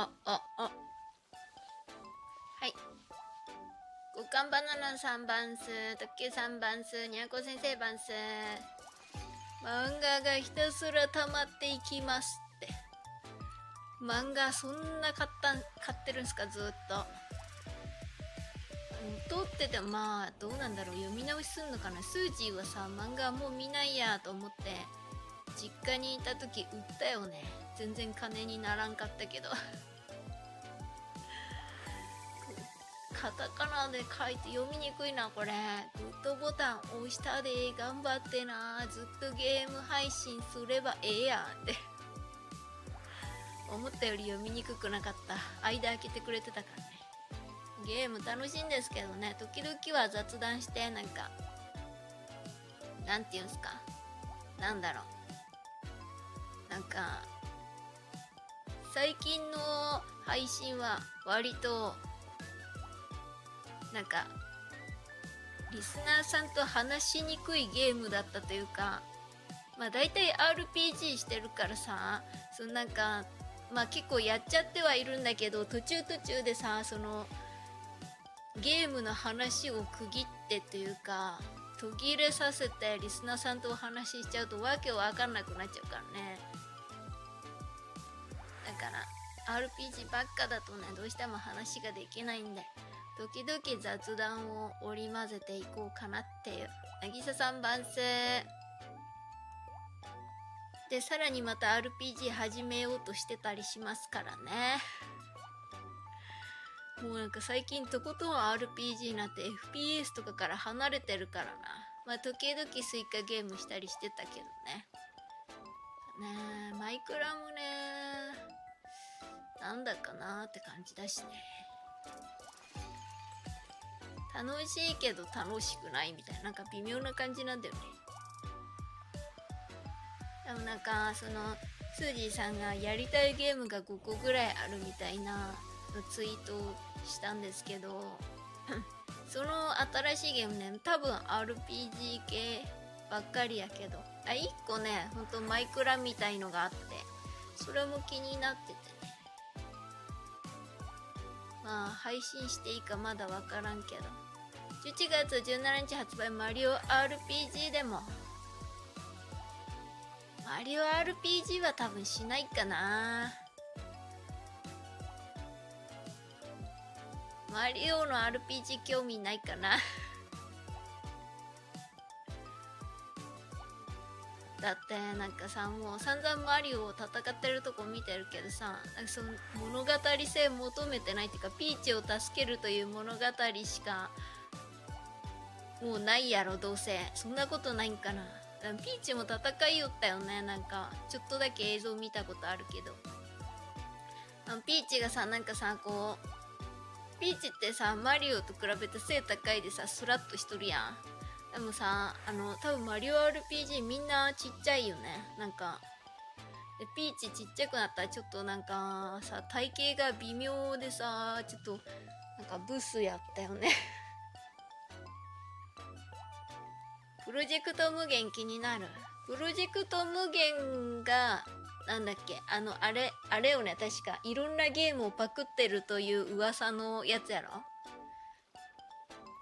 あ、あ、あ。はい。五感バナナ3番数、特急3番数、にゃこ先生番数。漫画がひたすら溜まっていきますって。漫画そんな買った、買ってるんすか、ずっと。撮っててまあ、どうなんだろう、読み直しすんのかな。スージーはさ、漫画もう見ないやと思って、実家にいた時売ったよね。全然金にならんかったけど。カタカナで書いて読みにくいなこれ。グッドボタン押したで頑張ってな。ずっとゲーム配信すればええやんって。思ったより読みにくくなかった。間開けてくれてたからね。ゲーム楽しいんですけどね。時々は雑談してなんかなんて言うんすか。なんだろう。なんか最近の配信は割となんかリスナーさんと話しにくいゲームだったというかまあ大体 RPG してるからさそのなんかまあ結構やっちゃってはいるんだけど途中途中でさそのゲームの話を区切ってというか途切れさせてリスナーさんとお話ししちゃうとわけわかんなくなっちゃうからね。だから RPG ばっかだとねどうしても話ができないんで。時々雑談を織り交ぜていこうかなっていう。渚さん番宣。で、さらにまた RPG 始めようとしてたりしますからね。もうなんか最近とことん RPG なって FPS とかから離れてるからな。まあ時々スイカゲームしたりしてたけどね。ねえ、マイクラもね、なんだかなって感じだしね。楽しいけど楽しくないみたいななんか微妙な感じなんだよね。でもなんかそのスージーさんがやりたいゲームが5個ぐらいあるみたいなツイートをしたんですけど その新しいゲームね多分 RPG 系ばっかりやけどあ1個ねほんとマイクラみたいのがあってそれも気になっててね。まあ配信していいかまだわからんけど。11月17日発売マリオ RPG でも。マリオ RPG は多分しないかな。マリオの RPG 興味ないかな。だってなんかさもう散々マリオを戦ってるとこ見てるけどさなんかその物語性求めてないっていうかピーチを助けるという物語しかもうないやろどうせ。そんなことないんかな。ピーチも戦いよったよね。なんかちょっとだけ映像見たことあるけど。あのピーチがさなんかさこうピーチってさマリオと比べて背高いでさスラッとしとるやん。でもさあの多分マリオ RPG みんなちっちゃいよね。なんかでピーチちっちゃくなったらちょっとなんかさ体型が微妙でさちょっとなんかブスやったよね。プロジェクト無限気になる。プロジェクト無限が、なんだっけ、あの、あれ、あれよね、確か。いろんなゲームをパクってるという噂のやつやろ？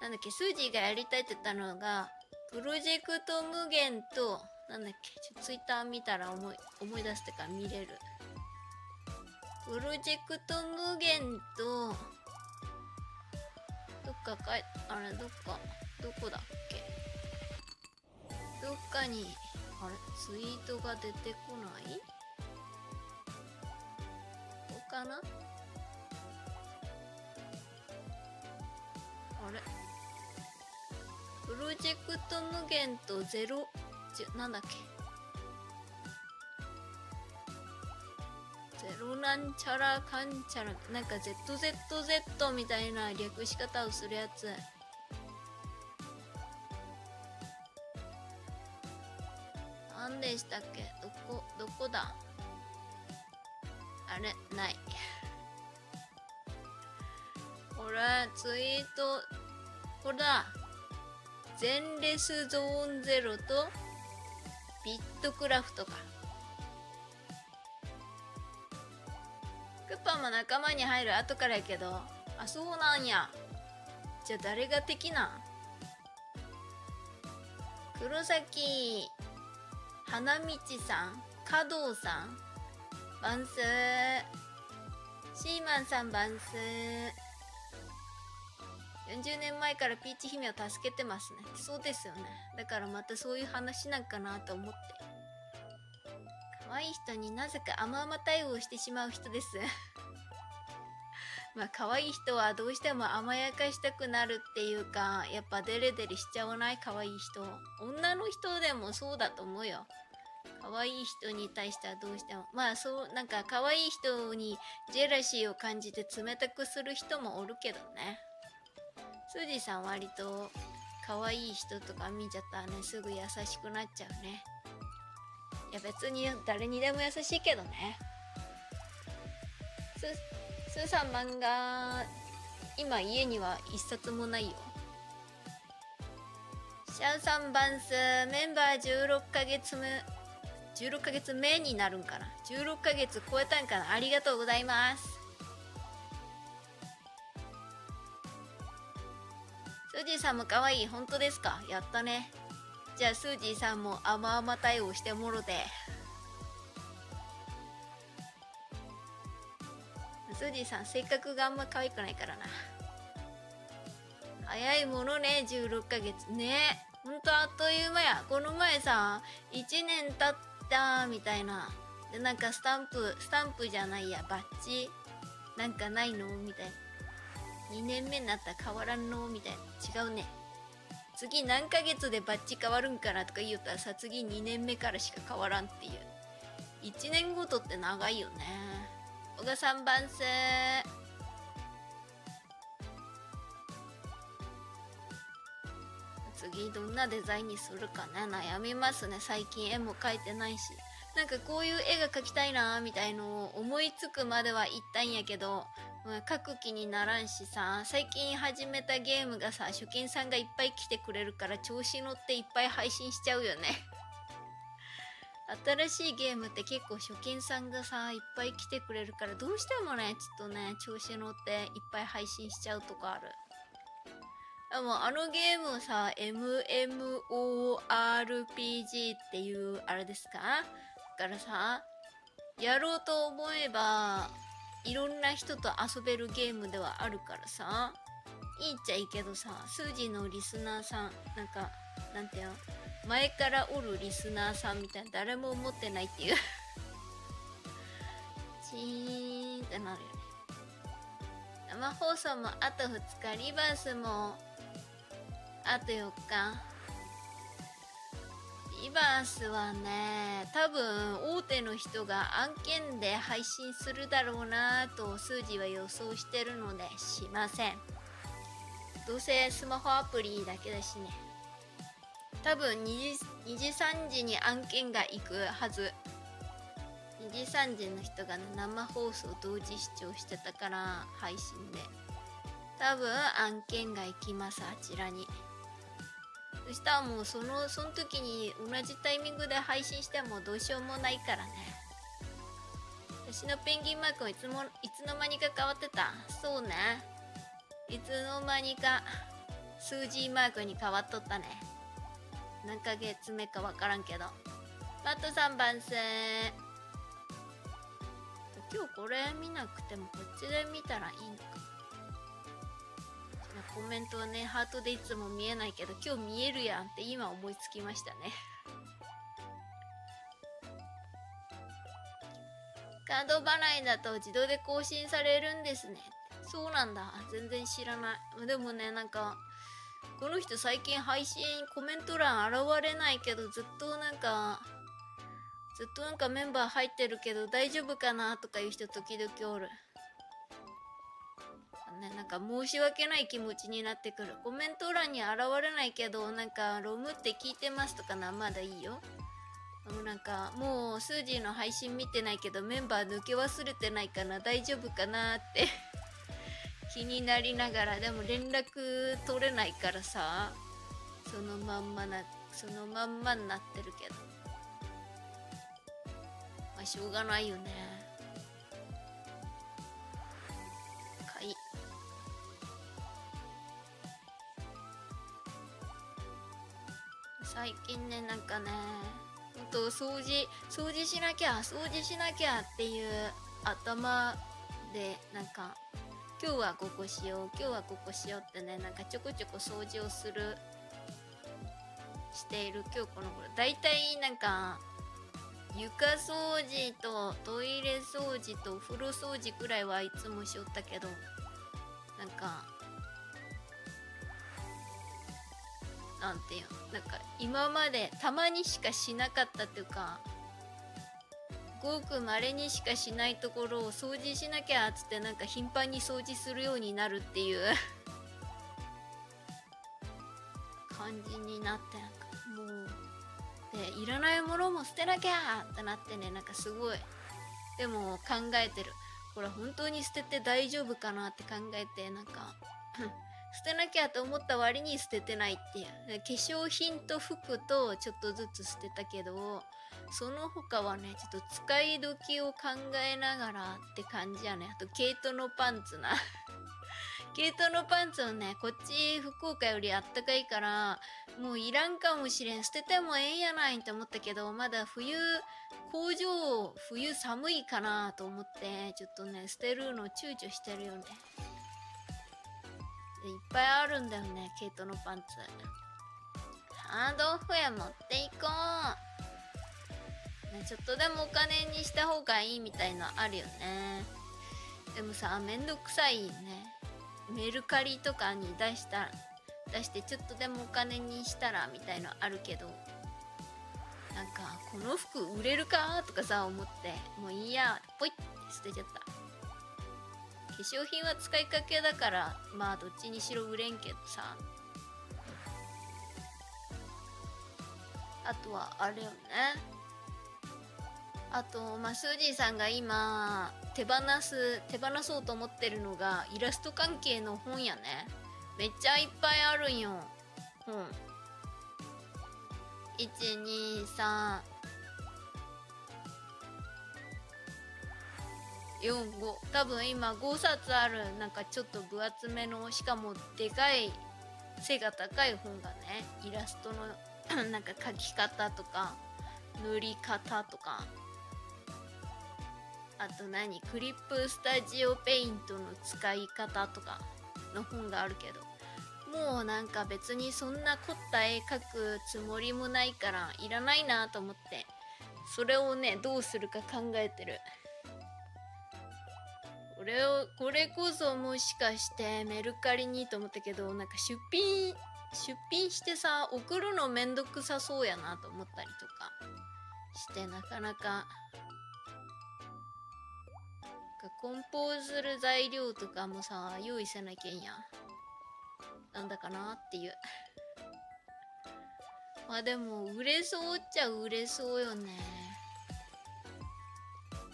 なんだっけ、スージーがやりたいって言ったのが、プロジェクト無限と、なんだっけ、ちょツイッター見たら思い、思い出してから見れる。プロジェクト無限と、どっかかい、あれ、どっか、どこだっけ？どっかにあれツイートが出てこない？ここかな？あれ？プロジェクト無限とゼロ？じなんだっけ？ゼロなんちゃらかんちゃらなんか ZZZ みたいな略し方をするやつ。したっけ？どこ、どこだ？あれ？ない。これ、ツイート、これだ。全レスゾーンゼロと、ビットクラフトか。クッパも仲間に入る後からやけど。あそうなんや。じゃあ誰が敵なん？黒崎。花道さん加藤さんバンスシーマンさんバンス40年前からピーチ姫を助けてますね。そうですよね。だからまたそういう話なんかなと思って。可愛い人になぜか甘々対応してしまう人です。まあ可愛い人はどうしても甘やかしたくなるっていうかやっぱデレデレしちゃわない？可愛い人。女の人でもそうだと思うよ。可愛い人に対してはどうしても。まあそうなんか可愛い人にジェラシーを感じて冷たくする人もおるけどね。スージさん割と可愛い人とか見ちゃったらねすぐ優しくなっちゃうね。いや別に誰にでも優しいけどね。ススーさん漫画今家には一冊もないよ。シャウさんバンスメンバー16ヶ月目16ヶ月目になるんかな。16ヶ月超えたんかな。ありがとうございます。スージーさんも可愛い。本当ですか？やったね。じゃあスージーさんも甘々対応してもろて。スージーさん性格があんま可愛くないからな。早いものね16ヶ月。ね。ほんとあっという間や。この前さ1年経ったみたいな。でなんかスタンプスタンプじゃないや。バッジ。なんかないのみたいな。2年目になった。ら変わらんのみたいな。違うね。次何ヶ月でバッジ変わるんかな？とか言うたらさ次2年目からしか変わらんっていう。1年ごとって長いよね。小賀さん番数次どんなデザインにするかね悩みますね最近。絵も描いてないし。なんかこういう絵が描きたいなみたいのを思いつくまでは言ったんやけど。書く気にならんしさ最近始めたゲームがさ初見さんがいっぱい来てくれるから調子乗っていっぱい配信しちゃうよね。新しいゲームって結構初見さんがさいっぱい来てくれるからどうしてもねちょっとね調子乗っていっぱい配信しちゃうとこある。でもあのゲームさ MMORPG っていうあれですか？だからさやろうと思えばいろんな人と遊べるゲームではあるからさいいっちゃいいけどさ数字のリスナーさんなんかなんていうの？前からおるリスナーさんみたいな誰も思ってないっていう。チーンってなるよね。生放送もあと2日リバースもあと4日。リバースはね多分大手の人が案件で配信するだろうなと数字は予想してるのでしません。どうせスマホアプリだけだしね。多分2時 ,2 時3時に案件が行くはず。2時3時の人がね生放送同時視聴してたから配信で。多分案件が行きますあちらに。そしたらもうそのその時に同じタイミングで配信してもどうしようもないからね。私のペンギンマークはいつもいつの間にか変わってた。そうね。いつの間にか数字マークに変わっとったね。何ヶ月目かわからんけど。マット3番線今日これ見なくてもこっちで見たらいいのか。コメントはねハートでいつも見えないけど今日見えるやんって今思いつきましたね。カード払いだと自動で更新されるんですね。そうなんだ。全然知らない。でもねなんかこの人最近配信コメント欄現れないけどずっとなんかずっとなんかメンバー入ってるけど大丈夫かなとかいう人時々おる。ねなんか申し訳ない気持ちになってくる。コメント欄に現れないけどなんかロムって聞いてますとかなまだいいよ。でもなんかもうスージーの配信見てないけどメンバー抜け忘れてないかな。大丈夫かなって。気になりながらでも連絡取れないからさそのまんまなそのまんまになってるけど。まあしょうがないよね。かい。最近ねなんかねほんと掃除掃除しなきゃ掃除しなきゃっていう頭でなんか今日はここしよう今日はここしようってねなんかちょこちょこ掃除をするしている今日この頃。だいたいなんか床掃除とトイレ掃除とお風呂掃除くらいはいつもしよったけどなんかなんていうなんか今までたまにしかしなかったっていうかごく稀にしかしないところを掃除しなきゃっつってなんか頻繁に掃除するようになるっていう。感じになってなんか。もうでいらないものも捨てなきゃってなってねなんかすごい。でも考えてる。これ本当に捨てて大丈夫かなって考えてなんか 捨てなきゃと思った割に捨ててないっていう。化粧品と服とちょっとずつ捨てたけどその他はねちょっと使い時を考えながらって感じやね。あと毛糸のパンツな。毛糸のパンツをねこっち福岡よりあったかいからもういらんかもしれん。捨ててもええんやないって思ったけどまだ冬工場冬寒いかなと思ってちょっとね捨てるの躊躇してるよね。いっぱいあるんだよね毛糸のパンツ。ハードオフへ持っていこう、ね、ちょっとでもお金にした方がいいみたいのあるよね。でもさめんどくさいね。メルカリとかに出した出してちょっとでもお金にしたらみたいのあるけどなんかこの服売れるかとかさ思ってもういいやポイって捨てちゃった。化粧品は使いかけだからまあどっちにしろ売れんけどさ。あとはあれよね。あとまあスージーさんが今手放す手放そうと思ってるのがイラスト関係の本やね。めっちゃいっぱいあるんよ。本。123 45多分今5冊ある。なんかちょっと分厚めのしかもでかい背が高い本がねイラストの なんか描き方とか塗り方とか。あと何？クリップスタジオペイントの使い方とかの本があるけど。もうなんか別にそんな凝った絵描くつもりもないからいらないなと思って。それをねどうするか考えてる。これをこれこそもしかしてメルカリにと思ったけどなんか出品出品してさ送るのめんどくさそうやなと思ったりとかしてなかなか梱包する材料とかもさ用意せなきゃいやなんだかなっていう。まあでも売れそうっちゃ売れそうよね。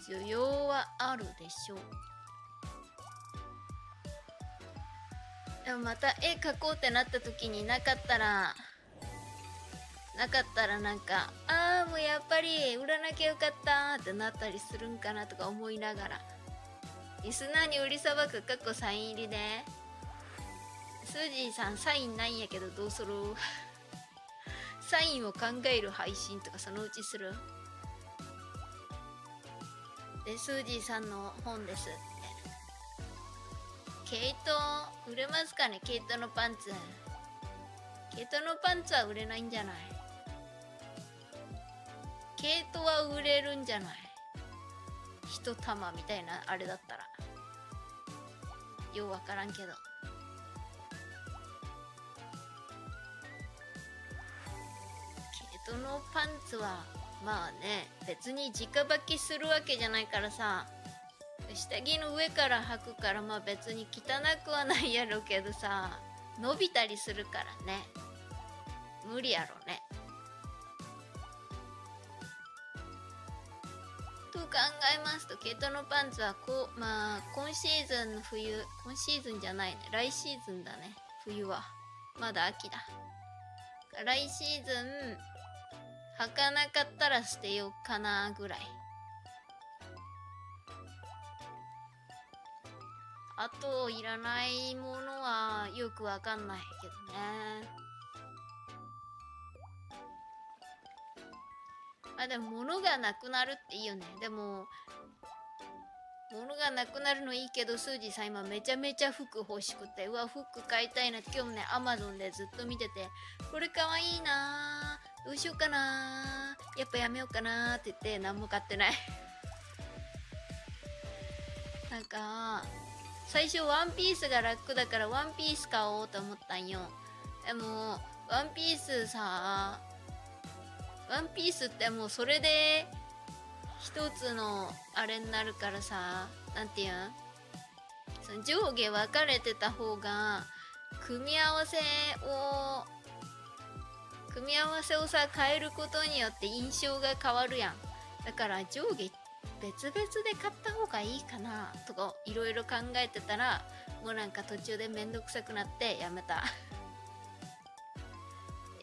需要はあるでしょう。でもまた絵描こうってなった時になかったらなかったらなんかああもうやっぱり売らなきゃよかったってなったりするんかなとか思いながら。リスナーに売りさばくかっこサイン入りでスージーさんサインないんやけどどうする？サインを考える配信とかそのうちする？でスージーさんの本ですって。毛糸売れますかね？毛糸のパンツ。毛糸のパンツは売れないんじゃない？毛糸は売れるんじゃない？一玉みたいなあれだったら。ようわからんけど。毛糸のパンツはまあね別に直履きするわけじゃないからさ。下着の上から履くからまあ別に汚くはないやろうけどさ。伸びたりするからね。無理やろね。と考えますと毛糸のパンツはこうまあ今シーズンの冬今シーズンじゃないね。来シーズンだね。冬は。まだ秋だ。来シーズン履かなかったら捨てようかなぐらい。あといらないものはよくわかんないけどね。あでも物がなくなるっていいよね。でも物がなくなるのいいけどスージーさん今めちゃめちゃ服欲しくてうわ服買いたいなって今日もねアマゾンでずっと見ててこれかわいいなどうしようかなやっぱやめようかなって言って何も買ってない。なんか最初ワンピースが楽だからワンピース買おうと思ったんよ。でもワンピースさワンピースってもうそれで一つのあれになるからさ何て言う？んその上下分かれてた方が組み合わせを組み合わせをさ変えることによって印象が変わるやん。だから上下別々で買った方がいいかなとかいろいろ考えてたらもうなんか途中でめんどくさくなってやめた。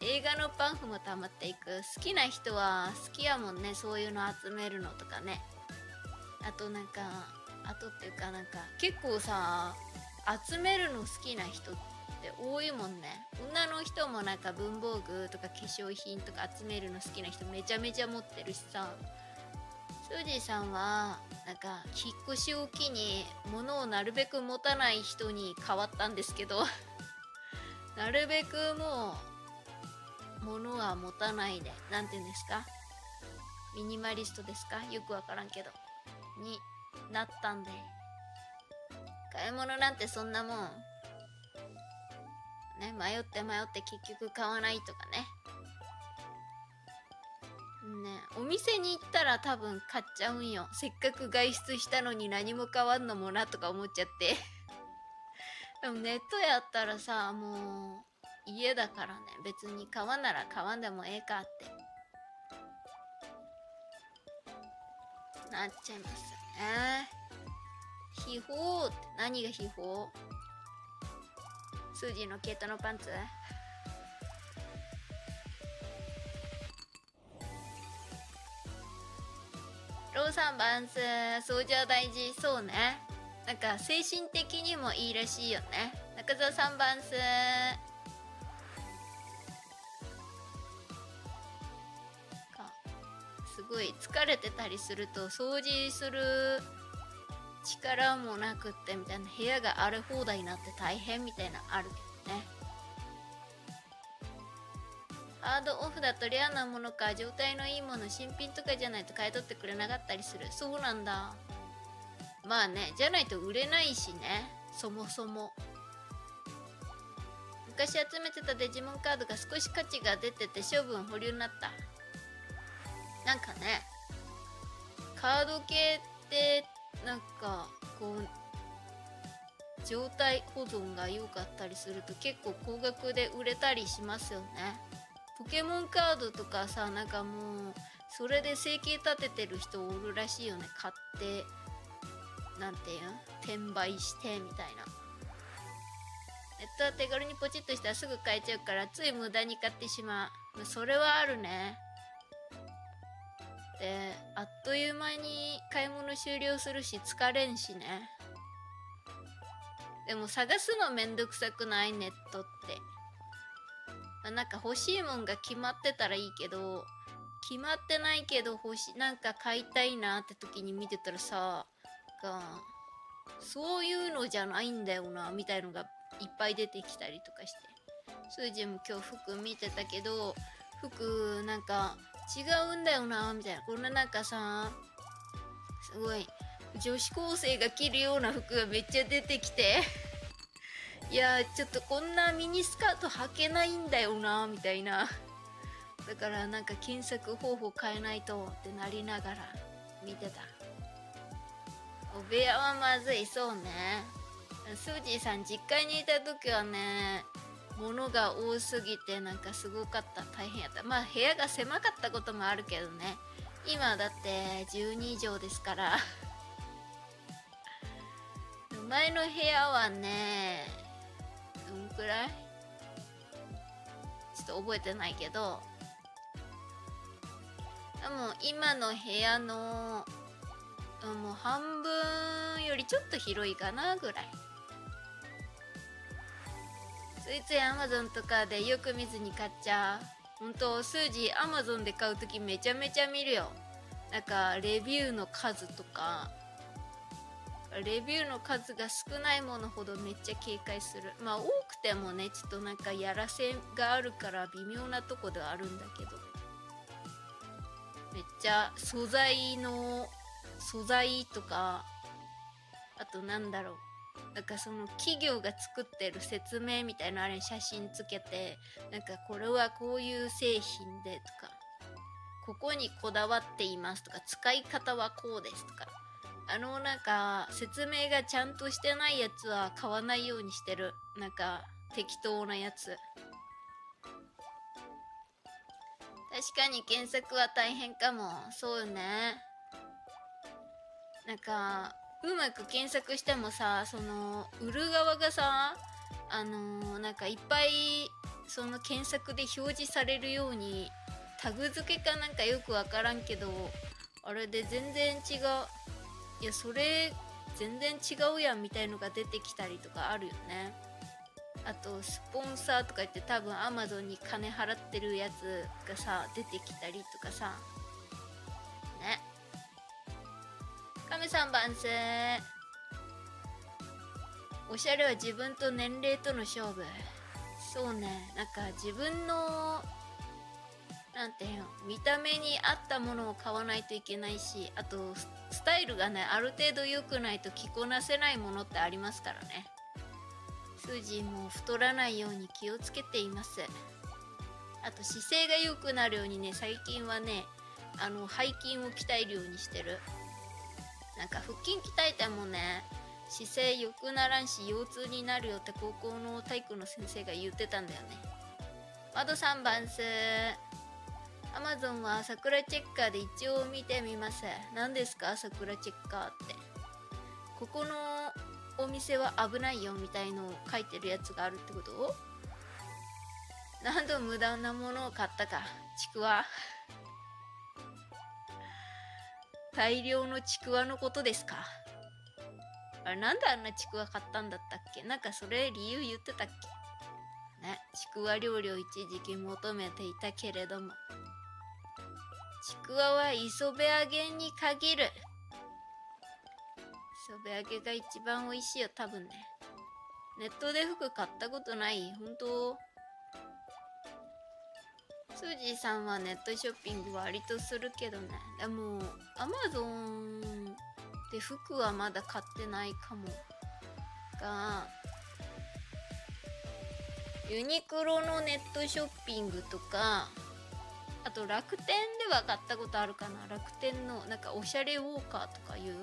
映画のパンフも溜まっていく。好きな人は好きやもんね。そういうの集めるのとかね。あとなんかあとっていうかなんか結構さ集めるの好きな人って多いもんね。女の人もなんか文房具とか化粧品とか集めるの好きな人めちゃめちゃ持ってるしさ。スージーさんはなんか引っ越しを機に物をなるべく持たない人に変わったんですけど。なるべくもう物は持たないで何て言うんですか？ミニマリストですか？よくわからんけど。になったんで。買い物なんてそんなもん。ね迷って迷って結局買わないとかね。ねお店に行ったら多分買っちゃうんよ。せっかく外出したのに何も買わんのもなとか思っちゃって。でもネットやったらさもう家だからね。別に川なら川でもええかって。なっちゃいますね。秘宝って何が秘宝？数字の毛糸のパンツ？ローサンバンス掃除は大事そうね。なんか精神的にもいいらしいよね。中澤さんバンス。ごい疲れてたりすると掃除する力もなくってみたいな部屋が荒れ放題になって大変みたいなあるけどね。ハードオフだとレアなものか状態のいいもの新品とかじゃないと買い取ってくれなかったりする。そうなんだ。まあねじゃないと売れないしね。そもそも。昔集めてたデジモンカードが少し価値が出てて処分保留になった。なんかねカード系ってなんかこう状態保存が良かったりすると結構高額で売れたりしますよね。ポケモンカードとかさなんかもうそれで生計立ててる人おるらしいよね。買ってなんていうん転売してみたいな。ネットは手軽にポチッとしたらすぐ買えちゃうからつい無駄に買ってしまう。それはあるね。ってあっという間に買い物終了するし疲れんしね。でも探すのめんどくさくない？ネットって、まあ、なんか欲しいもんが決まってたらいいけど決まってないけど欲しなんか買いたいなって時に見てたらさがそういうのじゃないんだよなみたいのがいっぱい出てきたりとかして。スージも今日服見てたけど服なんか違うんだよなみたいな。こんななんかさすごい女子高生が着るような服がめっちゃ出てきて。いやちょっとこんなミニスカート履けないんだよなみたいな。だからなんか検索方法変えないとってなりながら見てた。お部屋はまずいそうね。スージーさん実家にいた時はね物が多すぎてなんかすごかった大変やった。まあ部屋が狭かったこともあるけどね。今だって12畳ですから。前の部屋はねどんくらい？ちょっと覚えてないけど。でも今の部屋のもう半分よりちょっと広いかなぐらい。ついついアマゾンとかでよく見ずに買っちゃう。ほんと数字 Amazon で買う時めちゃめちゃ見るよ。なんかレビューの数とか。レビューの数が少ないものほどめっちゃ警戒する。まあ多くてもねちょっとなんかやらせがあるから微妙なとこではあるんだけど。めっちゃ素材の素材とかあとなんだろう。なんかその企業が作ってる説明みたいなあれ写真つけてなんかこれはこういう製品でとかここにこだわっていますとか使い方はこうですとかあのなんか説明がちゃんとしてないやつは買わないようにしてるなんか適当なやつ。確かに検索は大変かも。そうよね。なんかうまく検索してもさその売る側がさあのー、なんかいっぱいその検索で表示されるようにタグ付けかなんかよくわからんけどあれで全然違う。いやそれ全然違うやんみたいのが出てきたりとかあるよね。あとスポンサーとか言って多分 Amazon に金払ってるやつがさ出てきたりとかさ。亀さん万世。おしゃれは自分と年齢との勝負。そうね。なんか自分のなんていうの見た目に合ったものを買わないといけないしあとスタイルがねある程度良くないと着こなせないものってありますからね。スージーも太らないように気をつけています。あと姿勢が良くなるようにね最近はねあの背筋を鍛えるようにしてる。なんか腹筋鍛えてもね姿勢良くならんし腰痛になるよって高校の体育の先生が言ってたんだよね。窓3番すアマゾンは桜チェッカーで一応見てみます。何ですか桜チェッカーって。ここのお店は危ないよみたいのを書いてるやつがあるってこと？何度無駄なものを買ったか。ちくわ。大量のちくわのことですか？あれなんであんなちくわ買ったんだったっけ？なんかそれ理由言ってたっけ？ねちくわ料理を一時期求めていたけれども。ちくわは磯辺揚げに限る。磯辺揚げが一番美味しいよ多分ね。ネットで服買ったことない？本当？スージーさんはネットショッピング割とするけどね。でもアマゾンで服はまだ買ってないかも。がユニクロのネットショッピングとかあと楽天では買ったことあるかな。楽天のなんかおしゃれウォーカーとかいう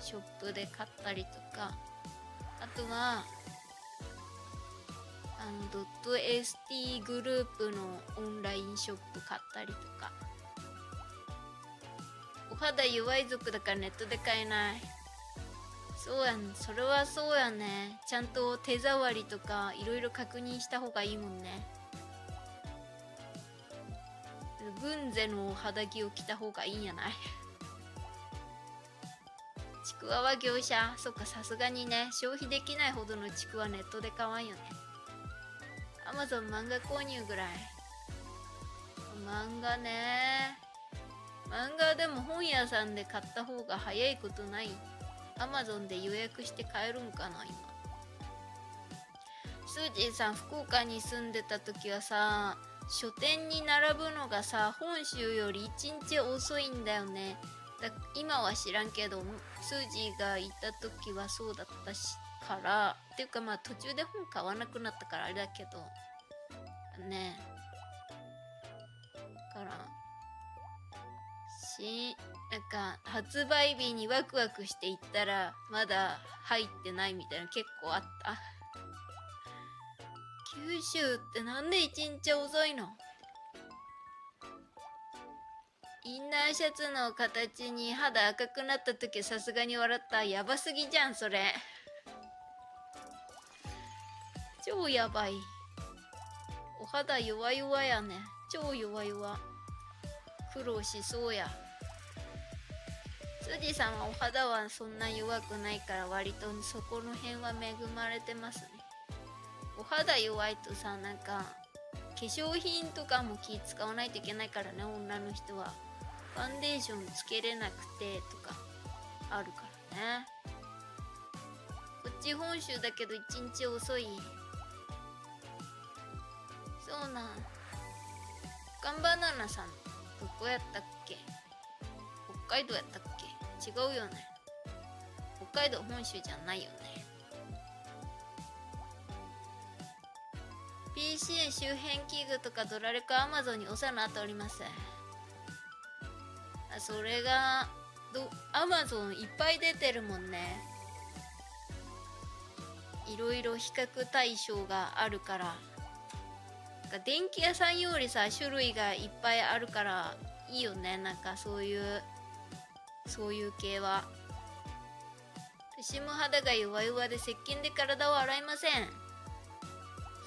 ショップで買ったりとか。あとはあのドット ST グループのオンラインショップ買ったりとか。お肌弱い族だからネットで買えない。そうやんそれはそうやね。ちゃんと手触りとかいろいろ確認した方がいいもんね。軍勢の肌着を着た方がいいんやない？ちくわは業者。そっかさすがにね。消費できないほどのちくわネットで買わんよね。アマゾン漫画購入ぐらい。漫画ね。漫画でも本屋さんで買った方が早いことない。アマゾンで予約して買えるんかな今。スージーさん福岡に住んでた時はさ書店に並ぶのがさ本州より1日遅いんだよね。だ今は知らんけどスージーがいた時はそうだったし。からっていうかまあ途中で本買わなくなったからあれだけどね。だからしなんか発売日にワクワクして行ったらまだ入ってないみたいな結構あった。九州ってなんで一日遅いの？インナーシャツの形に肌赤くなった時さすがに笑った。やばすぎじゃんそれ。超やばい。お肌弱々やね。超弱々。苦労しそうや。辻さんはお肌はそんな弱くないから割とそこの辺は恵まれてますね。お肌弱いとさなんか化粧品とかも気使わないといけないからね女の人は。ファンデーションつけれなくてとかあるからね。こっち本州だけど1日遅い。そうなん。ガンバナナさんどこやったっけ？北海道やったっけ？違うよね。北海道本州じゃないよね。PC 周辺器具とかドラレコアマゾンにお世話になっております。あそれがどアマゾンいっぱい出てるもんね。いろいろ比較対象があるから。か電気屋さんよりさ種類がいっぱいあるからいいよね。なんかそういうそういう系は。私も肌が弱々で石鹸で体を洗いません。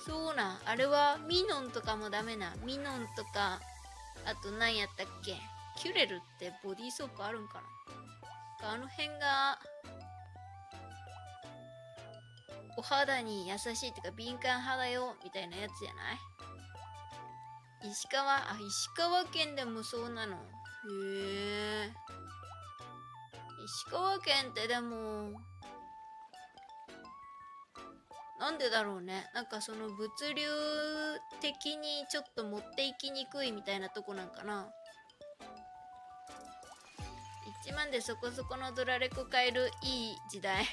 そうなあれはミノンとかもダメな。ミノンとかあと何やったっけ？キュレルってボディーソープあるんかな。あの辺がお肌に優しいっていうか敏感肌よみたいなやつじゃない？石川あ石川県でもそうなの？へえ。石川県ってでもなんでだろうね？なんかその物流的にちょっと持っていきにくいみたいなとこなんかな？1万でそこそこのドラレコ買えるいい時代。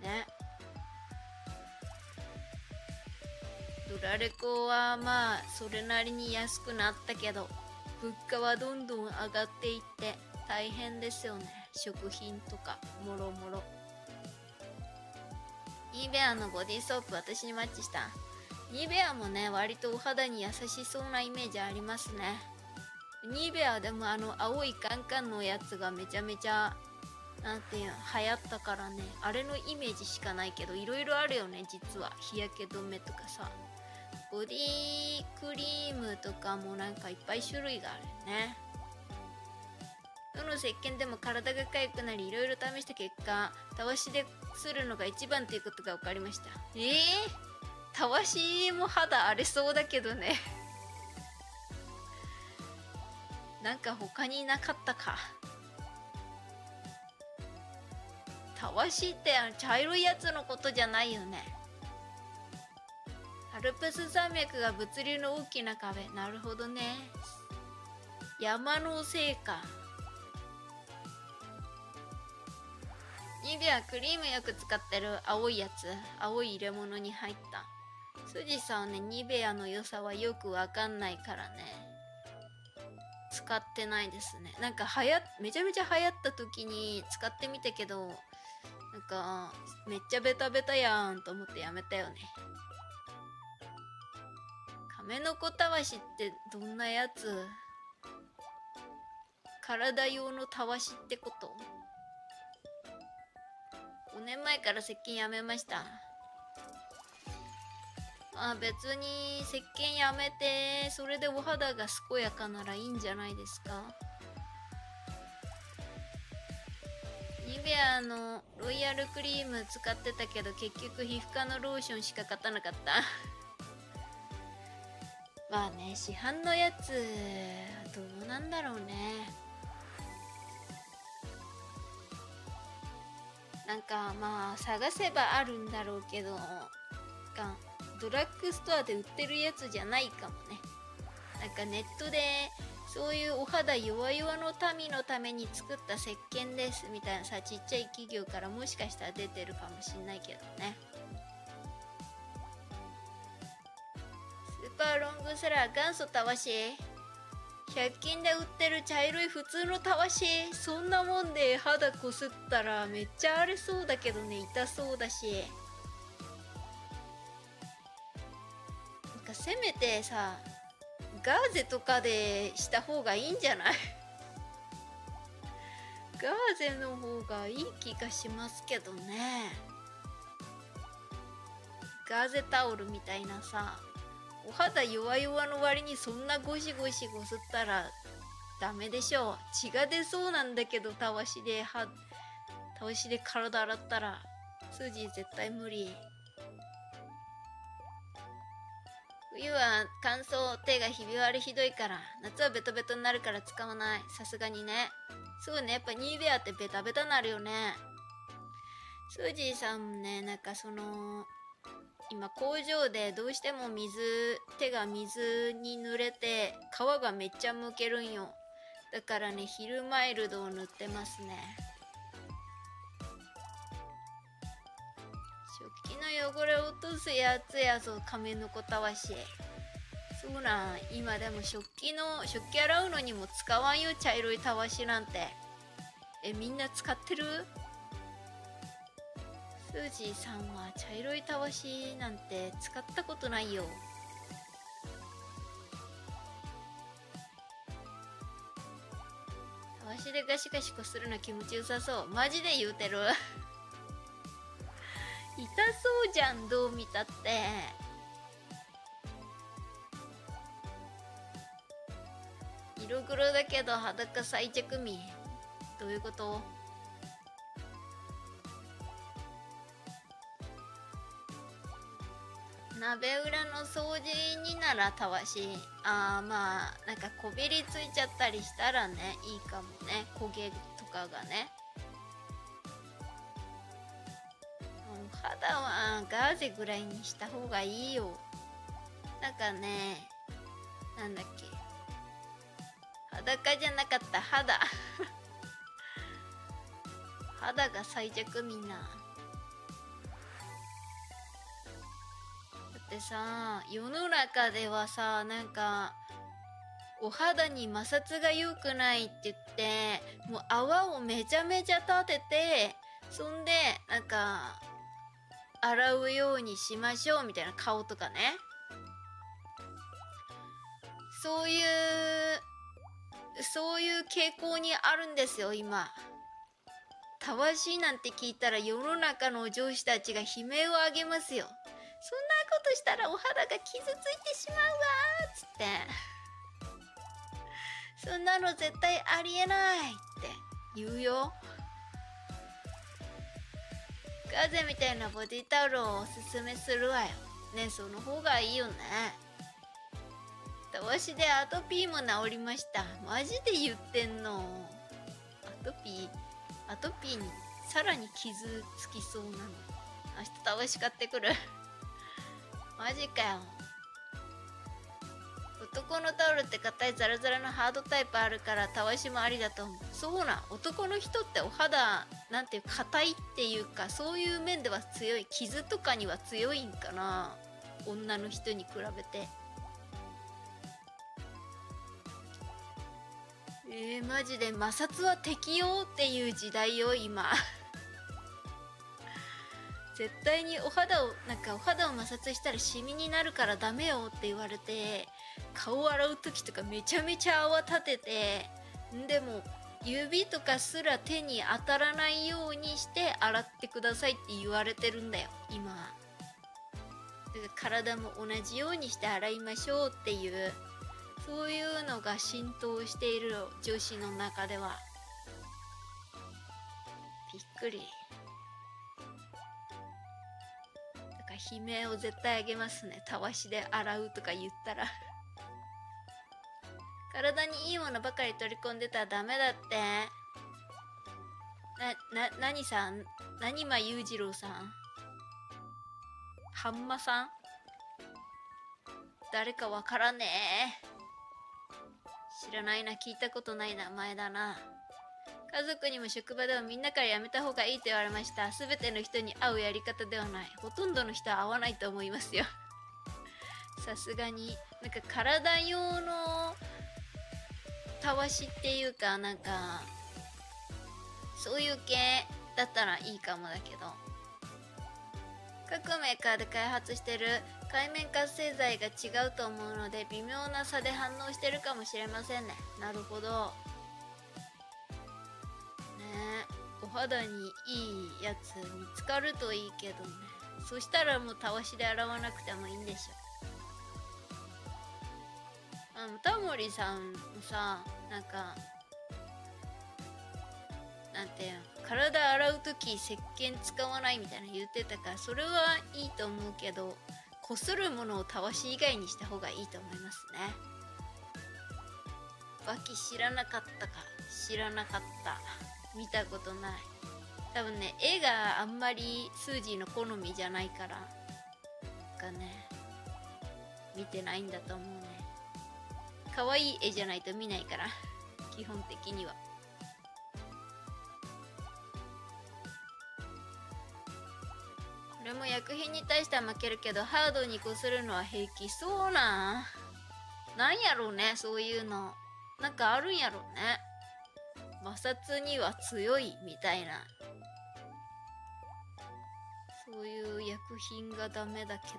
ね。ラレコはまあそれなりに安くなったけど物価はどんどん上がっていって大変ですよね。食品とかもろもろ。ニベアのボディーソープ私にマッチした？ニベアもね割とお肌に優しそうなイメージありますね。ニベアでもあの青いカンカンのやつがめちゃめちゃなんていうの流行ったからね。あれのイメージしかないけどいろいろあるよね実は。日焼け止めとかさ。ボディクリームとかもなんかいっぱい種類があるよね。どの石鹸でも体が痒くなりいろいろ試した結果たわしでするのが一番ということが分かりました。えー、たわしも肌荒れそうだけどね。なんか他になかったか。たわしってあの茶色いやつのことじゃないよね。アルプス山脈が物流の大きな壁。なるほどね。山のせいか。ニベアクリームよく使ってる。青いやつ。青い入れ物に入った。スジさんはねニベアの良さはよくわかんないからね。使ってないですね。なんかはやめちゃめちゃ流行った時に使ってみたけどなんかめっちゃベタベタやんと思ってやめたよね。亀の子たわしってどんなやつ？体用のたわしってこと？5年前から石鹸やめました。あ別に石鹸やめてそれでお肌が健やかならいいんじゃないですか。ニベアのロイヤルクリーム使ってたけど結局皮膚科のローションしか勝たなかった。まあね市販のやつどうなんだろうね。なんかまあ探せばあるんだろうけどがドラッグストアで売ってるやつじゃないかもね。なんかネットでそういうお肌弱々の民のために作った石鹸ですみたいなさちっちゃい企業からもしかしたら出てるかもしんないけどね。パーロングセラー元祖たわし。100均で売ってる茶色い普通のたわし。そんなもんで肌こすったらめっちゃ荒れそうだけどね。痛そうだし。なんかせめてさガーゼとかでした方がいいんじゃない？ガーゼの方がいい気がしますけどね。ガーゼタオルみたいなさ。お肌弱々の割にそんなゴシゴシこすったらダメでしょう。血が出そうなんだけどたわしではたわしで体洗ったら筋絶対無理。冬は乾燥手がひび割れひどいから夏はベトベトになるから使わない。さすがにね。そうねやっぱニーベアってベタベタなるよね。スージーさんもねなんかその今工場でどうしても水手が水に濡れて皮がめっちゃむけるんよ。だからねヒルマイルドを塗ってますね。食器の汚れ落とすやつやぞ亀の子たわし。そうなん今でも食器の食器洗うのにも使わんよ茶色いたわしなんて。えみんな使ってる？スージーさんは茶色いたわしなんて使ったことないよ。たわしでガシガシこするの気持ちよさそう。マジで言うてる。痛そうじゃんどう見たって。色黒だけど裸最着身どういうこと？鍋裏の掃除にならたわし。あーまあなんかこびりついちゃったりしたらねいいかもね。焦げとかがね。肌はガーゼぐらいにした方がいいよ。なんかねなんだっけ。裸じゃなかった肌。肌が最弱みんな。ってさ世の中ではさなんかお肌に摩擦が良くないって言ってもう泡をめちゃめちゃ立ててそんでなんか洗うようにしましょうみたいな顔とかね。そういうそういう傾向にあるんですよ今。たわしいなんて聞いたら世の中の上司たちが悲鳴を上げますよ。そんなことしたらお肌が傷ついてしまうわっつってそんなの絶対ありえないって言うよ。ガーゼみたいなボディタオルをおすすめするわよ。ねその方がいいよね。たわしでアトピーも治りました？マジで言ってんの。アトピー？アトピーにさらに傷つきそうなの。明日たわし買ってくる。マジかよ。男のタオルって硬いザラザラのハードタイプあるからたわしもありだと思う。そうな男の人ってお肌なんていう硬いっていうかそういう面では強い傷とかには強いんかな。女の人に比べて。えー、マジで摩擦は適用っていう時代よ今。絶対にお肌をなんかお肌を摩擦したらシミになるからダメよって言われて顔洗う時とかめちゃめちゃ泡立ててでも指とかすら手に当たらないようにして洗ってくださいって言われてるんだよ今。だから体も同じようにして洗いましょうっていうそういうのが浸透している女子の中では。びっくり。悲鳴を絶対あげますね。たわしで洗うとか言ったら。体にいいものばかり取り込んでたらダメだって。な、な、何さん？何間裕次郎さん？ハンマさん？誰かわからねえ。知らないな。聞いたことない名前だな。家族にも職場でもみんなからやめた方がいいと言われました。全ての人に会うやり方ではない。ほとんどの人は会わないと思いますよ。さすがになんか体用のたわしっていうかなんかそういう系だったらいいかもだけど。各メーカーで開発してる海面活性剤が違うと思うので微妙な差で反応してるかもしれませんね。なるほど。お肌にいいやつ見つかるといいけどね。そしたらもうたわしで洗わなくてもいいんでしょ。あのタモリさんもさなんかなんて体洗う時石鹸使わないみたいな言ってたからそれはいいと思うけどこするものをたわし以外にした方がいいと思いますね。バキ知らなかったか知らなかった。見たことない。多分ね絵があんまりスージーの好みじゃないからがね見てないんだと思うね。可愛い絵じゃないと見ないから 基本的には。これも薬品に対しては負けるけどハードにこするのは平気。そうなん。なんやろうねそういうの。なんかあるんやろうね。摩擦には強いみたいな。そういう薬品がダメだけど。へ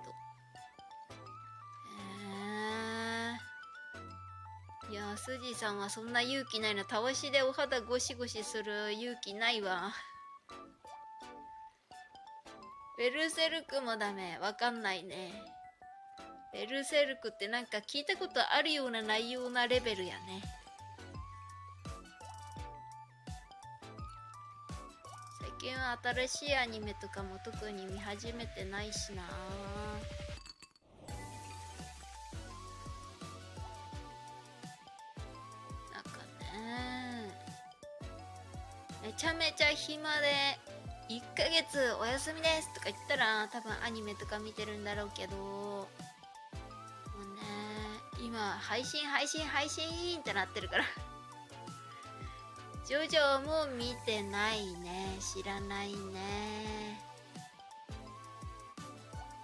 えいやスジさんはそんな勇気ないの。たわしでお肌ゴシゴシする勇気ないわ。ベルセルクもダメ。わかんないね。ベルセルクってなんか聞いたことあるような内容なレベルやね。近は新しいアニメとかも特に見始めてないしな。なんかね。めちゃめちゃ暇で1ヶ月お休みですとか言ったら多分アニメとか見てるんだろうけど。もうね今配信配信配信ってなってるから。ジョジョも見てないね。知らないね。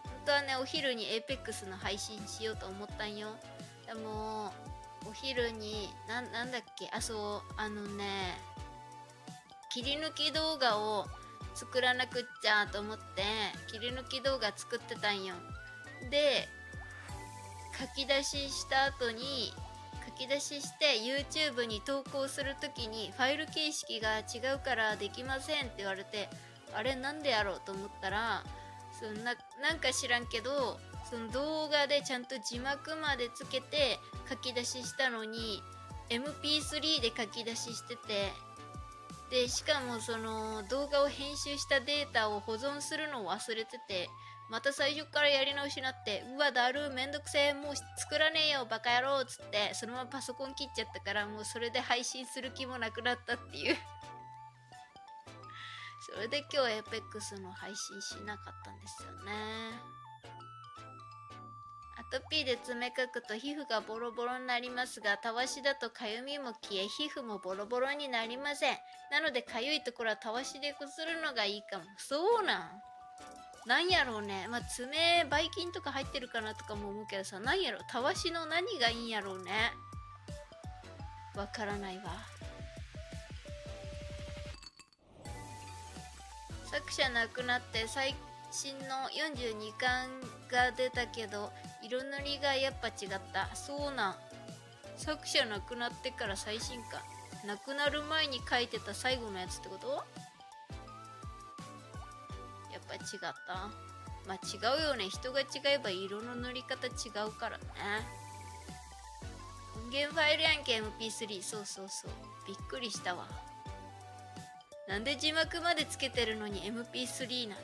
本当はねお昼に APEX の配信しようと思ったんよ。でもお昼にななんだっけ？あそうあのね切り抜き動画を作らなくっちゃと思って切り抜き動画作ってたんよ。で書き出しした後にき出しして YouTube に投稿する時にファイル形式が違うからできませんって言われてあれなんでやろうと思ったらそんななんか知らんけどその動画でちゃんと字幕までつけて書き出ししたのに MP3 で書き出ししててでしかもその動画を編集したデータを保存するのを忘れててまた最初からやり直しになってうわだるめんどくせえもう作らねえよバカ野郎っつってそのままパソコン切っちゃったからもうそれで配信する気もなくなったっていう。それで今日 APEX の配信しなかったんですよね。アトピーで爪かくと皮膚がボロボロになりますがたわしだとかゆみも消え皮膚もボロボロになりません。なのでかゆいところはたわしでこするのがいいかも。そうなん。なんやろうね。まあ爪ばい菌とか入ってるかなとかも思うけどさなんやろたわしの何がいいんやろうね。わからないわ。作者亡くなって最新の42巻が出たけど色塗りがやっぱ違った。そうなん。作者亡くなってから最新巻。亡くなる前に書いてた最後のやつってこと？やっぱ違った？まあ違うよね。人が違えば色の塗り方違うからね。音源ファイルやんけ MP3 そうそうそう。びっくりしたわ。なんで字幕までつけてるのに MP3 なん？だ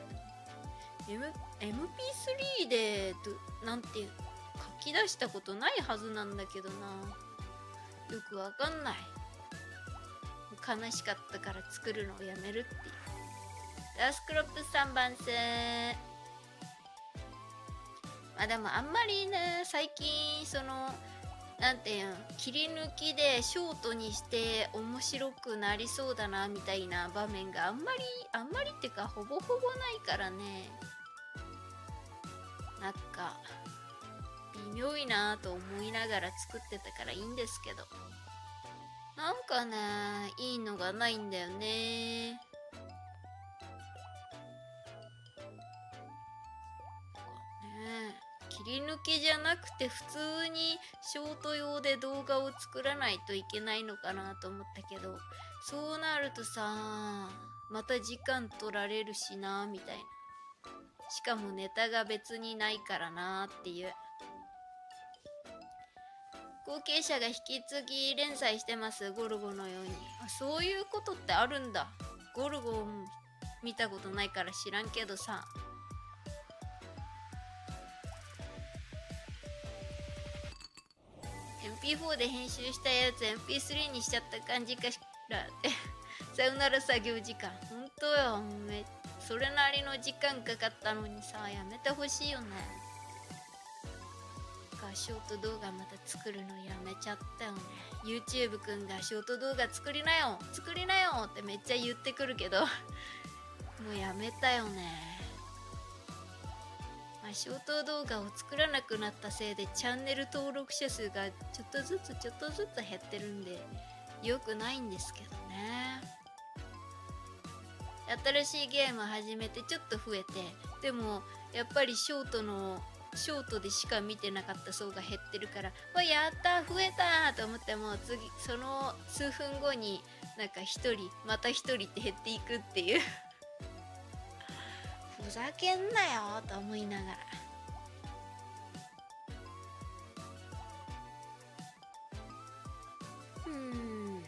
M MP3 でどなんていう書き出したことないはずなんだけどな。よくわかんない。悲しかったから作るのをやめるっていう。ダースクロップ3番線まあでもあんまりね最近そのなんていうん切り抜きでショートにして面白くなりそうだなみたいな場面があんまりあんまりっていうかほぼほぼないからね。なんか微妙いなと思いながら作ってたからいいんですけど。なんかねいいのがないんだよね。切り抜きじゃなくて普通にショート用で動画を作らないといけないのかなと思ったけどそうなるとさまた時間取られるしなみたいな。しかもネタが別にないからなっていう。後継者が引き継ぎ連載してますゴルゴのように。あそういうことってあるんだ。ゴルゴ見たことないから知らんけどさ。MP4 で編集したやつ MP3 にしちゃった感じかしらって。さよなら作業時間。ほんとよ。めそれなりの時間かかったのにさやめてほしいよね。かショート動画また作るのやめちゃったよね。YouTube くんがショート動画作りなよ。作りなよってめっちゃ言ってくるけど。もうやめたよね。まあ、ショート動画を作らなくなったせいでチャンネル登録者数がちょっとずつちょっとずつ減ってるんで良くないんですけどね新しいゲーム始めてちょっと増えてでもやっぱりショートのショートでしか見てなかった層が減ってるから「わやった増えた!」と思っても次その数分後になんか1人また1人って減っていくっていうふざけんなよと思いながら。うん。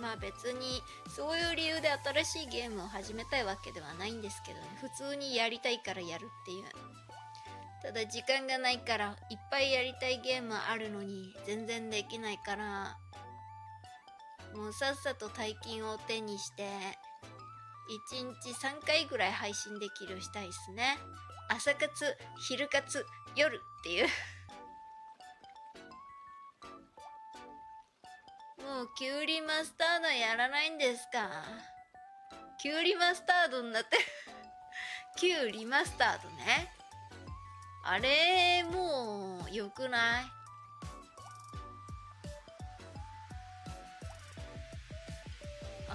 まあ別にそういう理由で新しいゲームを始めたいわけではないんですけどね。普通にやりたいからやるっていう。ただ時間がないからいっぱいやりたいゲームあるのに全然できないからもうさっさと大金を手にして1日3回ぐらい配信できるしたいですね朝活昼活夜っていうもうきゅうりマスタードやらないんですかきゅうりマスタードになってるきゅうりマスタードねあれもうよくない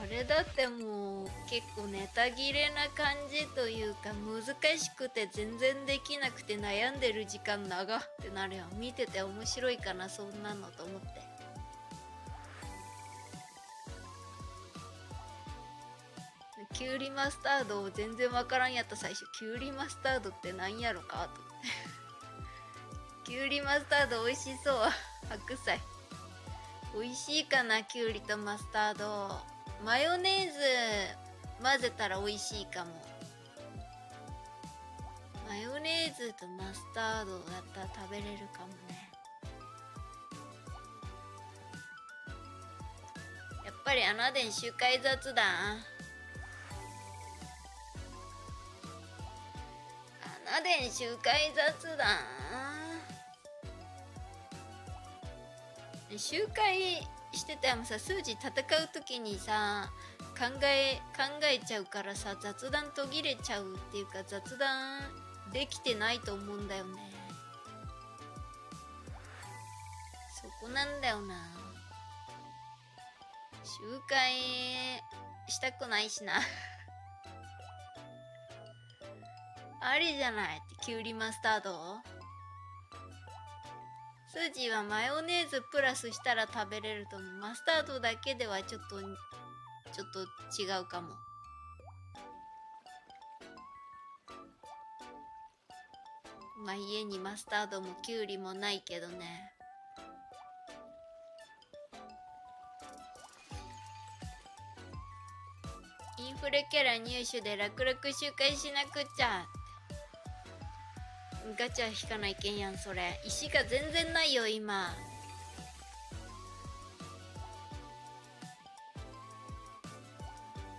あれだってもう結構ネタ切れな感じというか難しくて全然できなくて悩んでる時間長ってなるよ。見てて面白いかなそんなのと思って。きゅうりマスタードを全然わからんやった最初。きゅうりマスタードってなんやろかと。思ってきゅうりマスタード美味しそう。白菜。美味しいかなきゅうりとマスタード。マヨネーズ混ぜたら美味しいかも。マヨネーズとマスタードだったら食べれるかもね。やっぱりアナデン集会雑談。アナデン集会雑談。集会しててもさ数字戦う時にさ考え考えちゃうからさ雑談途切れちゃうっていうか雑談できてないと思うんだよね。そこなんだよな。集会したくないしな。ありじゃない？ってきゅうりマスタード？スージーはマヨネーズプラスしたら食べれると思う。マスタードだけではちょっとちょっと違うかも。まあ家にマスタードもきゅうりもないけどね。インフレキャラ入手で楽々周回しなくっちゃ。ガチャ引かないけんやんそれ。石が全然ないよ今。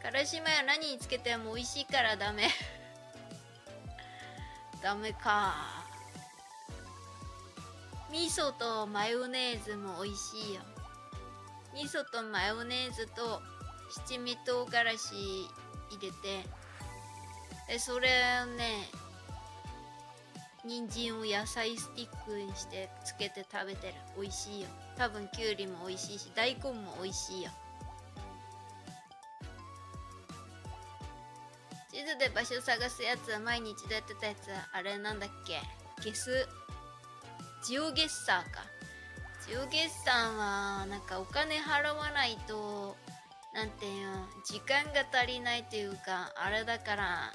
からしマヨ何につけても美味しいからダメ。ダメか。味噌とマヨネーズも美味しいよ。味噌とマヨネーズと七味唐辛子入れて。でそれをね人参を野菜スティックにしてつけて食べてる。美味しいよ。多分きゅうりも美味しいし大根も美味しいよ。地図で場所探すやつは毎日でやってたやつはあれなんだっけ？ゲス？ジオゲッサーか。ジオゲッサーはなんかお金払わないとなんていう時間が足りないというかあれだから。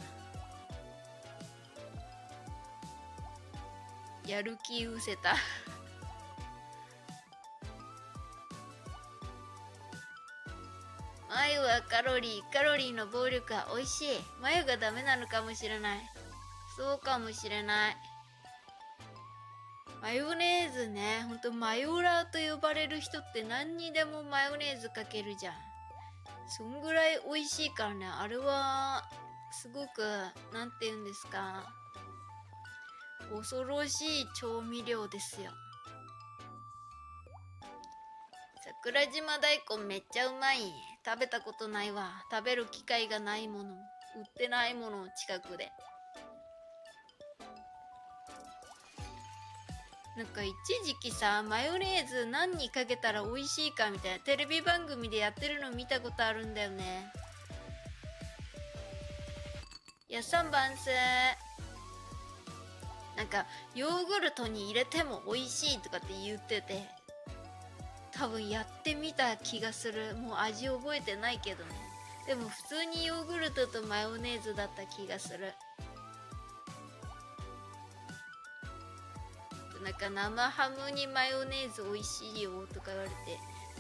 やる気失せた。眉はカロリーカロリーの暴力は美味しい。眉がダメなのかもしれない。そうかもしれない。マヨネーズね。ほんとマヨラーと呼ばれる人って何にでもマヨネーズかけるじゃん。そんぐらい美味しいからね。あれはすごく何て言うんですか。恐ろしい調味料ですよ。桜島大根めっちゃうまい食べたことないわ。食べる機会がないもの。売ってないもの近くで。なんか一時期さマヨネーズ何にかけたら美味しいかみたいな。テレビ番組でやってるの見たことあるんだよね。いや3番すなんかヨーグルトに入れても美味しいとかって言ってて多分やってみた気がする。もう味覚えてないけどね。でも普通にヨーグルトとマヨネーズだった気がする。なんか生ハムにマヨネーズ美味しいよとか言われて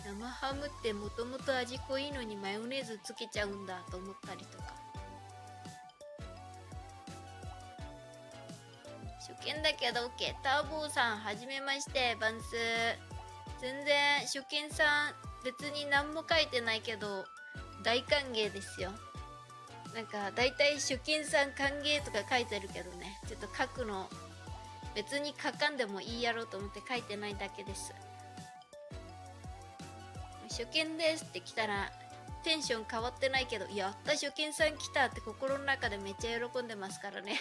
生ハムってもともと味濃いのにマヨネーズつけちゃうんだと思ったりとか。初見だけど OK ターボーさんはじめましてバンス。全然初見さん別に何も書いてないけど大歓迎ですよ。なんか大体初見さん歓迎とか書いてるけどね。ちょっと書くの別に書かんでもいいやろうと思って書いてないだけです。初見ですって来たらテンション変わってないけどやった初見さん来たって心の中でめっちゃ喜んでますからね。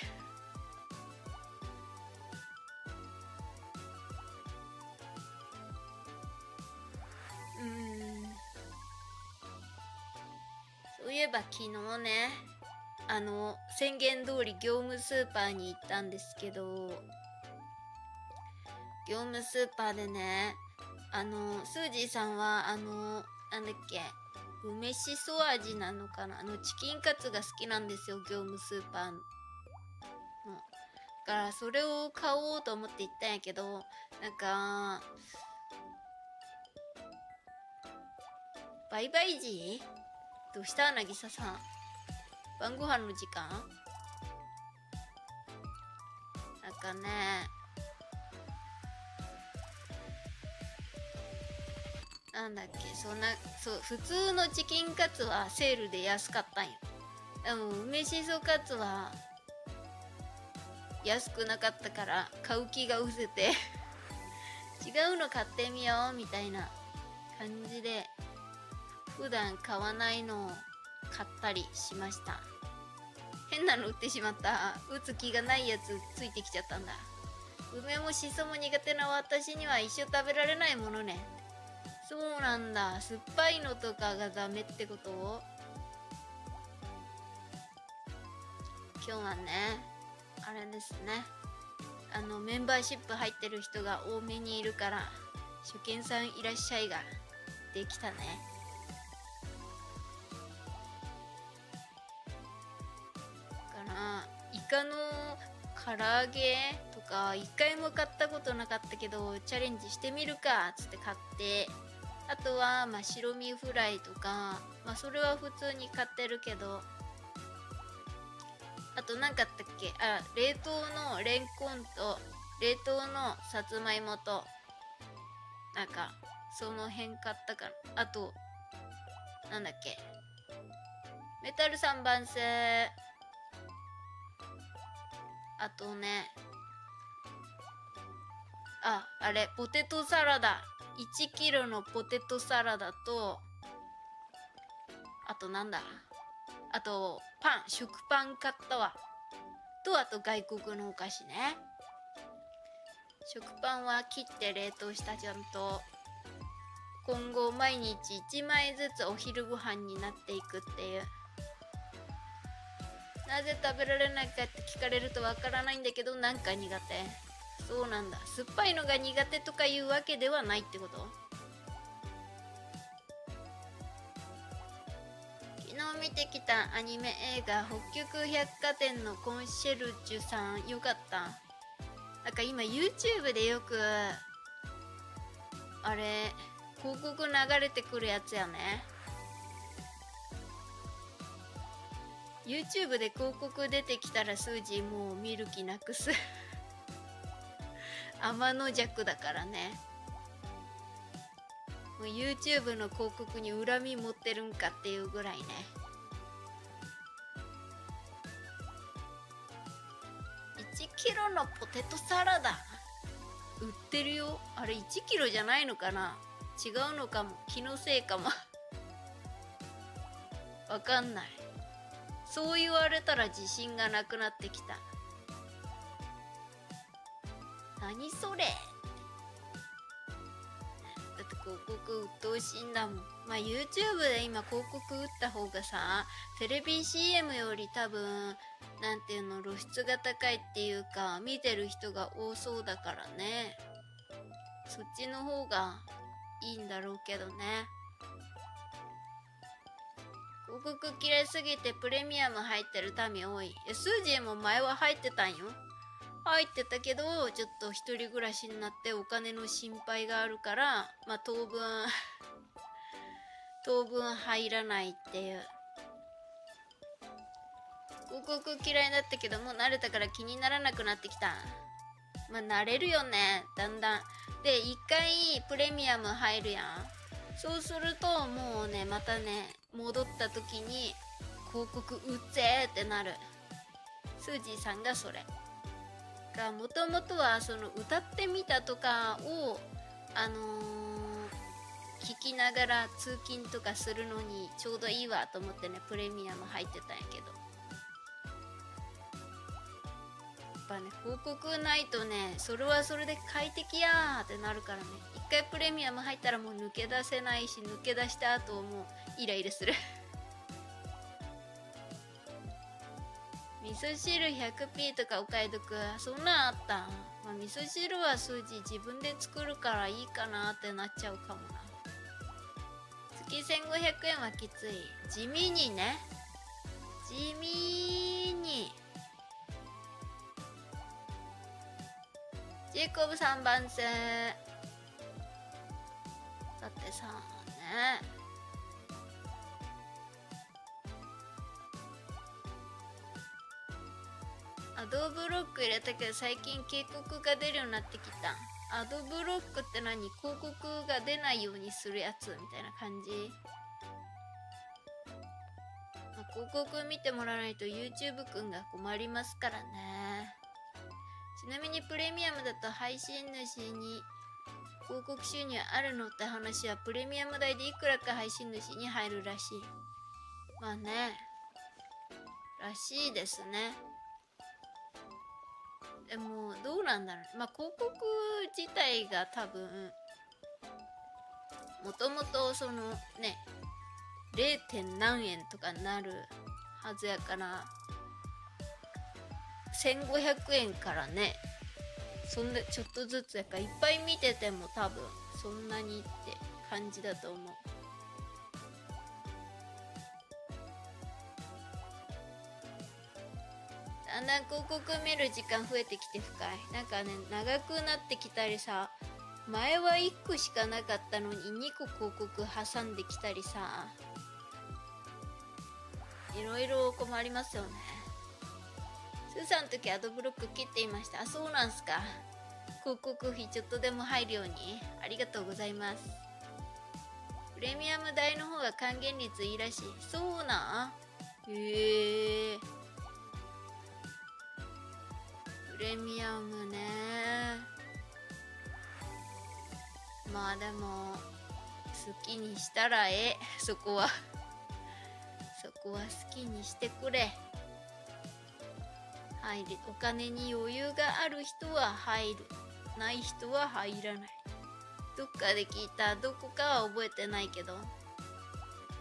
そういえば昨日ねあの宣言通り業務スーパーに行ったんですけど業務スーパーでねあのスージーさんはあのなんだっけ梅しそ味なのかなあのチキンカツが好きなんですよ業務スーパーの。だからそれを買おうと思って行ったんやけどなんかバイバイ時どうしたなぎささん。晩ご飯の時間？なんかね。なんだっけ？そんなそう普通のチキンカツはセールで安かったんよ。でも梅しそカツは安くなかったから買う気が失せて。違うの買ってみようみたいな感じで。普段買わないのを買ったりしました。変なの売ってしまった。打つ気がないやつついてきちゃったんだ。梅もしそも苦手な私には一生食べられないものね。そうなんだ。酸っぱいのとかがダメってこと？今日はねあれですね。あのメンバーシップ入ってる人が多めにいるから初見さんいらっしゃいができたね。だからイカの唐揚げとか一回も買ったことなかったけどチャレンジしてみるかっつって買って。あとはまあ白身フライとかまあそれは普通に買ってるけど。あと何かあったっけ？あ冷凍のレンコンと冷凍のさつまいもと。なんかその辺買ったからあとなんだっけ？メタル3番製あとねああれポテトサラダ。1キロのポテトサラダとあとなんだ？あとパン食パン買ったわ。とあと外国のお菓子ね。食パンは切って冷凍したちゃんと今後毎日1枚ずつお昼ご飯になっていくっていう。なぜ食べられないかって聞かれるとわからないんだけどなんか苦手。そうなんだ。酸っぱいのが苦手とかいうわけではないってこと？昨日見てきたアニメ映画北極百貨店のコンシェルジュさん。よかった。なんか今 YouTube でよくあれ広告流れてくるやつやね。YouTube で広告出てきたら数字もう見る気なくす。天の弱だからね。もう YouTube の広告に恨み持ってるんかっていうぐらいね。1キロのポテトサラダ。売ってるよ。あれ1キロじゃないのかな？違うのかも。気のせいかも。わかんない。そう言われたら自信がなくなってきた。何それ。だって広告鬱陶しいんだもん。まあ YouTube で今広告打った方がさテレビ CM より多分なんていうの露出が高いっていうか見てる人が多そうだからね。そっちの方がいいんだろうけどね。広告嫌いすぎてプレミアム入ってる民多い。スージーも前は入ってたんよ。入ってたけどちょっと一人暮らしになってお金の心配があるからまあ当分 当分入らないっていう。広告嫌いだったけどもう慣れたから気にならなくなってきた。まあ慣れるよね。だんだん。で一回プレミアム入るやん。そうするともうねまたね戻った時に広告打っぜってなる。スージーさんがそれ。がもともとはその歌ってみたとかをあのー、聞きながら通勤とかするのにちょうどいいわと思ってねプレミアム入ってたんやけど。やっぱね広告ないとねそれはそれで快適やーってなるからね。回プレミアム入ったらもう抜け出せないし抜け出した後もうイライラする。味噌汁 100p とかお買い得そんなんあったまあ、味噌汁は数字自分で作るからいいかなってなっちゃうかもな。月1500円はきつい。地味にね。地味に。ジェイコブ3番線だってさね。アドブロック入れたけど最近警告が出るようになってきた。アドブロックって何？広告が出ないようにするやつみたいな感じ、まあ、広告見てもらわないと YouTube くんが困りますからね。ちなみにプレミアムだと配信主に広告収入あるのって話はプレミアム代でいくらか配信主に入るらしい。まあね。らしいですね。でもどうなんだろう。まあ広告自体が多分もともとそのね 0. 点何円とかになるはずやから1500円からねそんなちょっとずつやっぱいっぱい見てても多分そんなにって感じだと思う。だんだん広告見る時間増えてきて深い。なんかね長くなってきたりさ前は1個しかなかったのに2個広告挟んできたりさいろいろ困りますよね。スーさんの時アドブロック切っていました。あそうなんすか。広告費ちょっとでも入るように。ありがとうございます。プレミアム代の方が還元率いいらしい。そうなん？へえ。ープレミアムね。まあでも好きにしたらええ。そこは。そこは好きにしてくれ。入るお金に余裕がある人は入る。ない人は入らない。どっかで聞いたどこかは覚えてないけど。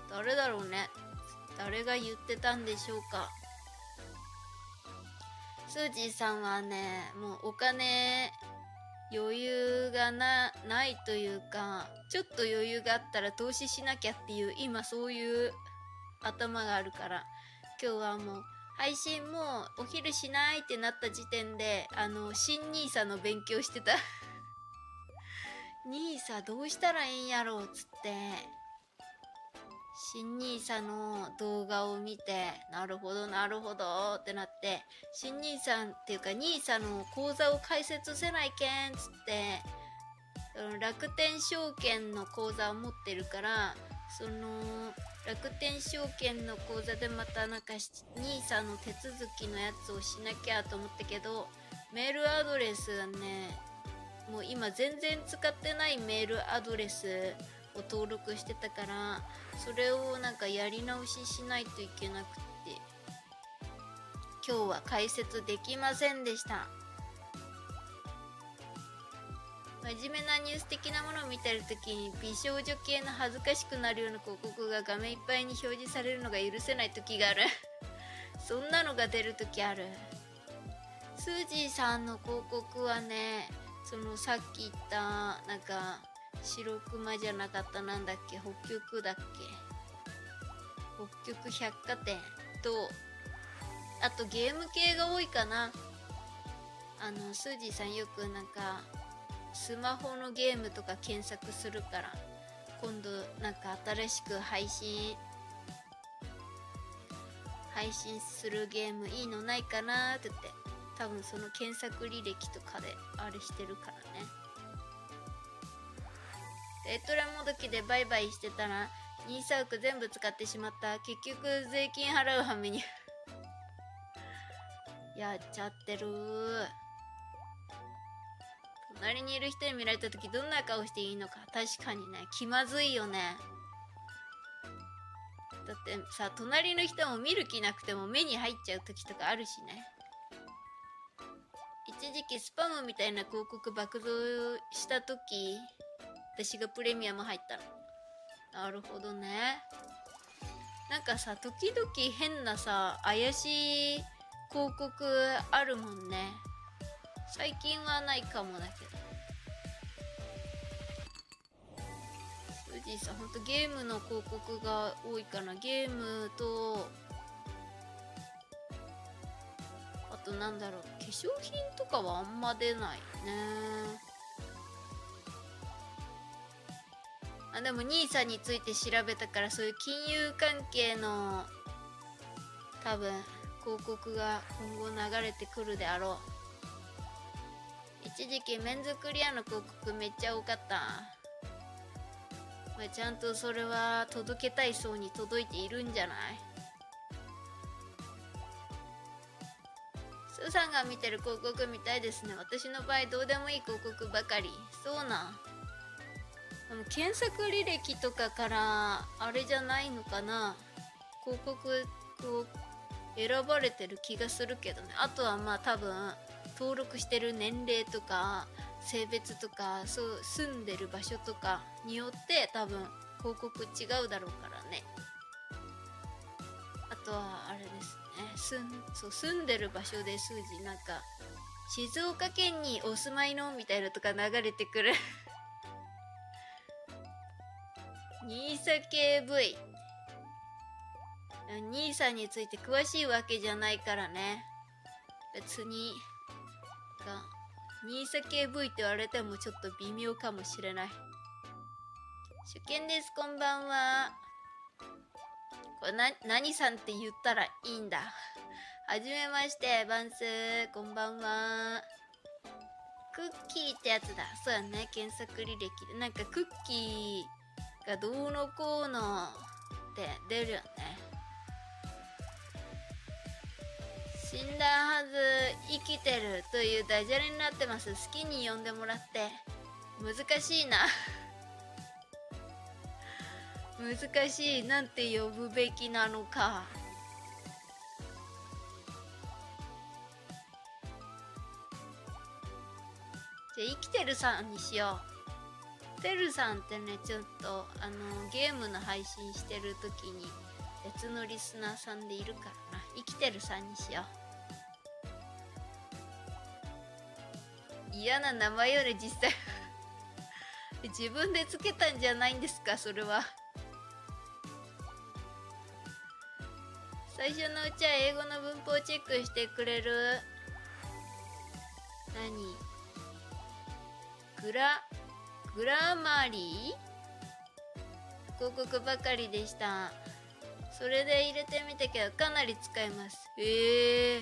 誰だろうね。誰が言ってたんでしょうか。スージーさんはねもうお金余裕がなないというかちょっと余裕があったら投資しなきゃっていう今そういう頭があるから今日はもう配信もお昼しないってなった時点であの新 nisa の勉強してた。nisa どうしたらいいんやろうっつって。新ニーサの動画を見てなるほどなるほどってなって新ニーサっていうかニーサの講座を開設せないけんっつって楽天証券の口座を持ってるからその楽天証券の口座でまたなんか NISA の手続きのやつをしなきゃと思ったけどメールアドレスがねもう今全然使ってないメールアドレスを登録してたからそれをなんかやり直ししないといけなくて今日は解説できませんでした。真面目なニュース的なものを見てる時に美少女系の恥ずかしくなるような広告が画面いっぱいに表示されるのが許せない時がある。そんなのが出る時ある。スージーさんの広告はねそのさっき言ったなんか白熊じゃなかったなんだっけ北極だっけ。北極百貨店とあとゲーム系が多いかな。あのスージーさんよくなんかスマホのゲームとか検索するから今度なんか新しく配信配信するゲームいいのないかなってって多分その検索履歴とかであれしてるからね。レトラもどきでバイバイしてたらニーサーク全部使ってしまった。結局税金払うはめに。やっちゃってる隣にいる人に見られた時どんな顔していいのか。確かにね。気まずいよね。だってさ隣の人も見る気なくても目に入っちゃう時とかあるしね。一時期スパムみたいな広告爆増した時私がプレミアム入ったの。なるほどね。なんかさ時々変なさ怪しい広告あるもんね。最近はないかもだけど。富士山ほんとゲームの広告が多いかなゲームとあとなんだろう化粧品とかはあんま出ないね。あでも NISA について調べたからそういう金融関係の多分広告が今後流れてくるであろう。一時期メンズクリアの広告めっちゃ多かった。まあ、ちゃんとそれは届けたい層に届いているんじゃない？スーさんが見てる広告みたいですね。私の場合どうでもいい広告ばかり。そうなん。でも検索履歴とかからあれじゃないのかな？広告を選ばれてる気がするけどね。あとはまあ多分登録してる年齢とか性別とかそう住んでる場所とかによって多分広告違うだろうからね。あとはあれですね。そう住んでる場所で数字なんか静岡県にお住まいのみたいなとか流れてくる。ニーサ KV ニーサについて詳しいわけじゃないからね。別にが NISAKV って言われてもちょっと微妙かもしれない。初見ですこんばんは。これな何さんって言ったらいいんだ。はじめましてバンス。こんばんは。クッキーってやつだ。そうやね。検索履歴。でなんかクッキーがどうのこうのって出るよね。死んだはず生きてるというダジャレになってます。好きに呼んでもらって。難しいな。難しいなんて呼ぶべきなのか。じゃあ生きてるさんにしよう。てるさんってねちょっとあのゲームの配信してる時に別のリスナーさんでいるからな。生きてるさんにしよう。嫌な名前よね実際 自分でつけたんじゃないんですかそれは。最初のうちは英語の文法をチェックしてくれる。何？グラグラマリー？広告ばかりでした。それで入れてみたけどかなり使えます。へえ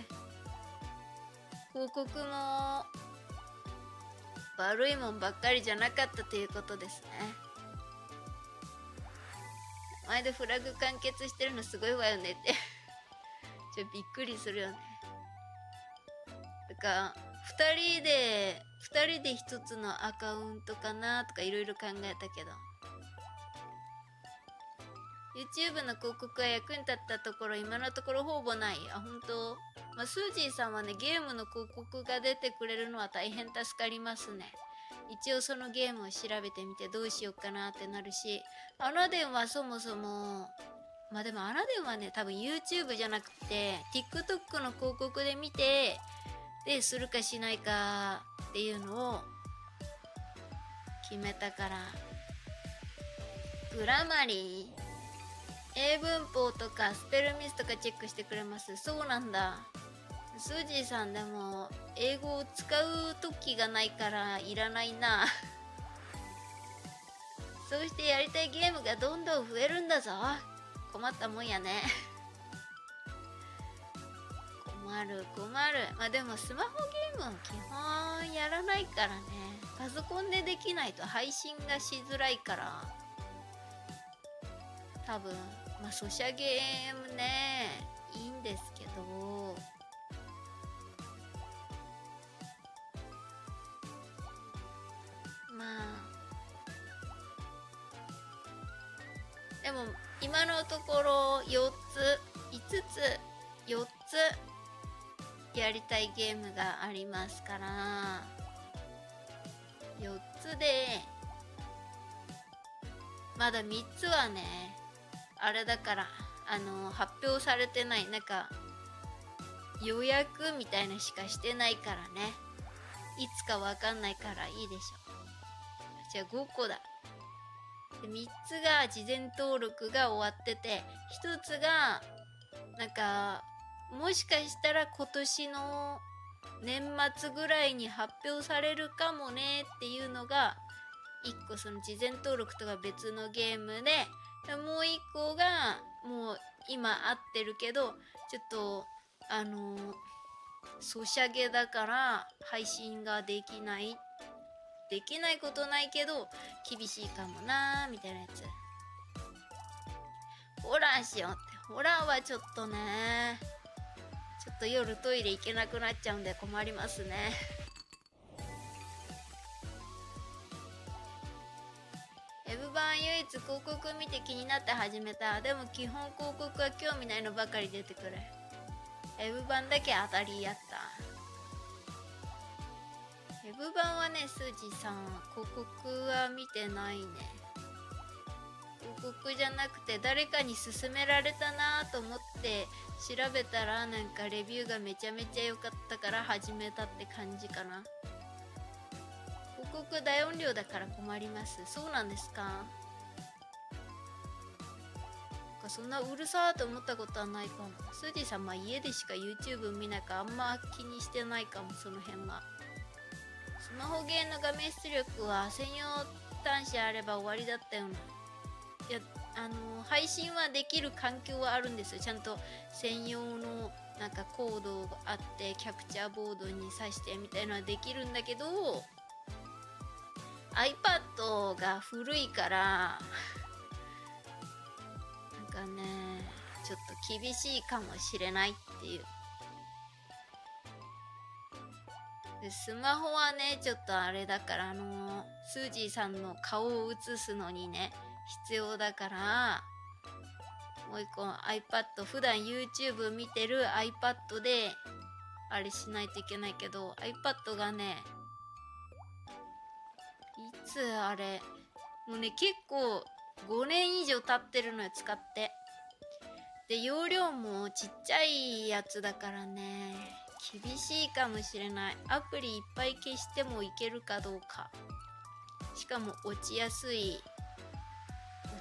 広告も悪いもんばっかりじゃなかったということですね。前でフラグ完結してるのすごいわよねって。ちょびっくりするよね。だから2人で2人で1つのアカウントかなとかいろいろ考えたけど。YouTube の広告が役に立ったところ今のところほぼない。あ本当？まあ、スージーさんはねゲームの広告が出てくれるのは大変助かりますね。一応そのゲームを調べてみてどうしようかなってなるし。アナデンはそもそもまあでもアナデンはね多分 YouTube じゃなくて TikTok の広告で見てでするかしないかっていうのを決めたから。グラマリー。英文法とかスペルミスとかチェックしてくれます。そうなんだ。スージーさんでも英語を使う時がないからいらないな。そうしてやりたいゲームがどんどん増えるんだぞ。困ったもんやね。困る困る。まあでもスマホゲームは基本やらないからね。パソコンでできないと配信がしづらいから。多分。まあソシャゲームねいいんですけど。まあでも今のところ4つ5つ4つやりたいゲームがありますから4つでまだ3つはねあれだからあの発表されてないなんか予約みたいなしかしてないからね。いつかわかんないからいいでしょ。じゃあ5個だ。で3つが事前登録が終わってて1つがなんかもしかしたら今年の年末ぐらいに発表されるかもねっていうのが1個その事前登録とか別のゲームでもう1個がもう今合ってるけどちょっとあの、ソシャゲだから配信ができないできないことないけど厳しいかもなーみたいなやつ。ホラーしようって。ホラーはちょっとねちょっと夜トイレ行けなくなっちゃうんで困りますね。ウェブ版唯一広告見て気になって始めた。でも基本広告は興味ないのばかり出てくる。ウェブ版だけ当たりやった。ウェブ版はねスージさん広告は見てないね。広告じゃなくて誰かに勧められたなと思って調べたらなんかレビューがめちゃめちゃ良かったから始めたって感じかな。広告大音量だから困ります。そうなんですか？そんなうるさーと思ったことはないかも。スージさんま家でしか YouTube 見ないかあんま気にしてないかもその辺は。スマホゲーの画面出力は専用端子あれば終わりだったような。いやあの配信はできる環境はあるんですよ。ちゃんと専用のなんかコードがあってキャプチャーボードに挿してみたいのはできるんだけど iPad が古いからなんかねちょっと厳しいかもしれないっていう。でスマホはねちょっとあれだからあの、スージーさんの顔を映すのにね必要だからもう一個 iPad 普段 YouTube 見てる iPad であれしないといけないけど iPad がねつあれ。もうね結構5年以上経ってるのよ使って。で容量もちっちゃいやつだからね。厳しいかもしれない。アプリいっぱい消してもいけるかどうか。しかも落ちやすい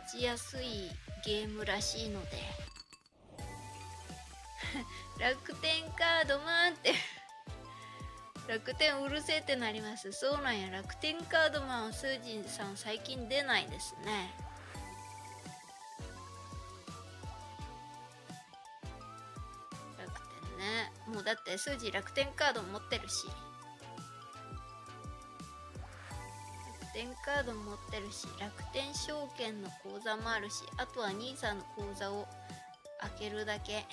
落ちやすいゲームらしいので。楽天カードマンって。楽天うるせえってなります。そうなんや。楽天カードマンはスージンさん最近出ないですね。楽天ね。もうだってスージ楽天カード持ってるし。楽天カード持ってるし楽天証券の口座もあるしあとは兄さんの口座を開けるだけ。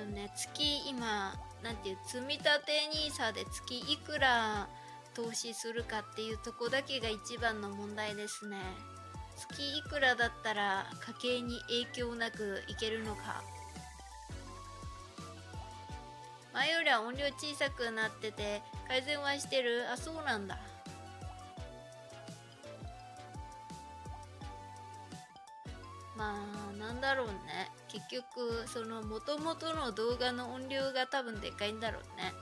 うんね月今なんていう積立て NISA で月いくら投資するかっていうとこだけが一番の問題ですね。月いくらだったら家計に影響なくいけるのか。前よりは音量小さくなってて改善はしてる？あそうなんだ。まあなんだろうね。結局その元々の動画の音量が多分でかいんだろうね。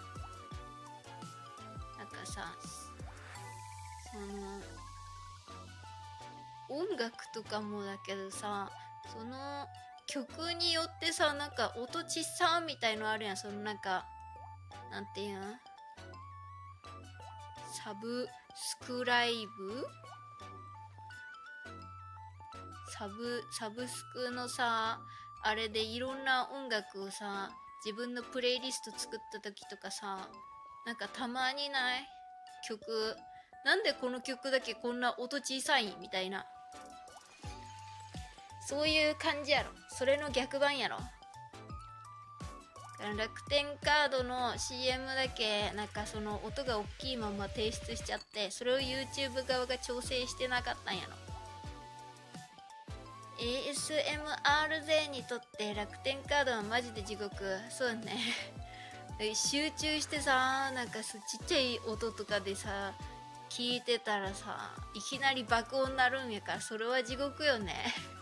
なんかさその音楽とかもだけどさその曲によってさなんか音ちっさみたいのあるやん。そのなんかなんていうんサブスクライブ？サブサブスクのさあれでいろんな音楽をさ自分のプレイリスト作った時とかさなんかたまにない？曲？なんでこの曲だけこんな音小さいみたいな。そういう感じやろ。それの逆版やろ。楽天カードの CM だけなんかその音が大きいまま提出しちゃってそれを YouTube 側が調整してなかったんやろ。ASMRZ にとって楽天カードはマジで地獄。そうね。集中してさなんかちっちゃい音とかでさ聞いてたらさいきなり爆音なるんやからそれは地獄よね。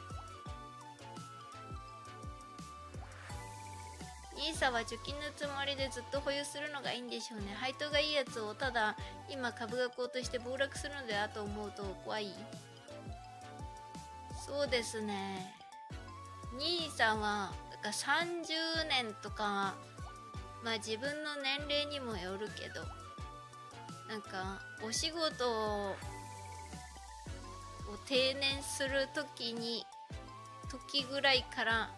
NISA は貯金のつもりでずっと保有するのがいいんでしょうね。配当がいいやつをただ今株が高騰して暴落するのではと思うと怖い。そうですね。NISA はか30年とかまあ自分の年齢にもよるけどなんかお仕事を定年する時に時ぐらいから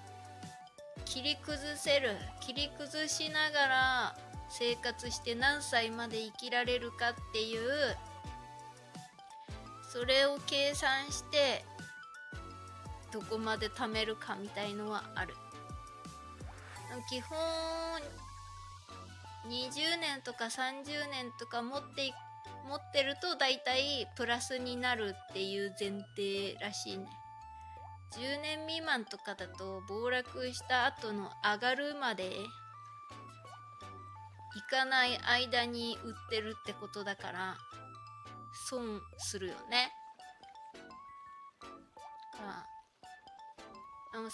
切り崩せる切り崩しながら生活して何歳まで生きられるかっていうそれを計算してどこまで貯めるかみたいのはある基本20年とか30年とか持って持ってると大体プラスになるっていう前提らしいね10年未満とかだと暴落した後の上がるまで行かない間に売ってるってことだから損するよね。あの30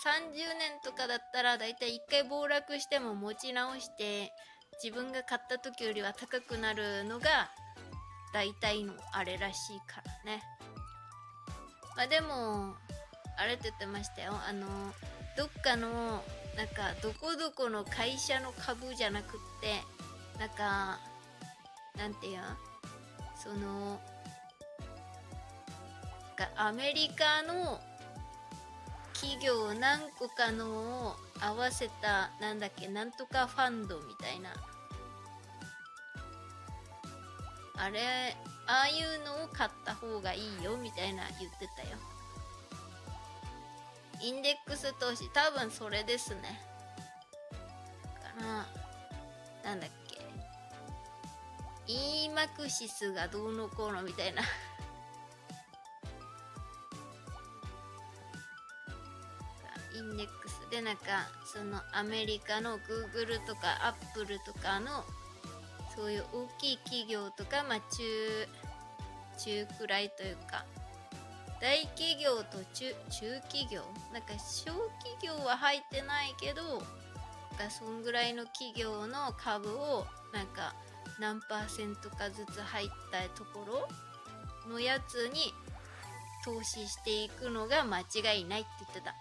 年とかだったらだいたい1回暴落しても持ち直して自分が買った時よりは高くなるのが大体のあれらしいからね。まあでもあれって言ってましたよあのどっかのなんかどこどこの会社の株じゃなくってなんかなんていうそのアメリカの企業何個かのを合わせたなんだっけなんとかファンドみたいな。あれああいうのを買った方がいいよみたいな言ってたよ。インデックス投資多分それですね。かな。なんだっけ。イーマクシスがどうのこうのみたいな。インデックス。でなんかそのアメリカのグーグルとかアップルとかのそういう大きい企業とかまあ中中くらいというか大企業と中中企業？なんか小企業は入ってないけどなんかそんぐらいの企業の株をなんか何パーセントかずつ入ったところのやつに投資していくのが間違いないって言ってた。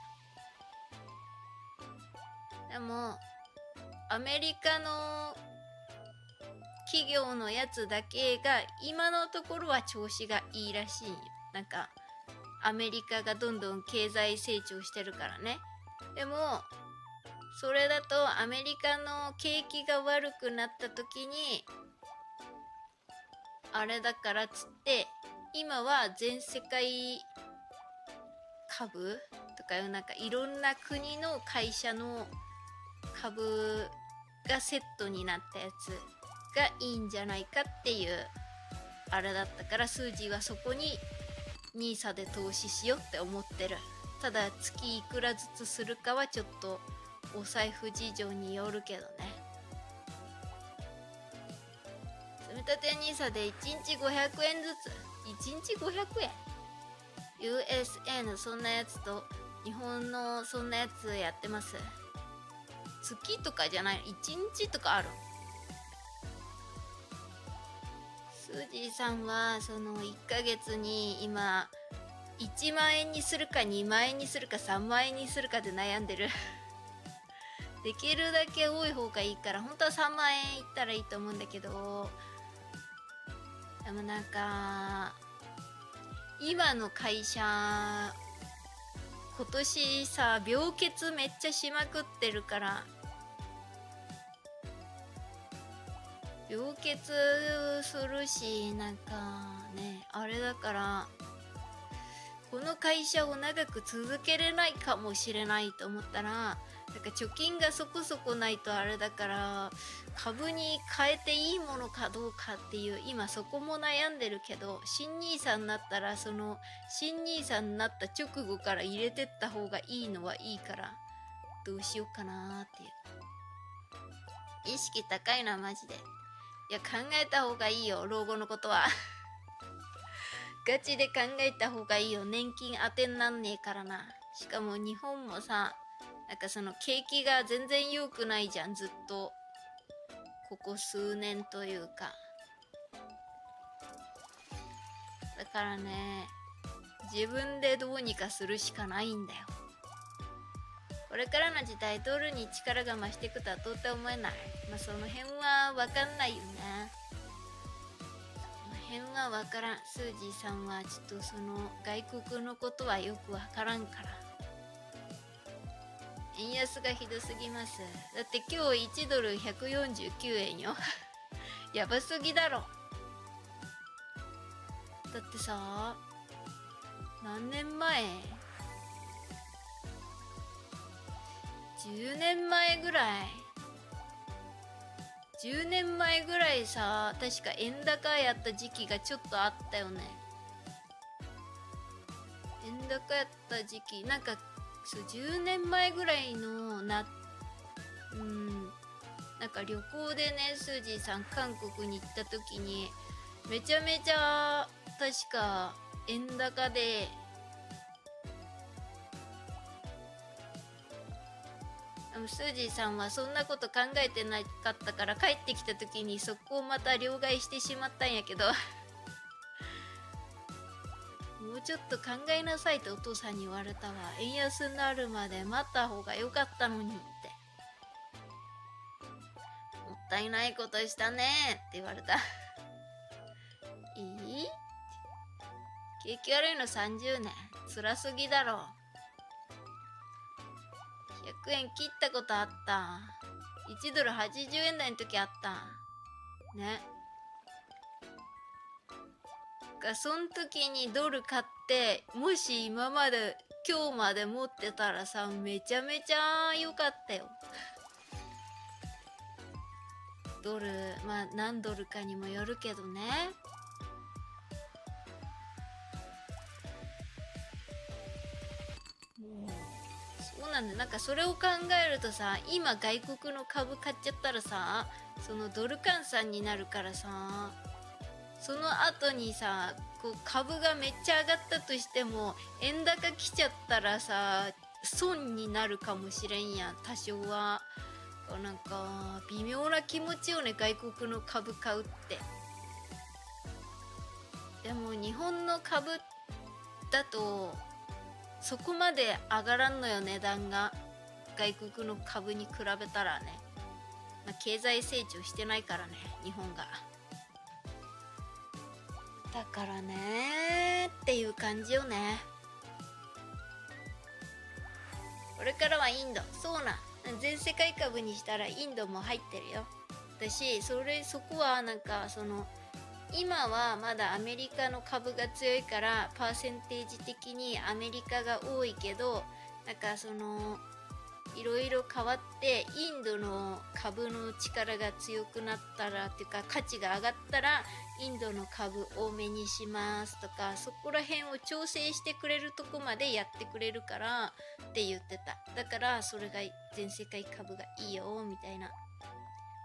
でもアメリカの企業のやつだけが今のところは調子がいいらしいなんかアメリカがどんどん経済成長してるからね。でもそれだとアメリカの景気が悪くなった時にあれだからっつって今は全世界株とかいうなんかいろんな国の会社の株がセットになったやつがいいんじゃないかっていうあれだったから数字はそこに NISA で投資しようって思ってる。ただ月いくらずつするかはちょっとお財布事情によるけどね。積み立て NISA で1日500円ずつ。1日500円？USA のそんなやつと日本のそんなやつやってます。月とかじゃない1日とかある？スージーさんはその1ヶ月に今1万円にするか2万円にするか3万円にするかで悩んでる。できるだけ多い方がいいから本当は3万円いったらいいと思うんだけどでもなんか今の会社今年さ病欠めっちゃしまくってるから。病欠するしなんかねあれだからこの会社を長く続けれないかもしれないと思ったらなんか貯金がそこそこないとあれだから株に変えていいものかどうかっていう今そこも悩んでるけど新 NISA になったらその新 NISA になった直後から入れてった方がいいのはいいからどうしようかなっていう。意識高いなマジで。いや考えた方がいいよ老後のことは。ガチで考えた方がいいよ年金当てになんねえからな。しかも日本もさなんかその景気が全然良くないじゃんずっとここ数年というか。だからね自分でどうにかするしかないんだよ。これからの時代ドルに力が増していくとは到底思えない。まあその辺は分かんないよね。その辺は分からん。スージーさんはちょっとその外国のことはよく分からんから。円安がひどすぎます。だって今日1ドル149円よ。やばすぎだろ。だってさ何年前？10年前ぐらい。10年前ぐらいさ確か円高やった時期がちょっとあったよね。円高やった時期なんかそう10年前ぐらいのなうんなんか旅行でねスージーさん韓国に行った時にめちゃめちゃ確か円高でスージーさんはそんなこと考えてなかったから帰ってきた時にそこをまた両替してしまったんやけど。もうちょっと考えなさいってお父さんに言われたわ。円安になるまで待った方が良かったのにって。もったいないことしたねって言われた。いい？景気悪いの30年。辛すぎだろ。100円切ったことあった。1ドル80円台の時あった。ね。かそん時にドル買ってもし今まで今日まで持ってたらさめちゃめちゃ良かったよ。ドルまあ何ドルかにもよるけどね。そうなんだなんかそれを考えるとさ今外国の株買っちゃったらさそのドル換算になるからさその後にさこう株がめっちゃ上がったとしても円高来ちゃったらさ損になるかもしれんやん。多少は。なんか微妙な気持ちよね外国の株買うって。でも日本の株だとそこまで上がらんのよ値段が。外国の株に比べたらね、まあ、経済成長してないからね日本が。だからねっていう感じよね。これからはインド。そうなん。全世界株にしたらインドも入ってるよ。だしそれそこはなんかその今はまだアメリカの株が強いからパーセンテージ的にアメリカが多いけどなんかそのいろいろ変わってインドの株の力が強くなったらっていうか価値が上がったらインドの株多めにしますとかそこら辺を調整してくれるとこまでやってくれるからって言ってた。だからそれが全世界株がいいよみたいな。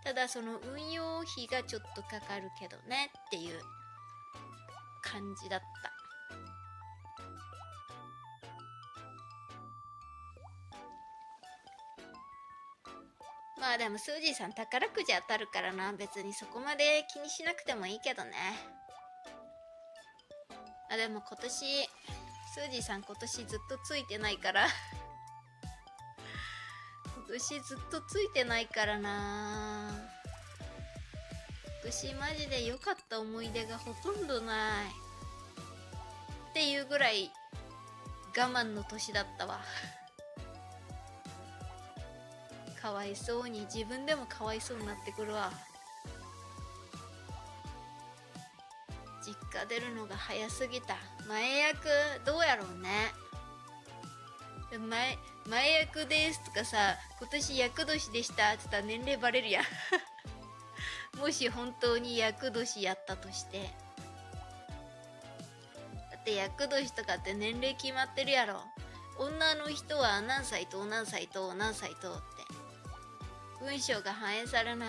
ただその運用費がちょっとかかるけどねっていう感じだった。まあでもスージーさん宝くじ当たるからな。別にそこまで気にしなくてもいいけどね。あでも今年スージーさん今年ずっとついてないから。今年ずっとついてないからな。今年マジで良かった思い出がほとんどない。っていうぐらい我慢の年だったわ。かわいそうに自分でもかわいそうになってくるわ。実家出るのが早すぎた。前役どうやろうね。前前役ですとかさ今年役年でしたって言ったら年齢バレるやん。もし本当に役年やったとして。だって役年とかって年齢決まってるやろ。女の人は何歳と何歳と何歳と。文章が反映されない。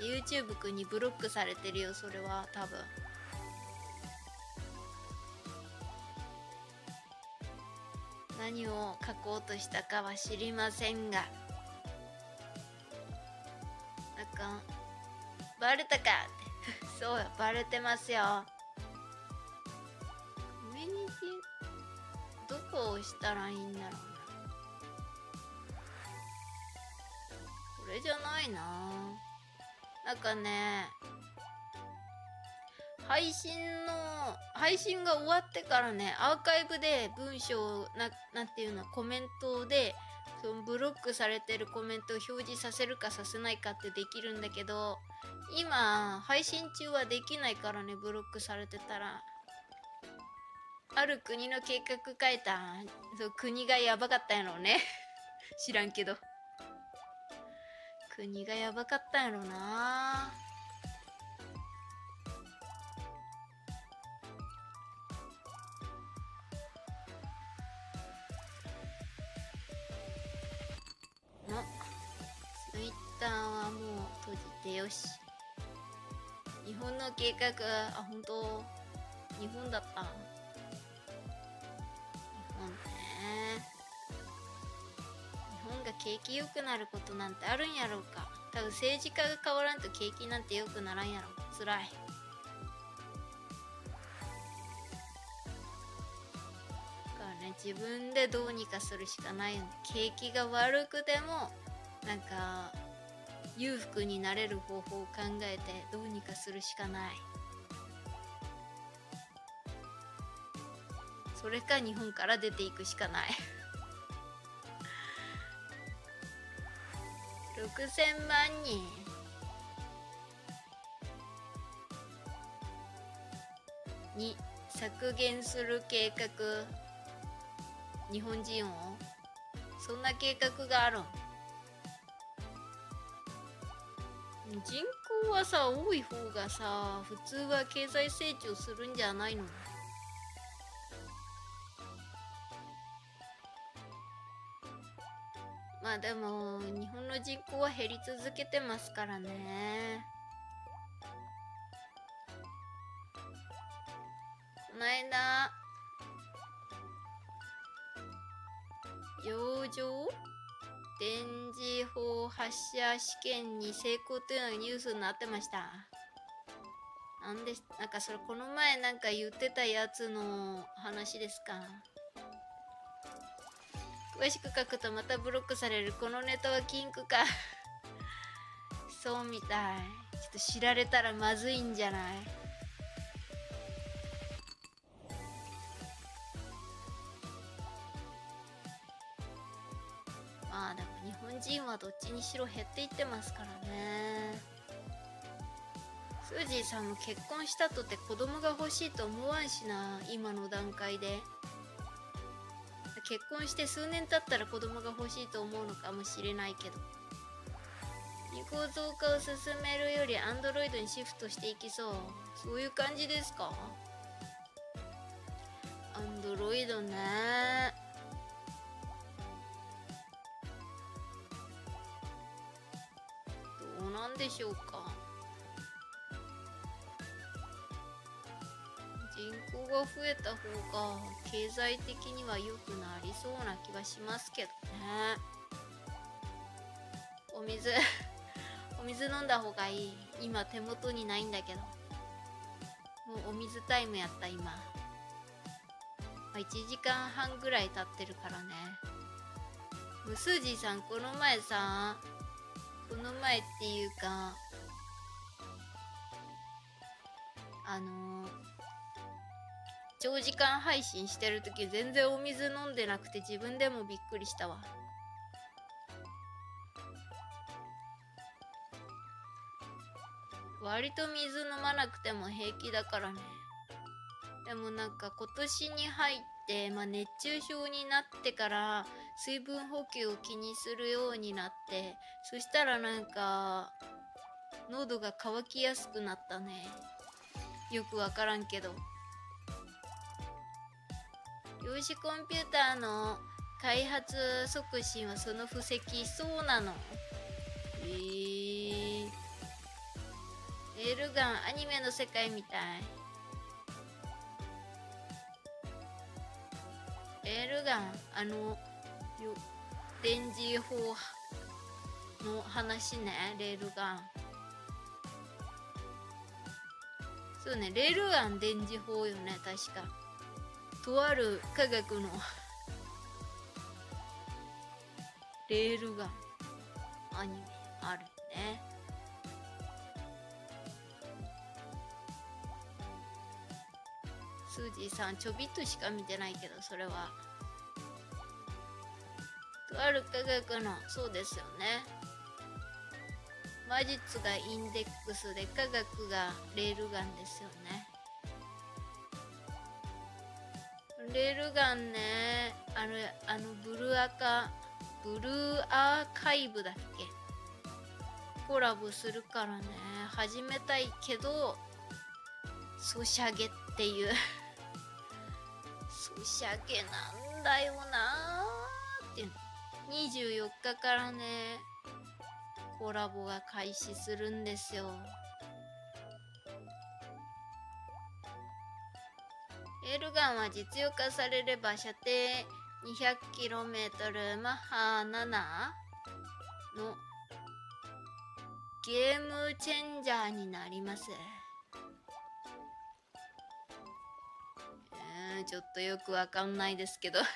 YouTube 君にブロックされてるよそれは多分。何を書こうとしたかは知りませんが。なんバレたかって。そうよバレてますよ。コミュニティどこを押したらいいんだろう。れじゃないな。なんかね配信の配信が終わってからねアーカイブで文章ななんていうのコメントでそのブロックされてるコメントを表示させるかさせないかってできるんだけど今配信中はできないからねブロックされてたら。ある国の計画書いたそう国がやばかったんやろうね。知らんけど。国がやばかったんやろな。のツイッターはもう閉じてよし。日本の計画あ本当？日本だった。日本ね。が景気良くなることなんてあるんやろうか。多分政治家が変わらんと景気なんて良くならんやろつらい。だからね自分でどうにかするしかないよね。景気が悪くてもなんか裕福になれる方法を考えてどうにかするしかない。それか日本から出ていくしかない。6000万人。に削減する計画。日本人を。そんな計画があるん。人口はさ多い方がさ普通は経済成長するんじゃないの？まあでも日本の人口は減り続けてますからね。この間洋上電磁砲発射試験に成功というのがニュースになってました。なんでなんかそれこの前なんか言ってたやつの話ですか？詳しく書くとまたブロックされる。このネタは禁句か。そうみたい。ちょっと知られたらまずいんじゃない？まあでも日本人はどっちにしろ減っていってますからね。スージーさんも結婚したとて子供が欲しいと思わんしな今の段階で。結婚して数年経ったら子供が欲しいと思うのかもしれないけど。二項増加を進めるよりアンドロイドにシフトしていきそう。そういう感じですか？アンドロイドね。どうなんでしょうか？人口が増えた方が経済的には良くなりそうな気がしますけどね。お水。お水飲んだ方がいい。今手元にないんだけど。もうお水タイムやった今、まあ、1時間半ぐらい経ってるからね。ムスージさんこの前さこの前っていうかあのー、長時間配信してる時全然お水飲んでなくて自分でもびっくりしたわ。割と水飲まなくても平気だからね。でもなんか今年に入って、まあ、熱中症になってから水分補給を気にするようになってそしたらなんか喉が渇きやすくなったね。よくわからんけど。量子コンピューターの開発促進はその布石そうなの。えー。エルガンアニメの世界みたい。エルガンあのよ電磁砲の話ね。レールガン。そうねレールガン電磁砲よね確か。とある科学のレールガンアニメあるね。スージーさんちょびっとしか見てないけどそれは。とある科学のそうですよね。魔術がインデックスで科学がレールガンですよね。レールガンね。あのあのブルーアカブルーアーカイブだっけ？コラボするからね。始めたいけどソシャゲっていう。仕上げなんだよなー。っていう24日からねコラボが開始するんですよ。エールガンは実用化されれば射程 200km マッハ7のゲームチェンジャーになります。ちょっとよくわかんないですけど。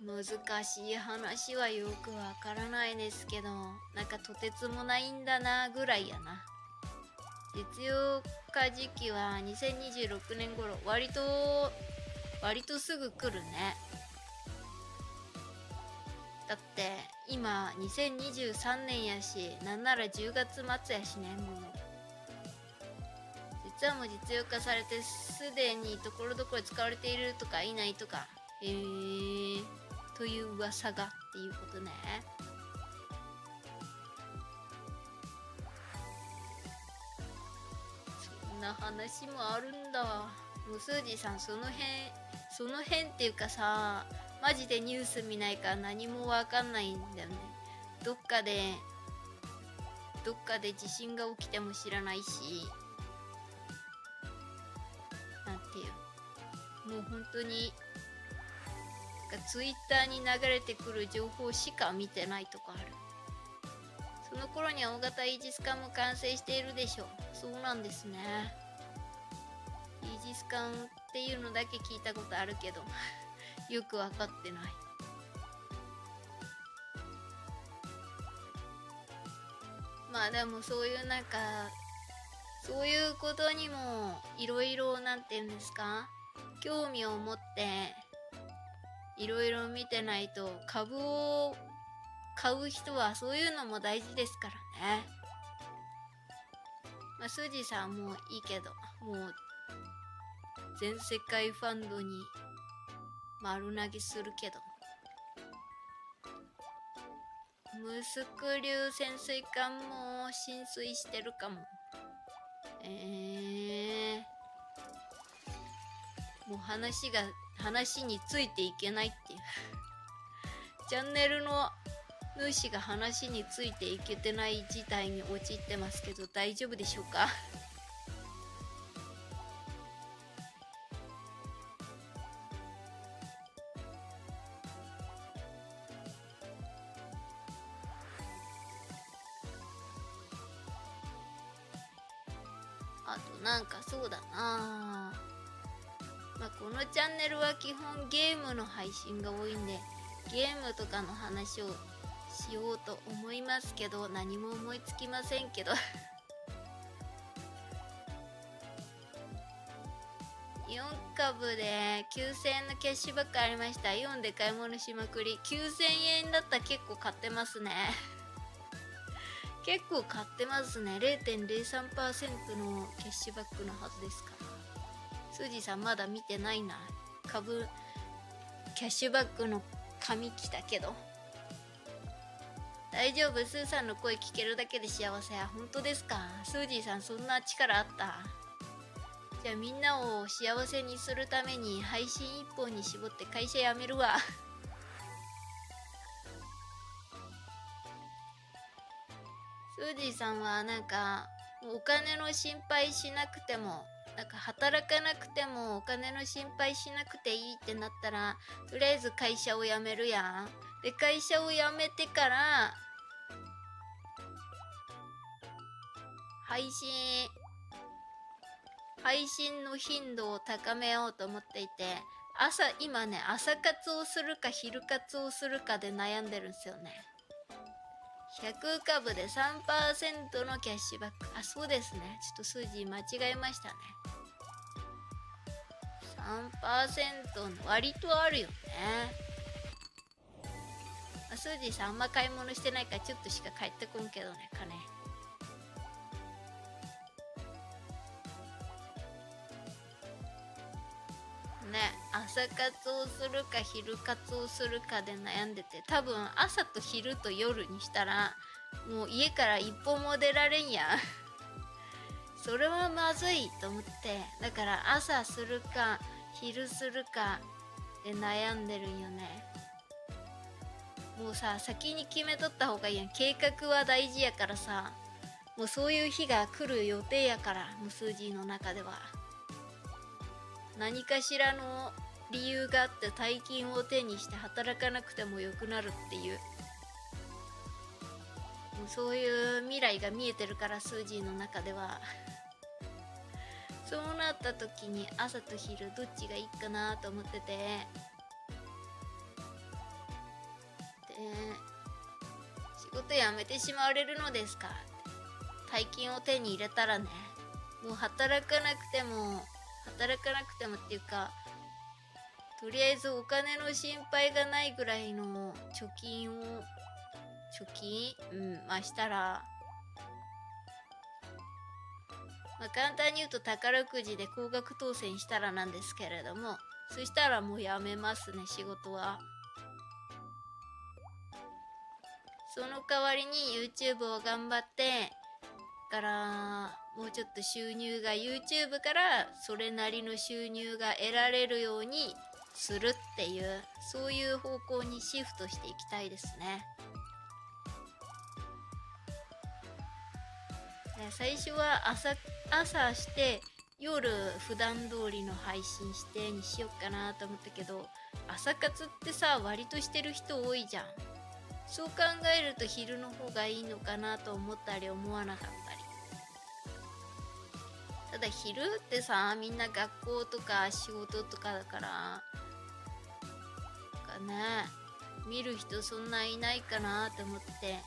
難しい話はよくわからないですけど。なんかとてつもないんだなぐらいやな。実用化時期は2026年頃。割と割とすぐ来るね。だって今2023年やしなんなら10月末やしねもう。実はもう実用化されてすでにところどころ使われているとかいないとか。へえー、という噂がっていうことね。んな話もあるんだ。もうスージーさんその辺その辺っていうかさマジでニュース見ないから何もわかんないんだよね。どっかでどっかで地震が起きても知らないし。なんていう。もう本当にツイッターに流れてくる情報しか見てないとかある。その頃には大型イージス艦も完成しているでしょう。そうなんですね。イージス艦っていうのだけ聞いたことあるけど よく分かってない。まあでもそういうなんかそういうことにもいろいろなんて言うんですか興味を持っていろいろ見てないと株を買う人はそういうのも大事ですからね。まあスージーさんもいいけどもう全世界ファンドに丸投げするけど。ムスク流潜水艦も浸水してるかも。えー、もう話が話についていけないっていう。チャンネルの主が話についていけてない事態に陥ってますけど大丈夫でしょうか？あとなんかそうだな。まあこのチャンネルは基本ゲームの配信が多いんでゲームとかの話をしようと思いますけど何も思いつきませんけど。4株で9000円のキャッシュバックありました。4で買い物しまくり。9000円だったら結構買ってますね。結構買ってますね。0.03%のキャッシュバックのはずですから。スージーさんまだ見てないな。株キャッシュバックの紙来たけど。大丈夫？スーさんの声聞けるだけで幸せ。や本当ですか？スージーさんそんな力あった？じゃあみんなを幸せにするために配信一本に絞って会社辞めるわ。スージーさんはなんかお金の心配しなくてもなんか働かなくてもお金の心配しなくていいってなったらとりあえず会社を辞めるやん。で会社を辞めてから配信配信の頻度を高めようと思っていて朝今ね朝活をするか昼活をするかで悩んでるんですよね。100株で3%のキャッシュバック。あそうですね。ちょっと数字間違えましたね。3%の割とあるよね。あスージーさんあんま買い物してないからちょっとしか帰ってこんけどね金。ね朝活をするか昼活をするかで悩んでて多分朝と昼と夜にしたらもう家から一歩も出られんや。それはまずいと思ってだから朝するか昼するかで悩んでるんよね。もうさ先に決めとった方がいいやん。計画は大事やからさ。もうそういう日が来る予定やから無数字の中では。何かしらの理由があって大金を手にして働かなくてもよくなるっていう。もうそういう未来が見えてるから数字の中では。そうなった時に朝と昼どっちがいいかなと思ってて。仕事辞めてしまわれるのですか？大金を手に入れたらね。もう働かなくても働かなくてもっていうかとりあえずお金の心配がないぐらいの貯金を貯金？うんまあしたらまあ、簡単に言うと宝くじで高額当選したらなんですけれどもそしたらもうやめますね仕事は。その代わりに YouTube を頑張ってからもうちょっと収入が YouTube からそれなりの収入が得られるようにするっていうそういう方向にシフトしていきたいですね。最初は朝朝して夜普段通りの配信してにしようかなと思ったけど朝活ってさ割としてる人多いじゃんそう考えると昼の方がいいのかなと思ったり。思わなかったりただ昼ってさみんな学校とか仕事とかだから。かね見る人そんないないかなと思って。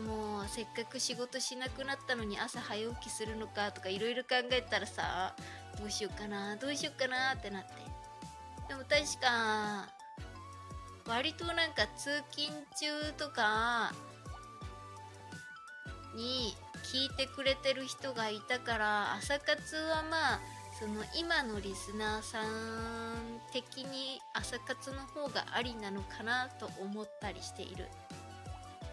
もうせっかく仕事しなくなったのに朝早起きするのかとかいろいろ考えたらさどうしようかなどうしようかなってなって。でも確か割となんか通勤中とかに聞いてくれてる人がいたから朝活はまあその今のリスナーさん的に朝活の方がありなのかなと思ったりしている。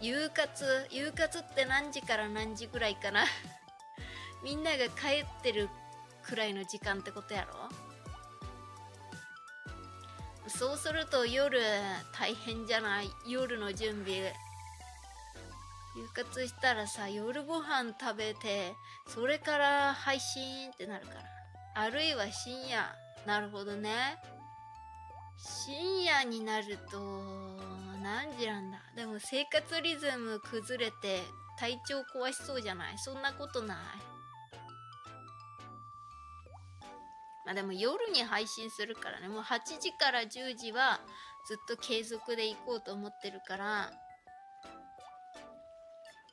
夕活夕活って何時から何時ぐらいかな。みんなが帰ってるくらいの時間ってことやろ？そうすると夜大変じゃない？夜の準備。夕活したらさ夜ご飯食べてそれから配信ってなるから。あるいは深夜。なるほどね。深夜になると何時なんだ？でも生活リズム崩れて体調壊しそうじゃない？そんなことない。まあでも夜に配信するからね。もう8時から10時はずっと継続で行こうと思ってるから。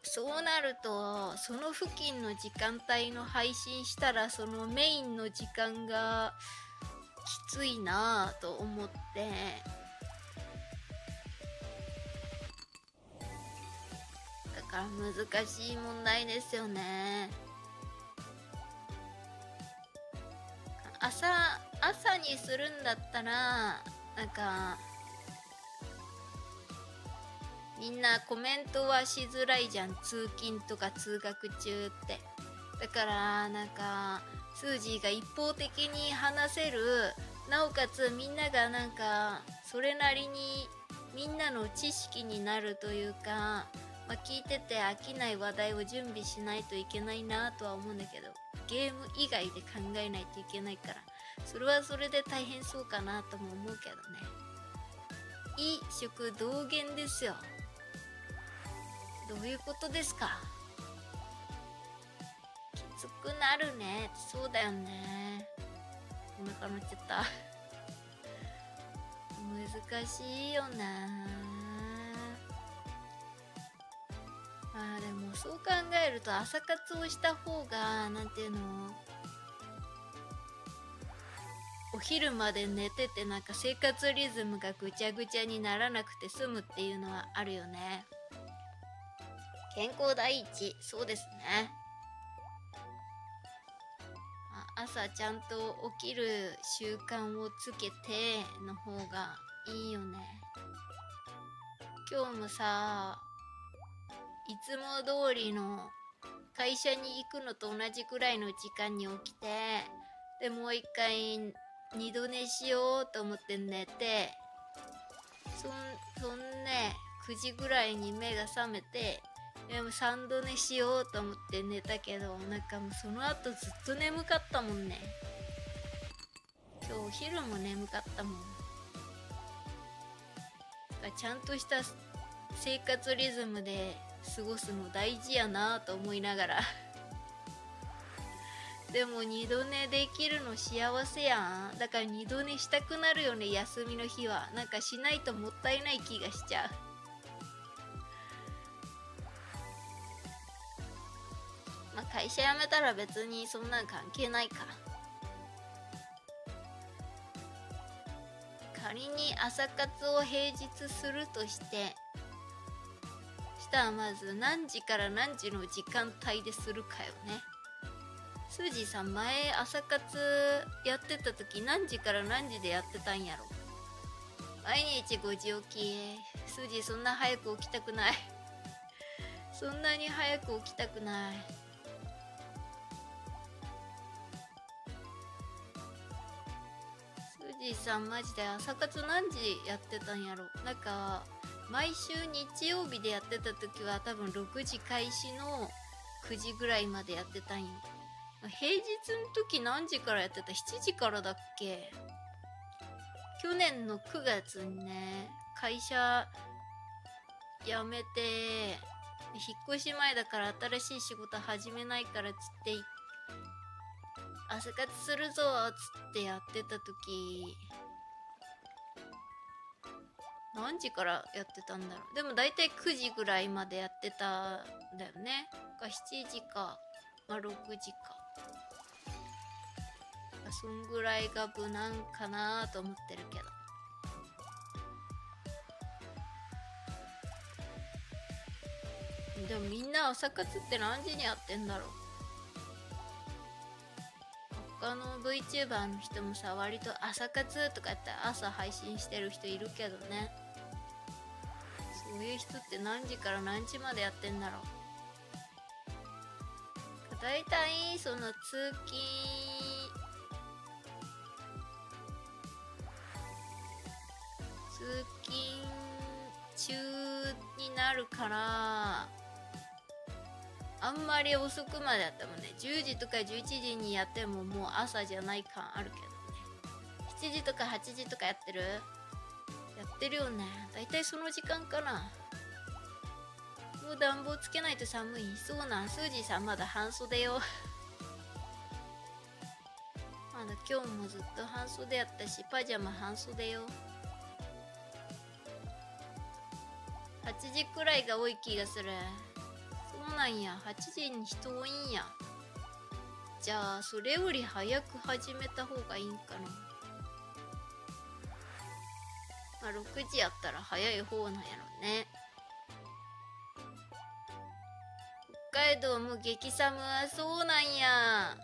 そうなるとその付近の時間帯の配信したらそのメインの時間がきついなぁと思って。だから難しい問題ですよね。朝朝にするんだったらなんかみんなコメントはしづらいじゃん。通勤とか通学中って。だからなんかスージーが一方的に話せるなおかつみんながなんかそれなりにみんなの知識になるというか、まあ、聞いてて飽きない話題を準備しないといけないなとは思うんだけど。ゲーム以外で考えないといけないからそれはそれで大変そうかなとも思うけどね。衣食同源ですよ。どういうことですか？きつくなるね。そうだよね。お腹鳴っちゃった。難しいよな。あでもそう考えると朝活をした方が何ていうのお昼まで寝ててなんか生活リズムがぐちゃぐちゃにならなくて済むっていうのはあるよね。健康第一そうですね。朝ちゃんと起きる習慣をつけての方がいいよね。今日もさいつも通りの会社に行くのと同じくらいの時間に起きてでもう一回二度寝しようと思って寝てそんそんね9時ぐらいに目が覚めてでも3度寝しようと思って寝たけどなんかもうその後ずっと眠かったもんね。今日お昼も眠かったもん。ちゃんとした生活リズムで過ごすの大事やなと思いながら。でも二度寝できるの幸せやん。だから二度寝したくなるよね休みの日は。なんかしないともったいない気がしちゃう。まあ、会社辞めたら別にそんなん関係ないか。仮に朝活を平日するとしてしたらまず何時から何時の時間帯でするかよね。スージーさん前朝活やってた時何時から何時でやってたんやろ。毎日5時起き。スージーそんな早く起きたくない。そんなに早く起きたくない。じさんマジで朝活何時やってたんやろ。なんか毎週日曜日でやってた時は多分6時開始の9時ぐらいまでやってたんよ平日の時何時からやってた ?7 時からだっけ？去年の9月にね会社辞めて引っ越し前だから新しい仕事始めないからつって行っ朝活するぞっつってやってた時何時からやってたんだろう。でも大体9時ぐらいまでやってたんだよね。か7時か、まあ、6時か。そんぐらいが無難かなと思ってるけど。でもみんな朝活って何時にやってんだろう。他の VTuber の人もさ割と朝活とかやったら朝配信してる人いるけどね。そういう人って何時から何時までやってんだろう。だいたいその通勤通勤中になるからあんまり遅くまでやってもね10時とか11時にやってももう朝じゃない感あるけどね。7時とか8時とかやってる？やってるよね。だいたいその時間かな。もう暖房つけないと寒い。そうなんスージーさんまだ半袖よ。まだ今日もずっと半袖やったしパジャマ半袖よ。8時くらいが多い気がする。そうなんや。8時に人多いんや。じゃあそれより早く始めた方がいいんかな。まあ6時やったら早い方なんやろね北海道も激寒はそうなんや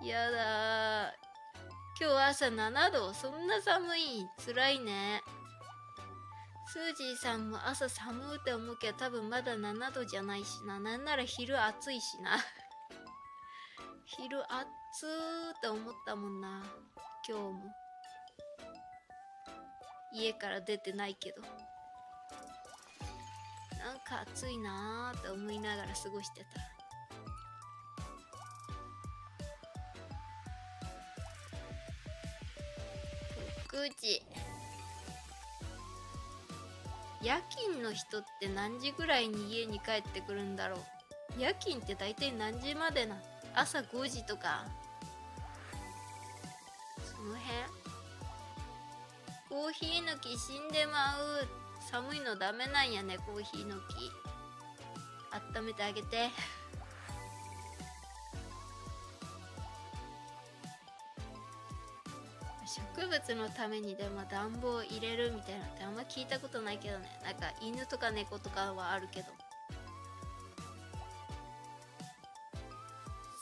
やだ今日朝7度そんな寒い辛いねスージーさんも朝寒うって思うけど多分まだ7度じゃないしな。なんなら昼暑いしな。昼暑ーって思ったもんな。今日も。家から出てないけど。なんか暑いなーって思いながら過ごしてた。6時。夜勤の人って何時ぐらいに家に帰ってくるんだろう夜勤って大体何時までな朝5時とかその辺？コーヒー抜き死んでまう。寒いのダメなんやねコーヒー抜き。温めてあげて。植物のためにでも暖房入れるみたいなってあんま聞いたことないけどね。なんか犬とか猫とかはあるけど。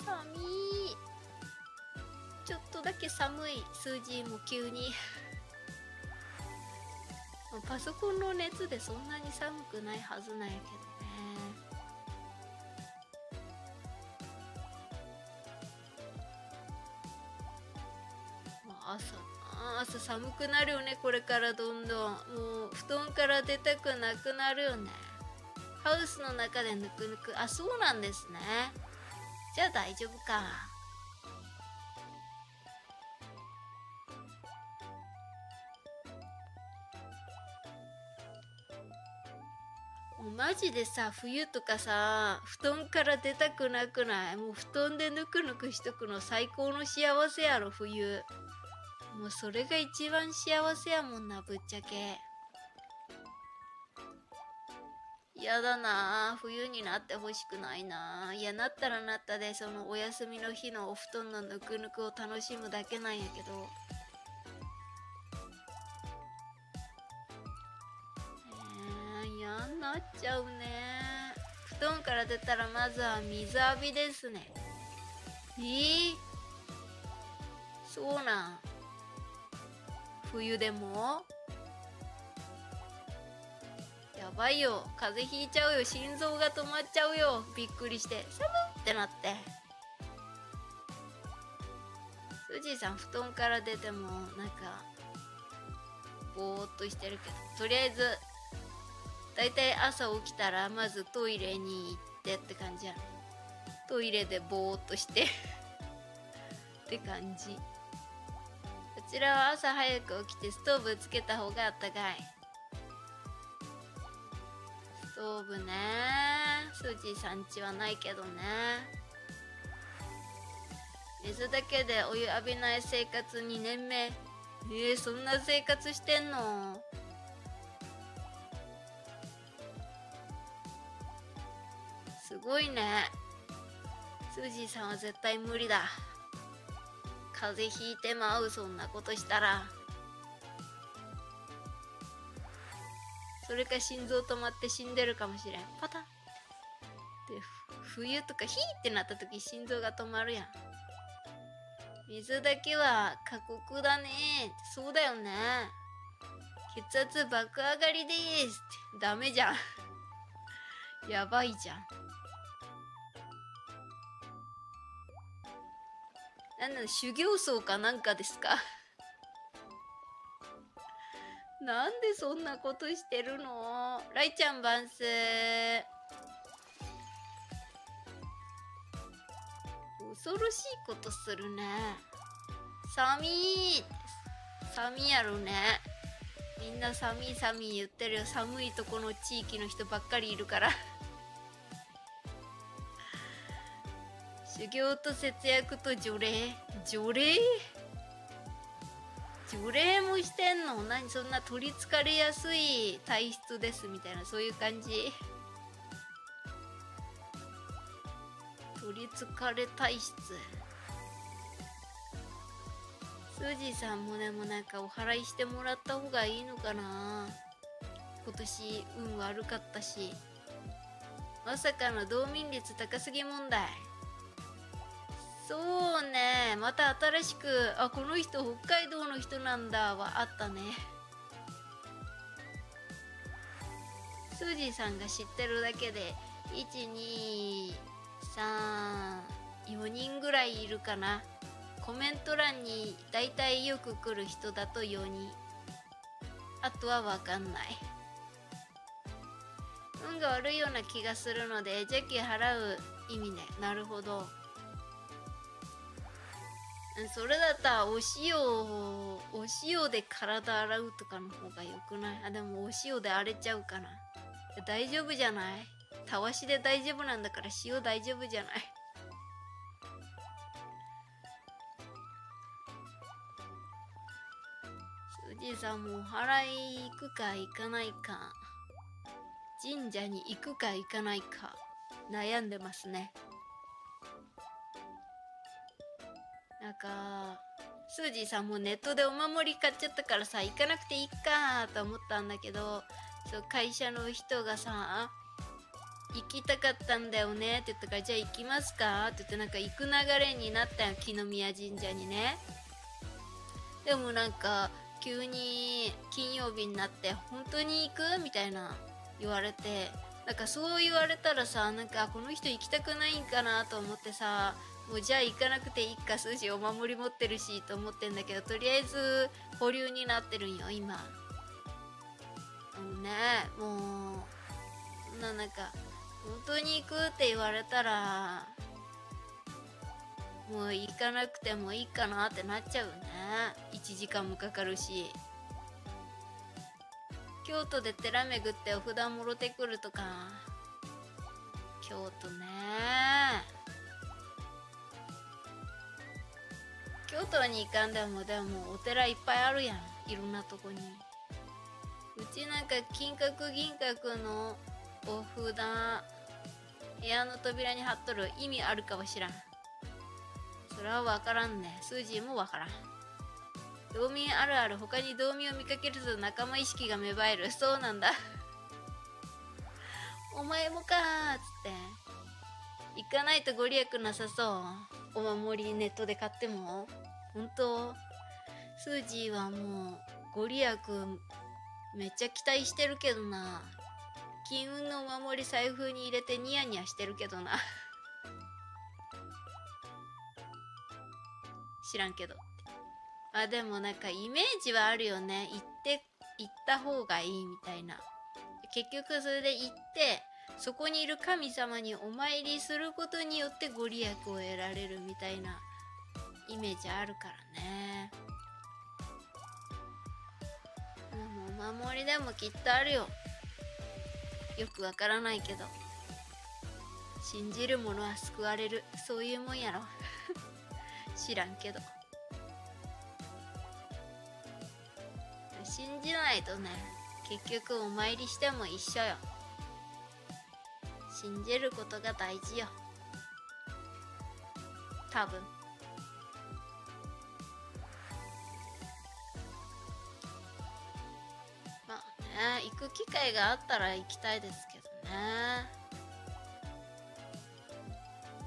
寒い。ちょっとだけ寒い数字も急に。パソコンの熱でそんなに寒くないはずなんやけどね朝朝寒くなるよねこれからどんどん。もう布団から出たくなくなるよね。ハウスの中でぬくぬく。あそうなんですね。じゃあ大丈夫か。もうマジでさ冬とかさ布団から出たくなくない？もう布団でぬくぬくしとくの最高の幸せやろ冬。もうそれが一番幸せやもんなぶっちゃけ。嫌だな冬になってほしくないな。いやなったらなったでそのお休みの日のお布団のぬくぬくを楽しむだけなんやけど。ちゃうね。布団から出たらまずは水浴びですね。えー、そうなん。冬でも？やばいよ。風邪ひいちゃうよ。心臓が止まっちゃうよ。びっくりして。寒ってなって。富士山布団から出てもなんかぼーっとしてるけど。とりあえずだいたい朝起きたらまずトイレに行ってって感じやトイレでぼーっとして。って感じ。こちらは朝早く起きてストーブつけた方があったかい。ストーブね。スージーさんちはないけどね。水だけでお湯浴びない生活2年目えー、そんな生活してんの？すごいね。スージーさんは絶対無理だ。風邪ひいてまうそんなことしたら。それか心臓止まって死んでるかもしれん。パタン。で冬とかヒーってなった時心臓が止まるやん。水だけは過酷だね。そうだよね。血圧爆上がりですって。ダメじゃん。やばいじゃん。なんなの修行僧かなんかですか？なんでそんなことしてるの？ライちゃんバンス。恐ろしいことするね。寒い寒いやろね。みんな寒い寒い言ってるよ。寒いとこの地域の人ばっかりいるから。修行と節約と除霊？除霊？除霊もしてんの？何そんな取りつかれやすい体質ですみたいなそういう感じ？取りつかれ体質。スージーさんもでもなんかお祓いしてもらった方がいいのかな？今年運悪かったし。まさかの道民率高すぎ問題。そうね。また新しくあこの人北海道の人なんだはあったね。スージーさんが知ってるだけで1234人ぐらいいるかな。コメント欄にだいたいよく来る人だと4人。あとは分かんない。運が悪いような気がするので邪気払う意味ね。なるほど。それだったらお塩お塩で体洗うとかの方がよくない？あでもお塩で荒れちゃうかな。大丈夫じゃない？たわしで大丈夫なんだから塩大丈夫じゃない？おじいさんもお祓い行くか行かないか。神社に行くか行かないか悩んでますね。なんかスージーさんもネットでお守り買っちゃったからさ行かなくていいかと思ったんだけどそう会社の人がさ行きたかったんだよねって言ったからじゃあ行きますかって言ってなんか行く流れになったよ木の宮神社にね。でもなんか急に金曜日になって本当に行くみたいな言われてなんかそう言われたらさなんかこの人行きたくないんかなと思ってさもうじゃあ行かなくていいか数字お守り持ってるしと思ってんだけどとりあえず保留になってるんよ今。もうねもうななんか本当に行くって言われたらもう行かなくてもいいかなってなっちゃうね。1時間もかかるし。京都で寺巡ってお札もろてくるとか。京都ね。京都に行かんでもでもお寺いっぱいあるやん。いろんなとこに。うちなんか金閣銀閣のお札部屋の扉に貼っとる意味あるかは知らん。それは分からんね。数字も分からん。道民あるある他に道民を見かけると仲間意識が芽生える。そうなんだ。お前もかーっつって。行かないとご利益なさそう。お守りネットで買っても本当スージーはもうご利益めっちゃ期待してるけどな。金運のお守り財布に入れてニヤニヤしてるけどな。知らんけどあでもなんかイメージはあるよね。行って行った方がいいみたいな。結局それで行ってそこにいる神様にお参りすることによってご利益を得られるみたいなイメージあるからね。でもお守りでもきっとあるよ。よくわからないけど。信じる者は救われる。そういうもんやろ。知らんけど。信じないとね結局お参りしても一緒よ。信じることが大事よ。多分。まあね行く機会があったら行きたいですけどね。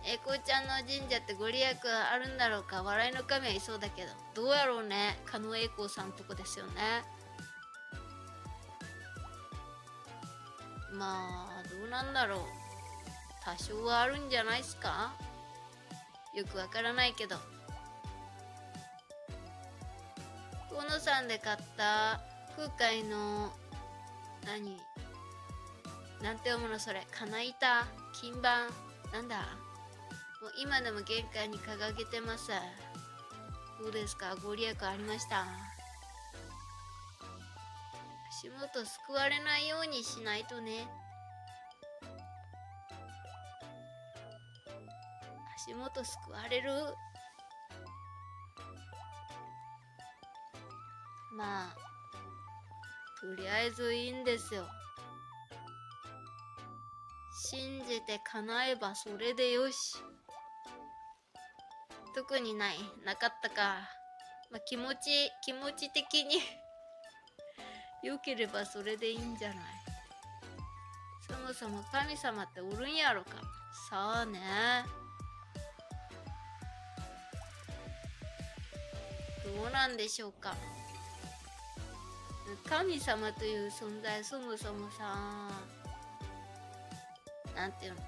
えこうちゃんの神社ってご利益あるんだろうか笑いの神はいそうだけど。どうやろうね狩野英孝さんとこですよね。まあどうなんだろう。多少はあるんじゃないっすか？よくわからないけど。河野さんで買った空海の何？なんて読むのそれ？金板？金板？なんだ？もう今でも玄関に掲げてます。どうですか？ご利益ありました？足元すくわれないようにしないとね。足元すくわれる。まあとりあえずいいんですよ。信じて叶えばそれでよし。特にない。なかったか、まあ、気持ち気持ち的に。良ければそれでいいんじゃない。そもそも神様っておるんやろか。さあね。どうなんでしょうか。神様という存在そもそもさなんていうの。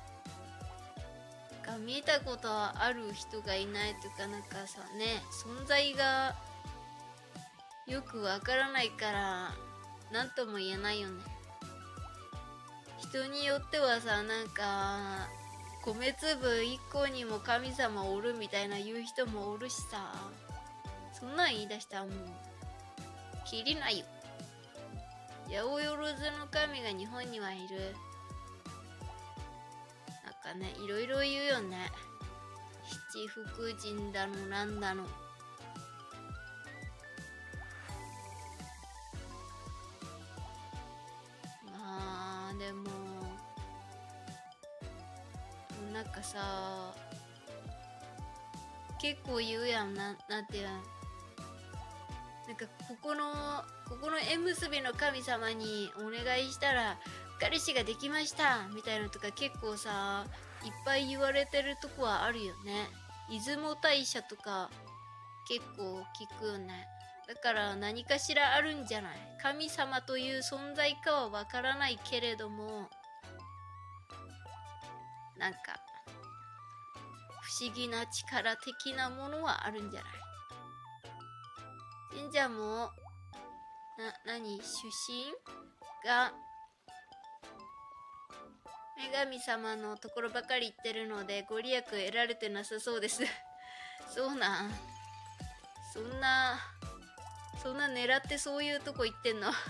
か見たことある人がいないとかなんかさね存在がよくわからないから何とも言えないよね。人によってはさなんか米粒1個にも神様おるみたいな言う人もおるしさ。そんなん言い出したらもうきりないよ。八百万の神が日本にはいる。なんかねいろいろ言うよね。七福神だのなんだの。まあでもなんかさ結構言うやん。ななんていうの？なんかここのここの縁結びの神様にお願いしたら彼氏ができましたみたいなのとか結構さいっぱい言われてるとこはあるよね。出雲大社とか結構聞くよね。だから何かしらあるんじゃない？神様という存在かはわからないけれどもなんか不思議な力的なものはあるんじゃない？神社もな何？出身が女神様のところばかり行ってるのでご利益得られてなさそうです。そうなん。そんなそんな狙ってそういうとこ行ってんの？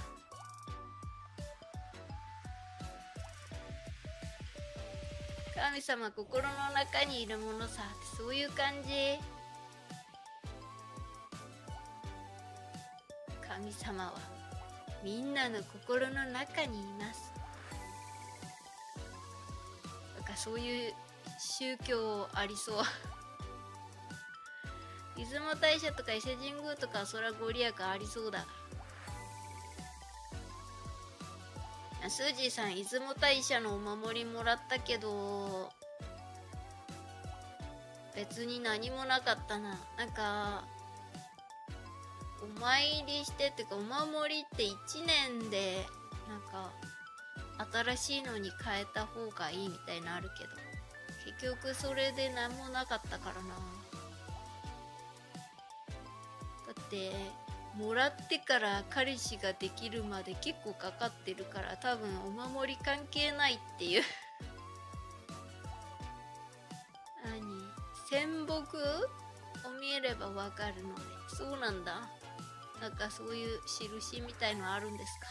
神様心の中にいるものさそういう感じ。神様はみんなの心の中にいます。なんかそういう宗教ありそう。出雲大社とか伊勢神宮とかそらご利益ありそうだ。スージーさん出雲大社のお守りもらったけど別に何もなかったな。なんかお参りしてっていうかお守りって1年でなんか新しいのに変えた方がいいみたいなあるけど結局それで何もなかったからな。だってもらってから彼氏ができるまで結構かかってるから多分お守り関係ないっていう。何？仙木を見ればわかるのでそうなんだ。なんかそういう印みたいのあるんですか？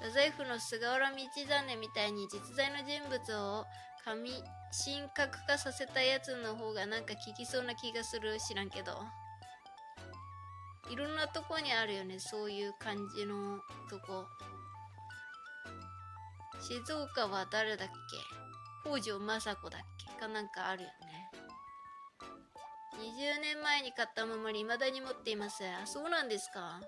太宰府の菅原道真みたいに実在の人物を神神格化させたやつの方がなんか効きそうな気がする。知らんけど。いろんなとこにあるよね。そういう感じのとこ。静岡は誰だっけ？北条政子だっけ？かなんかあるよね。20年前に買ったお守り未だに持っています。あそうなんですか？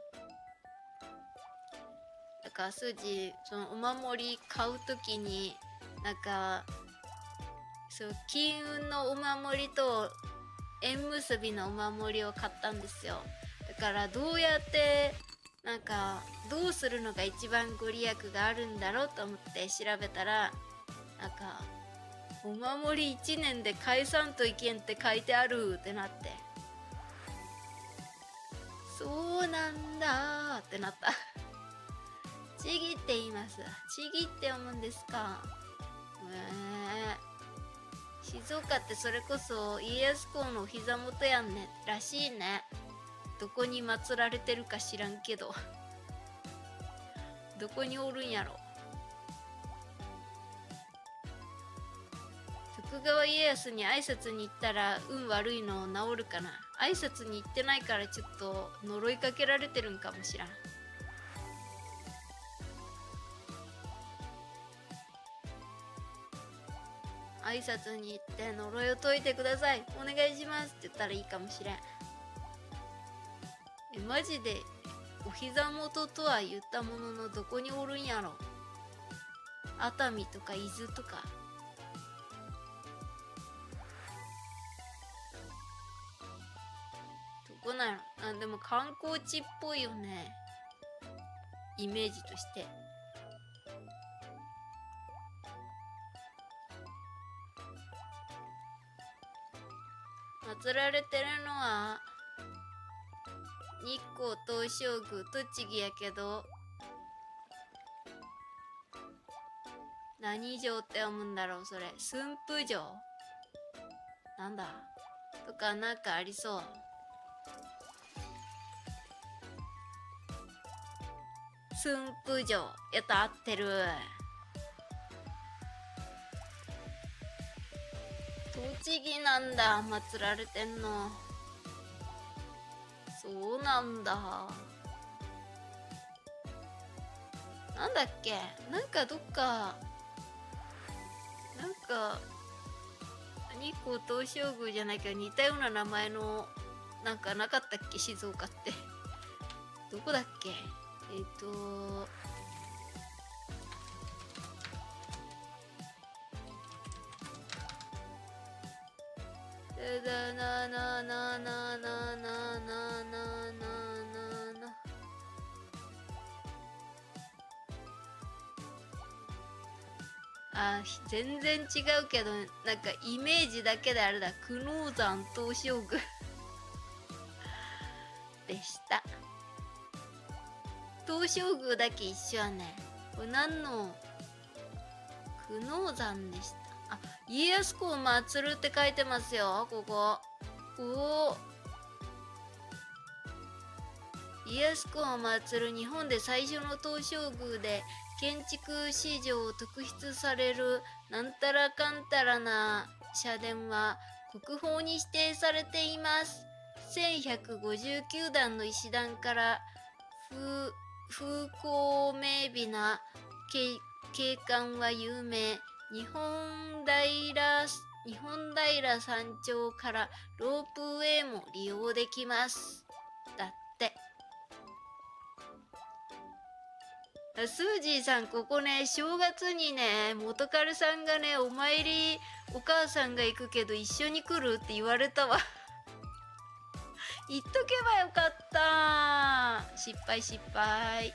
だか数字そのお守り買う時になんかそう金運のお守りと縁結びのお守りを買ったんですよ。だからどうやってなんかどうするのが一番ご利益があるんだろうと思って調べたらなんかお守り1年で返さんといけんって書いてあるってなってそうなんだってなった。ちぎって言いますちぎって読むんですかえー、静岡ってそれこそ家康公のお膝元やんねらしいねどこに祀られてるか知らんけどどこにおるんやろ？徳川家康に挨拶に行ったら運悪いの治るかな？挨拶に行ってないからちょっと呪いかけられてるんかもしらん。挨拶に行って呪いを解いてください。お願いしますって言ったらいいかもしれん。えマジでお膝元とは言ったもののどこにおるんやろ？熱海とか伊豆とか。こなの。あでも観光地っぽいよね。イメージとして。祀られてるのは日光東照宮栃木やけど何城って読むんだろうそれ。駿府城？なんだ？とかなんかありそう。駿府城やった合ってる。栃木なんだ。祀られてんの。そうなんだ。なんだっけ？なんかどっかなんか日光東照宮じゃないけど似たような名前のなんかなかったっけ？静岡って。どこだっけ？えっ、とあ全然違うけどなんかイメージだけであれだ。久能山東照宮でした。東照宮だけ一緒やね。これ何の久能山でした？あ家康公を祀るって書いてますよ。ここ。おお。家康公を祀る日本で最初の東照宮で建築史上特筆されるなんたらかんたらな社殿は国宝に指定されています。1159段の石段から風風光明媚な景観は有名。日本平日本平山頂からロープウェイも利用できます。だって。スージーさんここね正月にね元彼さんがねお参りお母さんが行くけど一緒に来るって言われたわ。言っとけばよかった。失敗失敗。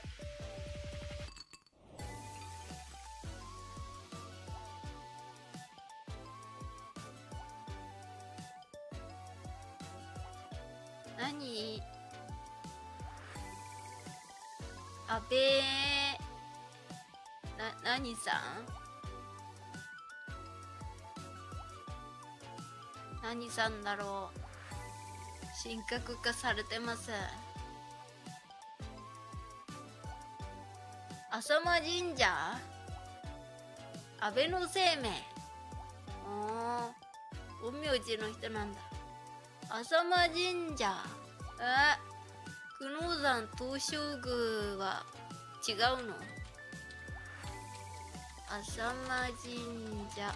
何？阿部な何さん？何さんだろう？神格化されてます。浅間神社？安倍の生命ああ陰陽師の人なんだ。浅間神社？え？久能山東照宮は違うの？浅間神社。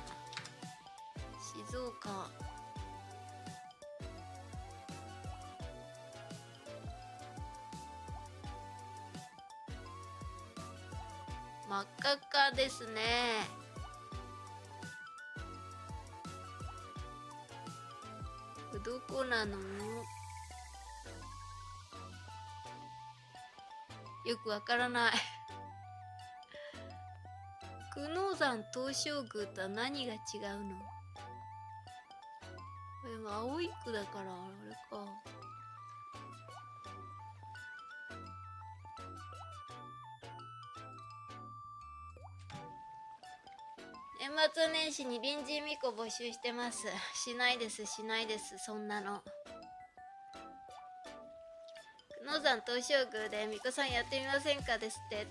静岡。真っ赤っかですね。どこなの？よくわからない。久能山東照宮とは何が違うの？でも青い区だからあれか。年末年始に臨時巫女募集してます。しないですしないです。そんなの。久能山東照宮で巫女さんやってみませんかですって。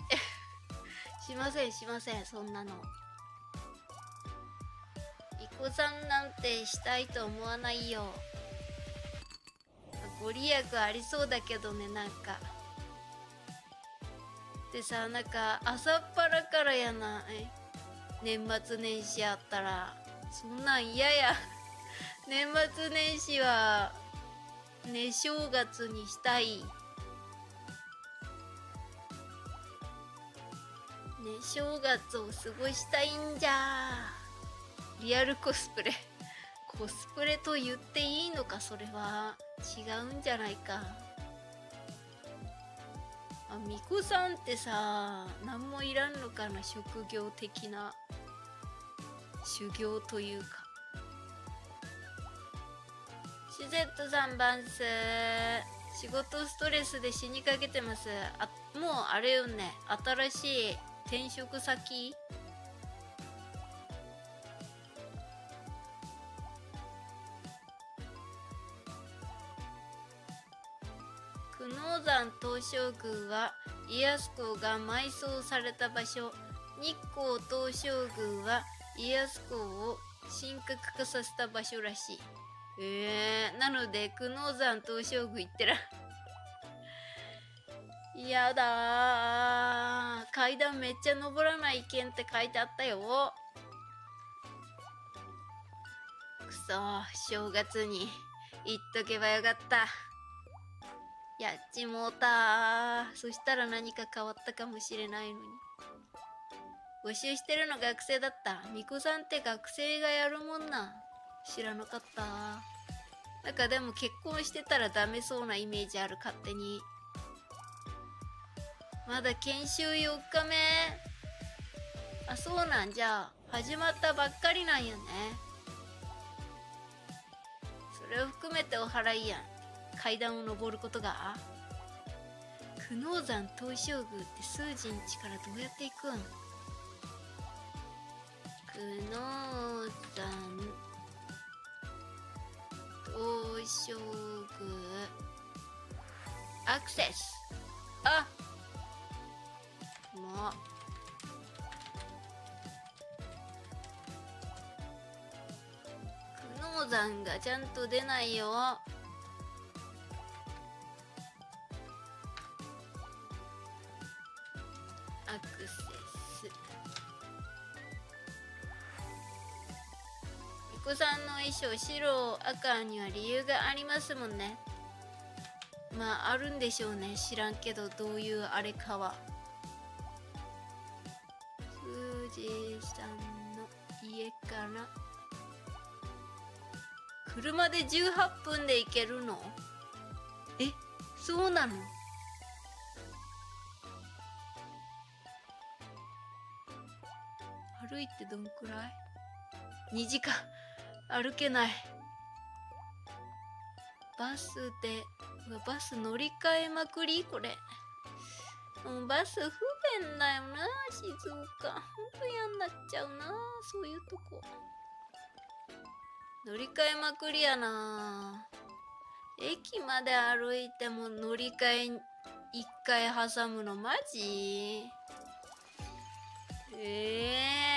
しませんしません。そんなの。巫女さんなんてしたいと思わないよ。ご利益ありそうだけどねなんか。でさなんか朝っぱらからやない。年末年始あったらそんなん嫌や。年末年始はね正月にしたい。ね正月を過ごしたいんじゃ。リアルコスプレ。コスプレと言っていいのかそれは。違うんじゃないか。あ巫女さんってさ何もいらんのかな職業的な。修行というか。シゼットさんバンス仕事ストレスで死にかけてます。あもうあれよね。新しい転職先？久能山東照宮は家康公が埋葬された場所。日光東照宮は家康公を神格化させた場所らしい。えー、なので久能山東照宮行ってら。やだ階段めっちゃ登らないけんって書いてあったよ。くそ正月に行っとけばよかった。やっちもうたそしたら何か変わったかもしれないのに。募集してるの学生だった。巫女さんって学生がやるもんな知らなかった。なんかでも結婚してたらダメそうなイメージある勝手に。まだ研修4日目。あそうなん。じゃあ始まったばっかりなんやね。それを含めてお祓いやん。階段を登ることが。久能山東照宮って数字んちからどうやって行くん？能山東照宮アクセス。あ。も。う久能山がちゃんと出ないよ。アクセス。さんの衣装白赤には理由がありますもんね。まああるんでしょうね。知らんけどどういうあれかは。富士山の家から。車で18分で行けるの？え？そうなの。歩いてどんくらい ?2 時間歩けない。バスでバス乗り換えまくり？これ。うバス不便だよな静岡。ほんと嫌になっちゃうなそういうとこ。乗り換えまくりやな。駅まで歩いても乗り換え一回挟むのマジ？ええー、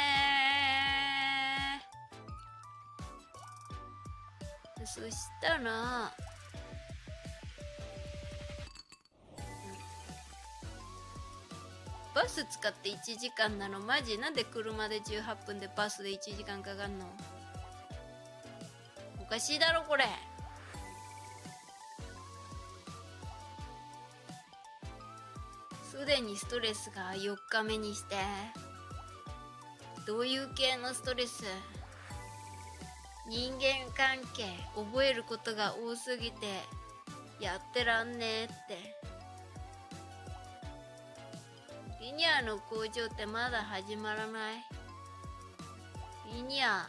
そしたらバス使って1時間なの？マジ？なんで車で18分でバスで1時間かかんの？おかしいだろこれ。すでにストレスが4日目にして。どういう系のストレス？人間関係覚えることが多すぎてやってらんねえって。リニアの工場ってまだ始まらない。リニア。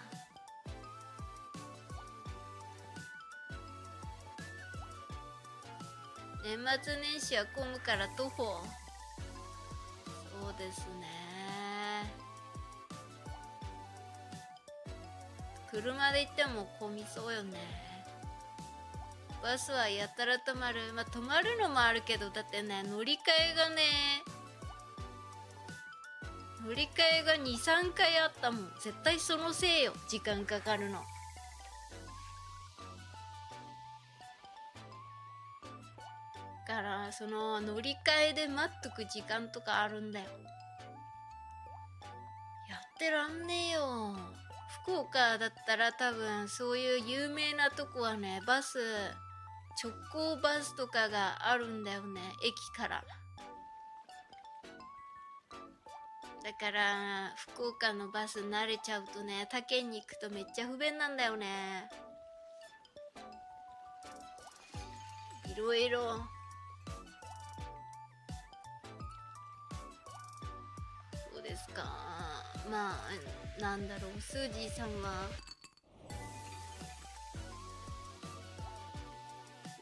年末年始は混むから徒歩。そうですね。車で行っても混みそうよね。バスはやたら止まる。まあ止まるのもあるけどだってね乗り換えがね乗り換えが23回あったもん。絶対そのせいよ時間かかるの。だからその乗り換えで待っとく時間とかあるんだよ。やってらんねえよ。福岡だったら多分そういう有名なとこはねバス直行バスとかがあるんだよね駅から。だから福岡のバス慣れちゃうとね他県に行くとめっちゃ不便なんだよね。いろいろ。そうですか？まあなんだろうスージーさんは。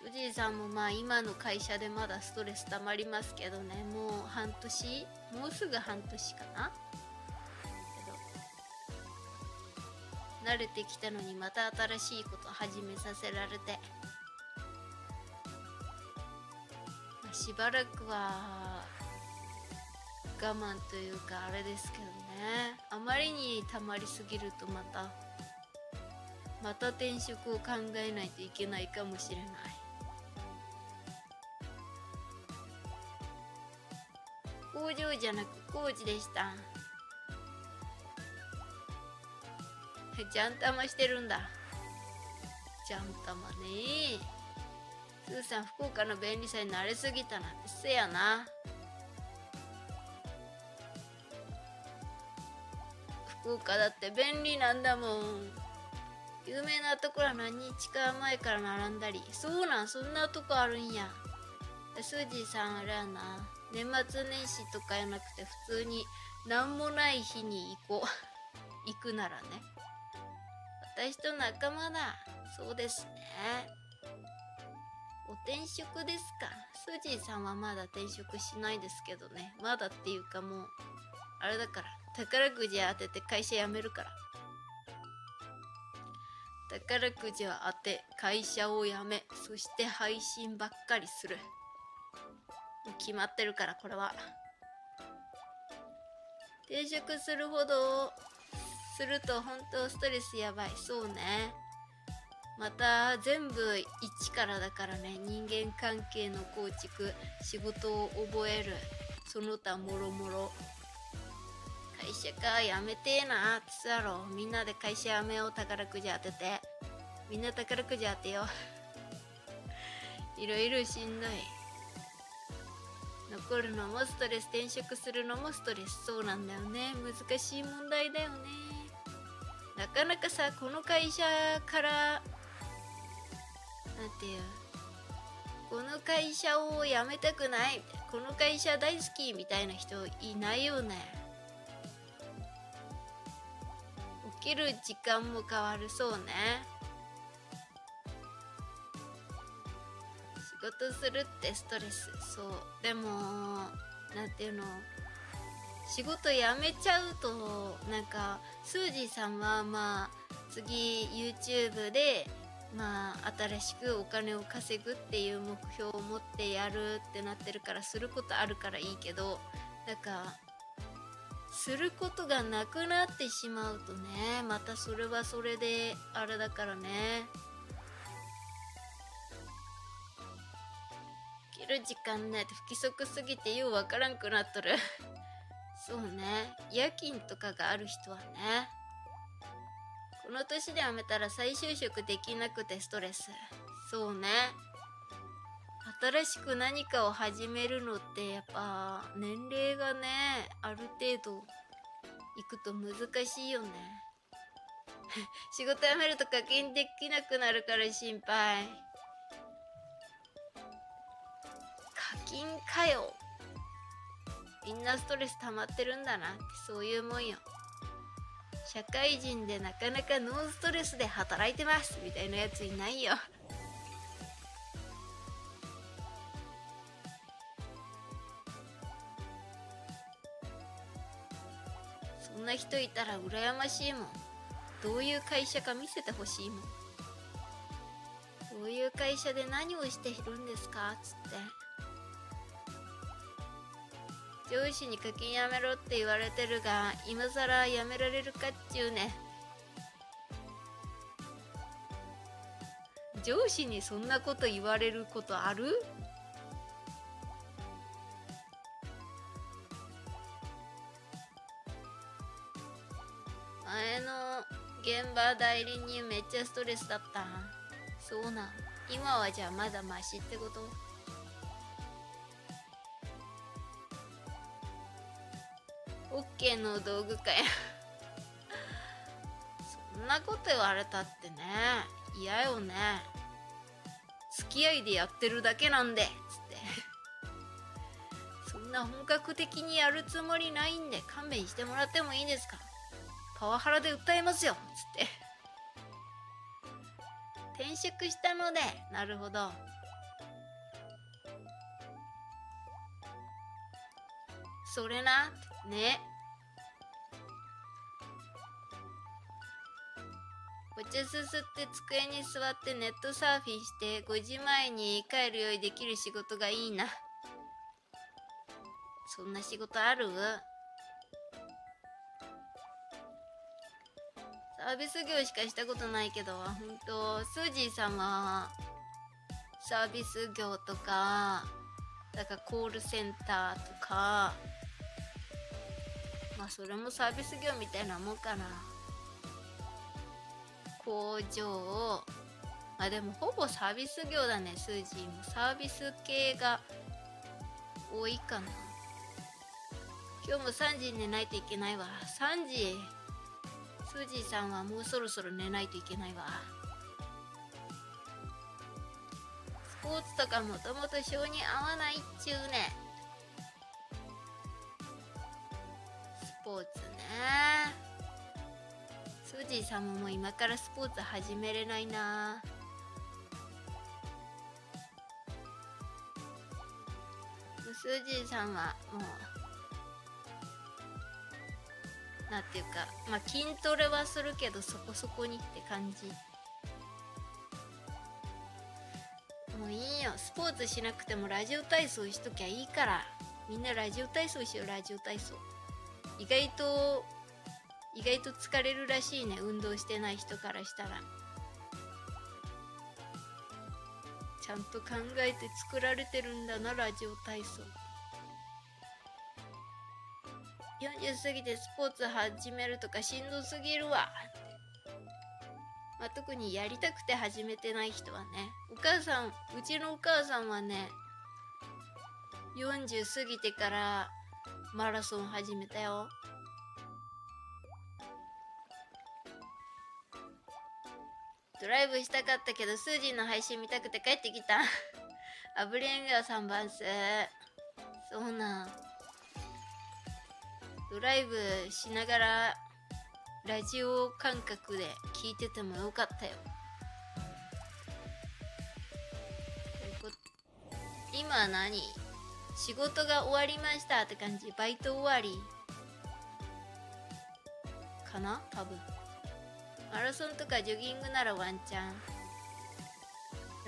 スージーさんもまあ今の会社でまだストレス溜まりますけどね。もう半年？もうすぐ半年かな？慣れてきたのにまた新しいこと始めさせられて。まあしばらくは我慢というかあれですけどあまりに溜まりすぎるとまたまた転職を考えないといけないかもしれない。工場じゃなく工事でした。ジャン玉してるんだ。ジャン玉ね。スーさん福岡の便利さに慣れすぎたなんてせやな。福岡だって便利なんだもん。有名なところは何日か前から並んだり。そうなんそんなとこあるんや。スージーさんあれやな。年末年始とかじゃなくて普通に何もない日に行こう。行くならね。私と仲間だ。そうですね。お転職ですか。スージーさんはまだ転職しないですけどね。まだっていうかもうあれだから。宝くじ当てて会社辞めるから。宝くじを当て会社を辞めそして配信ばっかりする。決まってるからこれは。転職するほどすると本当ストレスやばい。そうね。また全部一からだからね。人間関係の構築仕事を覚える。その他もろもろ。会社かやめてえなってさろ。みんなで会社辞めよう宝くじ当てて。みんな宝くじ当てよう。いろいろしんどい。残るのもストレス転職するのもストレス。そうなんだよね。難しい問題だよね。なかなかさこの会社からなんていうこの会社を辞めたくないこの会社大好きみたいな人いないよね。起きる時間も変わるそうね。仕事するってストレスそうでもなんていうの？仕事辞めちゃうとなんかスージーさんはまあ次 YouTube でまあ新しくお金を稼ぐっていう目標を持ってやるってなってるからすることあるからいいけどなんかすることがなくなってしまうとねまたそれはそれであれだからね。起きる時間ないと不規則すぎてようわからんくなっとる。そうね。夜勤とかがある人はね。この年で辞めたら再就職できなくてストレス。そうね。新しく何かを始めるのってやっぱ年齢がねある程度いくと難しいよね。仕事辞めると課金できなくなるから心配。課金かよ。みんなストレス溜まってるんだなってそういうもんよ。社会人でなかなかノンストレスで働いてますみたいなやついないよ。な人いたら羨ましいもん。どういう会社か見せてほしいもん。どういう会社で何をしているんですか？っつって。上司に課金やめろって言われてるが今さらやめられるかっちゅうね。上司にそんなこと言われることある？前の現場代理人めっちゃストレスだった。そうな今はじゃあまだマシってこと？オッケーの道具かやそんなこと言われたってね。嫌よね。付き合いでやってるだけなんで。つって。そんな本格的にやるつもりないんで勘弁してもらってもいいですか？パワハラで訴えますよつって。転職したのでなるほど。それなね。お茶すすって机に座ってネットサーフィンして5時前に帰るようにできる仕事がいいな。そんな仕事ある？サービス業しかしたことないけど本当スージーさんはサービス業とかだからコールセンターとかまあそれもサービス業みたいなもんかな。工場まあでもほぼサービス業だねスージーも。サービス系が多いかな。今日も3時に寝ないといけないわ。3時スージーさんはもうそろそろ寝ないといけないわ。スポーツとかもともと性に合わないっちゅうね。スポーツね。スージーさんももう今からスポーツ始めれないな。スージーさんはもうなんていうかまあ筋トレはするけどそこそこにって感じ。もういいよ。スポーツしなくてもラジオ体操しときゃいいから。みんなラジオ体操しようラジオ体操。意外と意外と疲れるらしいね。運動してない人からしたら。ちゃんと考えて作られてるんだなラジオ体操。40過ぎてスポーツ始めるとかしんどすぎるわ。まあ、特にやりたくて始めてない人はねお母さんうちのお母さんはね40過ぎてからマラソン始めたよ。ドライブしたかったけどスージーの配信見たくて帰ってきた。アブレンガー3番数そうなん。ドライブしながらラジオ感覚で聞いててもよかったよ。今何？仕事が終わりましたって感じ？バイト終わりかな？多分。マラソンとかジョギングならワンチャ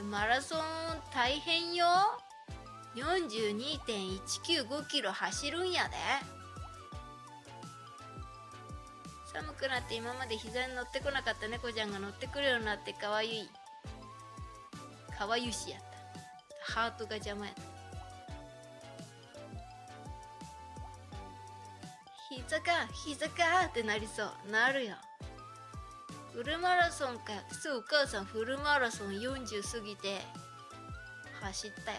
ン。マラソン大変よ。42.195キロ走るんやで。寒くなって今まで膝に乗ってこなかった猫ちゃんが乗ってくるようになってかわいいかわゆしやった。ハートが邪魔やった。膝か膝かってなりそう。なるよフルマラソンか。そうお母さんフルマラソン40過ぎて走ったよ。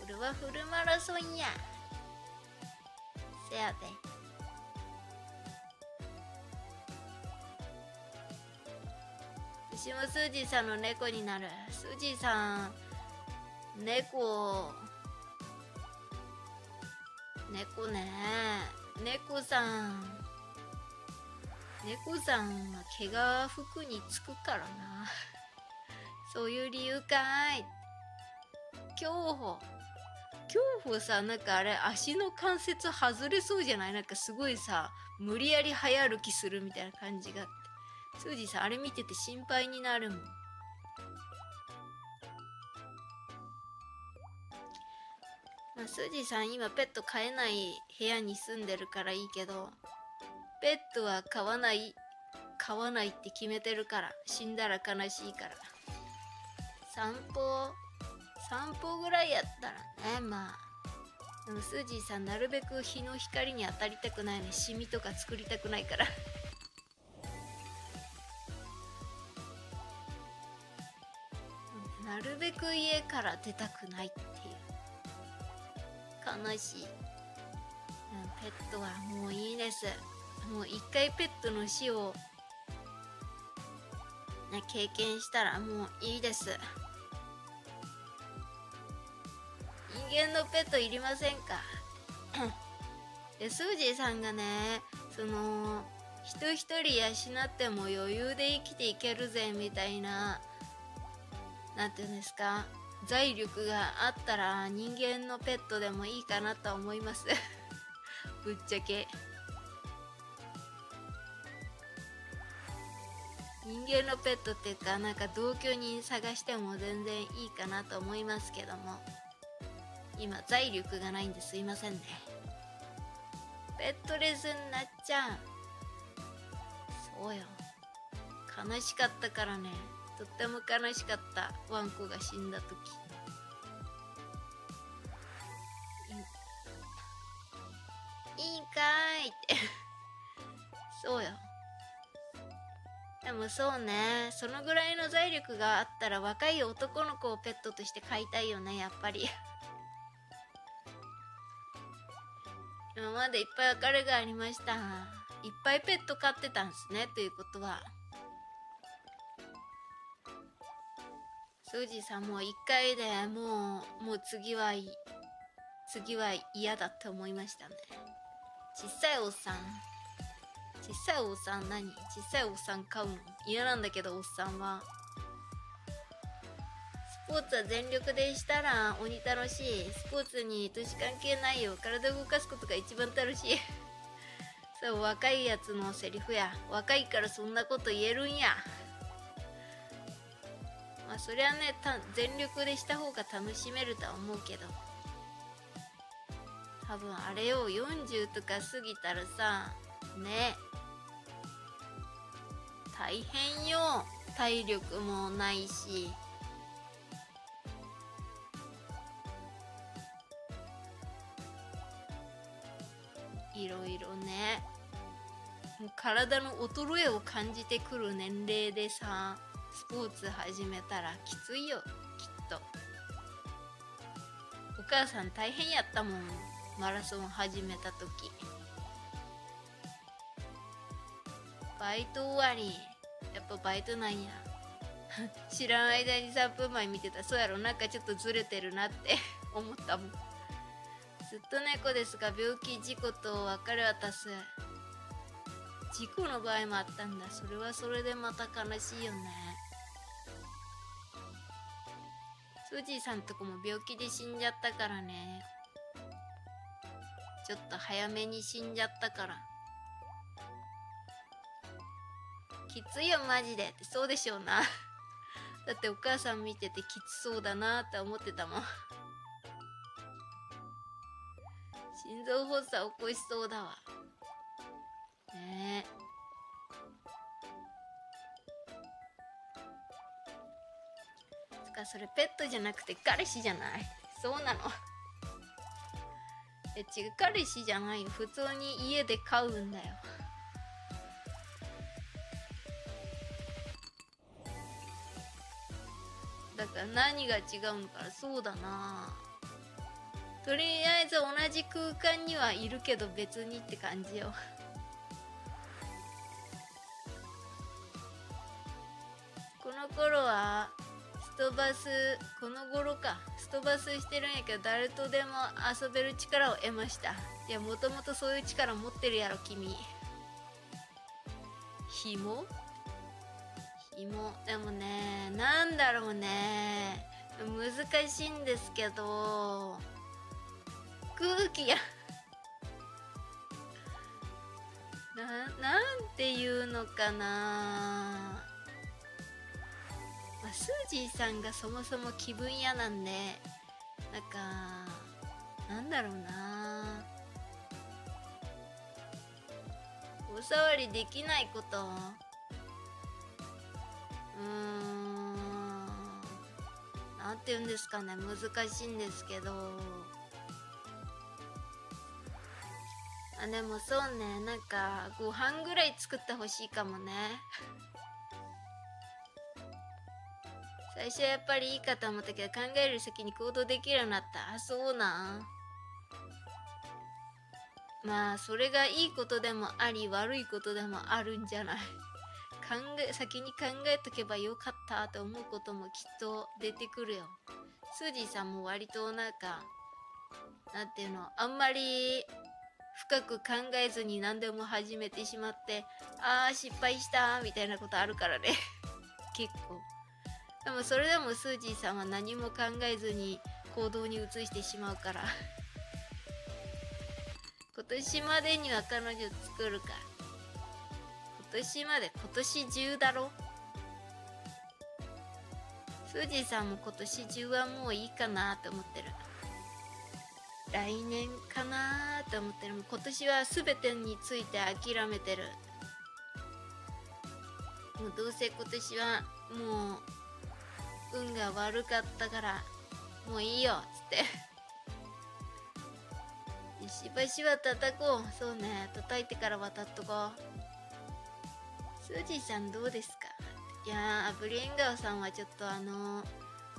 それはフルマラソンや。せやで。私もスージーさんの猫になる。スージーさん猫。猫ね。猫さん。猫さんは毛が服につくからな。そういう理由かい。競歩競歩さなんかあれ足の関節外れそうじゃない？なんかすごいさ無理やり早歩きするみたいな感じがスージーさんあれ見てて心配になるもん。まあ、スージーさん今ペット飼えない部屋に住んでるからいいけどペットは飼わない飼わないって決めてるから死んだら悲しいから。散歩散歩ぐらいやったらねまあ。でもスージーさんなるべく日の光に当たりたくないねシミとか作りたくないから。なるべく家から出たくないっていう。悲しい。ペットはもういいです。もう一回ペットの死を、ね、経験したらもういいです。人間のペットいりませんか？でスージーさんがねその人一人養っても余裕で生きていけるぜみたいな何て言うんですか？財力があったら人間のペットでもいいかなと思います。ぶっちゃけ。人間のペットっていうかなんか同居人探しても全然いいかなと思いますけども。今財力がないんですいませんね。ペットレスになっちゃう。そうよ。悲しかったからね。とっても悲しかった。ワンコが死んだ時。いいんかいって。そうよ。でもそうね。そのぐらいの財力があったら若い男の子をペットとして飼いたいよねやっぱり。今までいっぱい別れがありました。いっぱいペット飼ってたんですねということは。スージーさんもう一回でもうもう次は次は嫌だって思いましたね。小さいおっさん。小さいおっさん何？小さいおっさん飼うの？嫌なんだけどおっさんは。スポーツは全力でしたら鬼楽しい。スポーツに年関係ないよ。体動かすことが一番楽しい。そう若いやつのセリフや。若いからそんなこと言えるんや。まあそりゃね全力でした方が楽しめるとは思うけど。多分あれを40とか過ぎたらさね大変よ。体力もないし。いろいろね。もう体の衰えを感じてくる年齢でさ。スポーツ始めたらきついよきっと。お母さん大変やったもんマラソン始めた時。バイト終わりやっぱバイトなんや。知らん間に3分前見てた。そうやろなんかちょっとずれてるなって 思ったもん。ずっと猫ですが病気事故と別れ渡す。事故の場合もあったんだ。それはそれでまた悲しいよね。スージーさんとこも病気で死んじゃったからね。ちょっと早めに死んじゃったから。きついよマジで。ってそうでしょうな。だってお母さん見ててきつそうだなって思ってたもん。心臓発作起こしそうだわ。ねえ。かそれペットじゃなくて彼氏じゃない？そうなの。え違う彼氏じゃないよ。普通に家で飼うんだよ。だから何が違うのかそうだな。とりあえず同じ空間にはいるけど別にって感じよ。この頃はトバスこの頃か。ストバスしてるんやけど誰とでも遊べる力を得ました。いやもともとそういう力持ってるやろ君。紐？紐？でもねなんだろうね。難しいんですけど空気や。ななんていうのかな。まあ、スージーさんがそもそも気分屋なんでなんかなんだろうな。お触りできないこと。うーん。なんて言うんですかね。難しいんですけど。あでもそうね。なんかご飯ぐらい作ってほしいかもね。最初はやっぱりいいかと思ったけど考える先に行動できるようになった。あそうなん。まあそれがいいことでもあり悪いことでもあるんじゃない。考え先に考えとけばよかったと思うこともきっと出てくるよ。スージーさんも割となんかなんていうのあんまり深く考えずに何でも始めてしまってああ失敗したみたいなことあるからね。結構。でもそれでもスージーさんは何も考えずに行動に移してしまうから。今年までには彼女作るか今年まで今年中だろ。スージーさんも今年中はもういいかなって思ってる。来年かなって思ってる。もう今年は全てについて諦めてる。もうどうせ今年はもう運が悪かったからもういいよっつって。しばしば叩こう。そうね。叩いてから渡っとこう。スージーさんどうですか？いやーブリエンガーさんはちょっとあのー、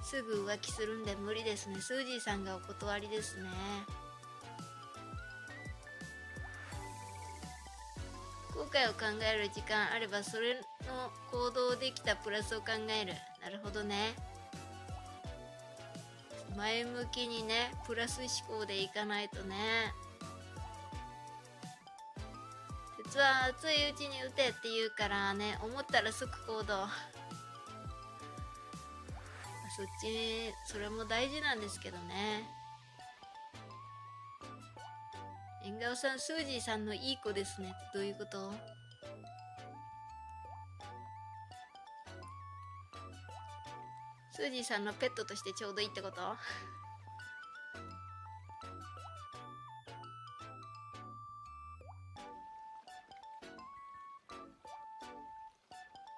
すぐ浮気するんで無理ですね。スージーさんがお断りですね。後悔を考える時間あればそれの行動できたプラスを考える。なるほどね。前向きにねプラス思考でいかないとね。鉄は熱いうちに打てって言うからね思ったら即行動。そっちそれも大事なんですけどね。縁側さんスージーさんのいい子ですね。どういうこと？スージーさんのペットとしてちょうどいいってこと？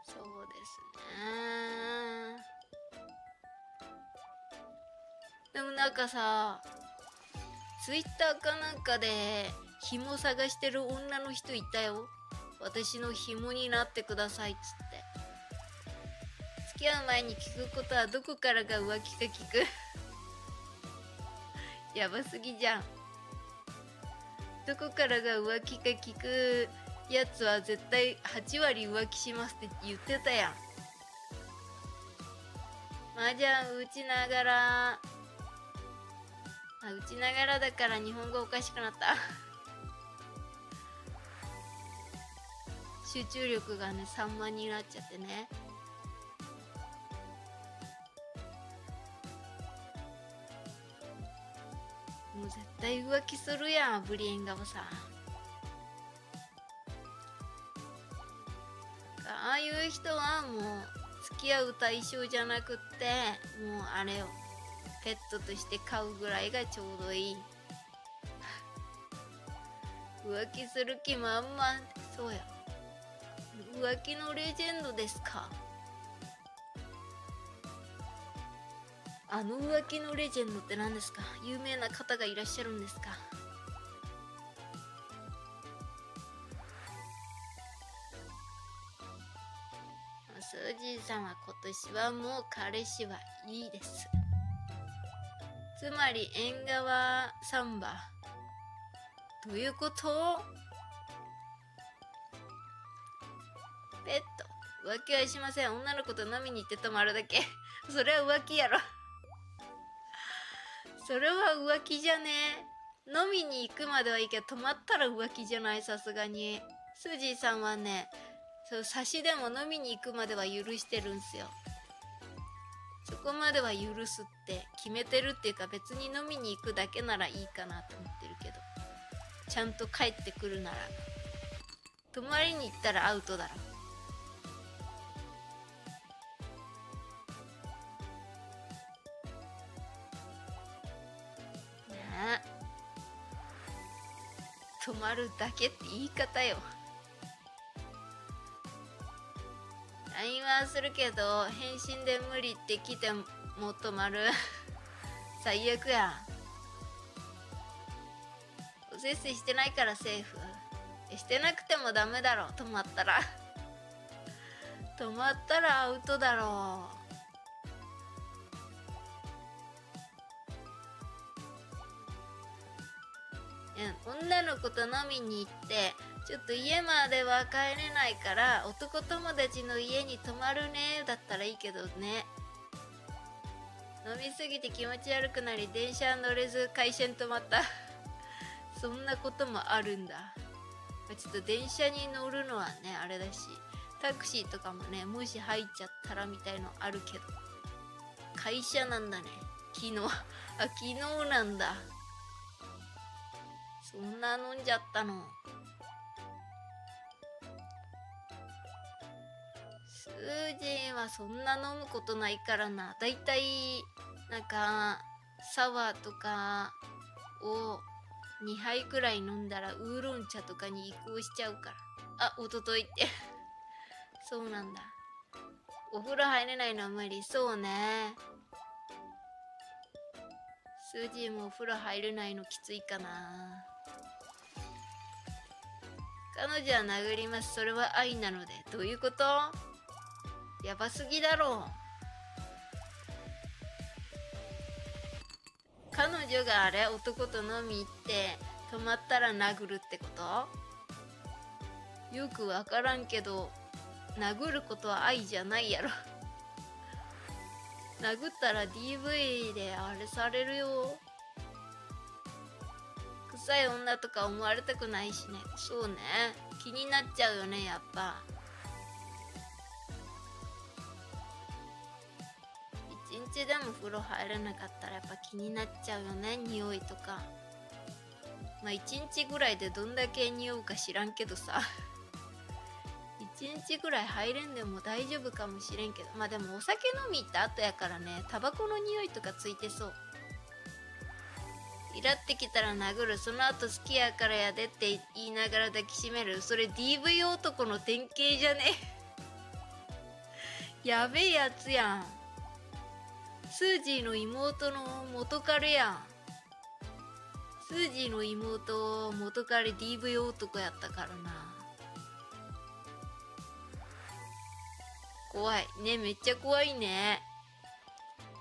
そうですね。でもなんかさツイッターかなんかで紐探してる女の人いたよ。私の紐になってくださいっつって。付き合う前に聞くことはどこからが浮気か聞く。やばすぎじゃん。どこからが浮気か聞く。やつは絶対8割浮気しますって言ってたやん。麻雀打ちながら。あ打ちながらだから日本語おかしくなった。集中力がね散漫になっちゃってね。もう絶対浮気するやんブリエンガボさああいう人はもう付き合う対象じゃなくってもうあれよペットとして飼うぐらいがちょうどいい。浮気する気満々。そうや。浮気のレジェンドですか。あの浮気のレジェンドって何ですか？有名な方がいらっしゃるんですか？スージーさんは今年はもう彼氏はいいです。つまり縁側サンバ。どういうこと？ペット。浮気はしません。女の子と飲みに行って泊まるだけ。それは浮気やろ。それは浮気じゃね？飲みに行くまではいいけど泊まったら浮気じゃない？さすがに。スージーさんはねそう差しでも飲みに行くまでは許してるんすよ。そこまでは許すって決めてるっていうか別に飲みに行くだけならいいかなと思ってるけど。ちゃんと帰ってくるなら。泊まりに行ったらアウトだろ。泊まるだけって言い方よ。LINE はするけど返信で無理って来ても泊まる最悪やおせっせしてないからセーフ。してなくてもダメだろ。泊まったら。泊まったらアウトだろ。う女の子と飲みに行ってちょっと家までは帰れないから男友達の家に泊まるねだったらいいけどね。飲みすぎて気持ち悪くなり電車乗れず会社に泊まった。そんなこともあるんだ。ちょっと電車に乗るのはねあれだしタクシーとかもねもし入っちゃったらみたいのあるけど。会社なんだね。昨日。あ昨日なんだ。そんな飲んじゃったの？スージーはそんな飲むことないからな。だいたいなんかサワーとかを2杯くらい飲んだらウーロン茶とかに移行しちゃうから。あおとといって。そうなんだ。お風呂入れないのは無理そうね。スージーもお風呂入れないのきついかな。彼女は殴ります。それは愛なので。どういうこと？やばすぎだろう。彼女があれ男と飲み行って泊まったら殴るってこと？よくわからんけど殴ることは愛じゃないやろ。殴ったら DV であれされるよ。臭い女とか思われたくないしね。そうね。気になっちゃうよねやっぱ。一日でも風呂入れなかったらやっぱ気になっちゃうよね匂いとか。まあ一日ぐらいでどんだけ匂うか知らんけどさ。一日ぐらい入れんでも大丈夫かもしれんけど。まあでもお酒飲み行った後やからねタバコの匂いとかついてそう。イラってきたら殴る。その後好きやからやでって言いながら抱きしめる。それ DV 男の典型じゃね？やべえやつやん。スージーの妹の元彼やん。スージーの妹元彼 DV 男やったからな。怖い。ねめっちゃ怖いね。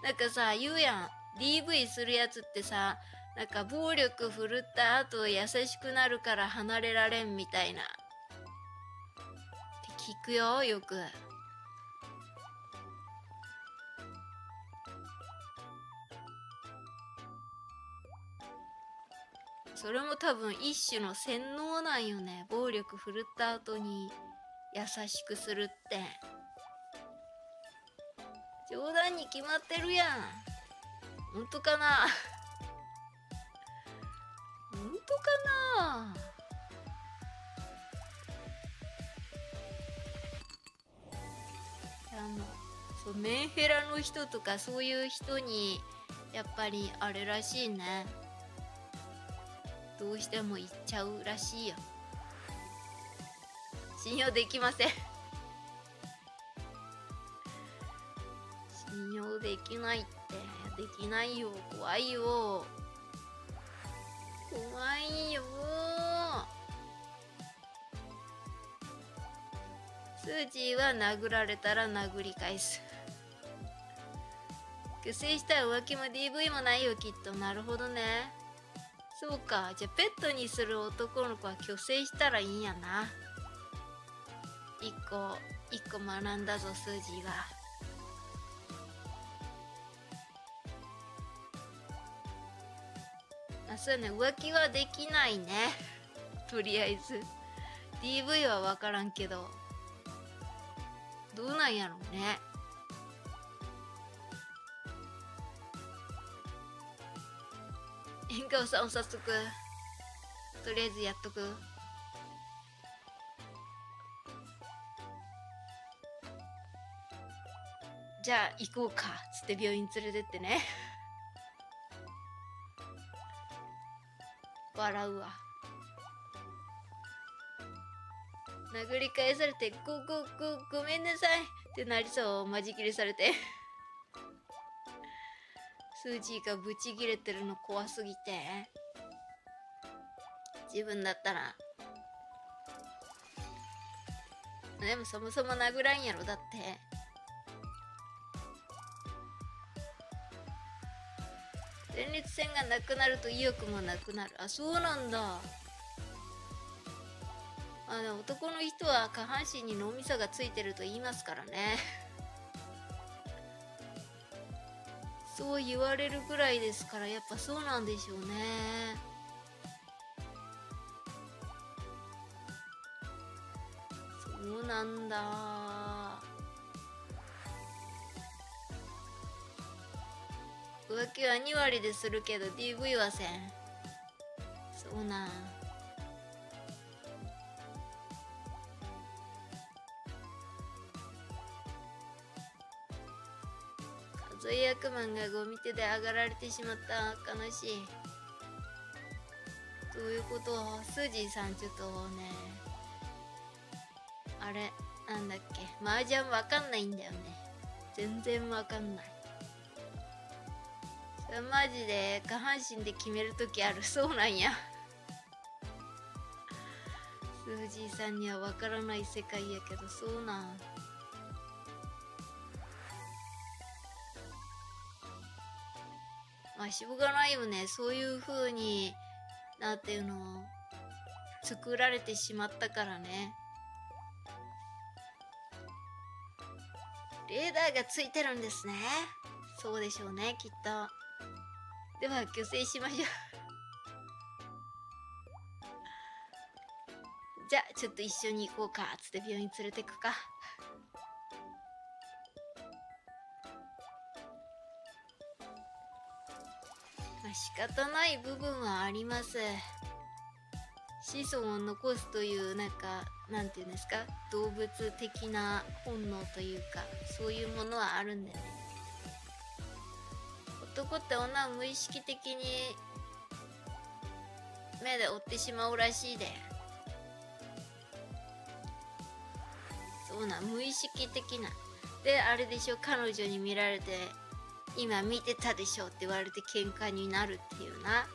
なんかさ言うやん。DV するやつってさなんか暴力振るった後優しくなるから離れられんみたいな。って聞くよよく。それも多分一種の洗脳なんよね。暴力振るった後に優しくするって。冗談に決まってるやん。本当かな？本当かな？いやもうそうメンヘラの人とかそういう人にやっぱりあれらしいね。どうしても言っちゃうらしいよ。信用できません。信用できないってできないよ怖いよ。怖いよスー。ジーは殴られたら殴り返す。虚勢した浮気も DV もないよきっと。なるほどね。そうか。じゃあペットにする男の子は虚勢したらいいんやな。一個一個学んだぞ数字は。あそうね。浮気はできないね。とりあえず。DV は分からんけど。どうなんやろうね。変顔さん早速。とりあえずやっとく。じゃあ行こうか。つって病院連れてってね。笑うわ。殴り返されて「ごごごごめんなさい」ってなりそう。マジ切れされて。スージーがブチギレてるの怖すぎて。自分だったら。でもそもそも殴らんやろだって。前立腺がなくなると意欲もなくなる。あそうなんだ。あの男の人は下半身に脳みそがついてると言いますからね。そう言われるぐらいですからやっぱそうなんでしょうね。そうなんだ。浮気は2割でするけど DV はせんそうな。ん罪悪マンがゴミ手で上がられてしまった。悲しい。どういうこと？スージーさんちょっとね。あれ？なんだっけ？麻雀わかんないんだよね。全然わかんない。マジで下半身で決める時ある。そうなんや。スージーさんにはわからない世界やけどそうなん。まあしょうがないよね。そういう風になっていうの作られてしまったからね。レーダーがついてるんですね。そうでしょうねきっと。では虚勢しましょう。じゃあちょっと一緒に行こうか。つって病院連れてくか。まあ仕方ない部分はあります。子孫を残すというなんかなんていうんですか？動物的な本能というかそういうものはあるんでね。男って女を無意識的に目で追ってしまうらしいで。そうな無意識的な。であれでしょ彼女に見られて今見てたでしょって言われて喧嘩になるっていうな。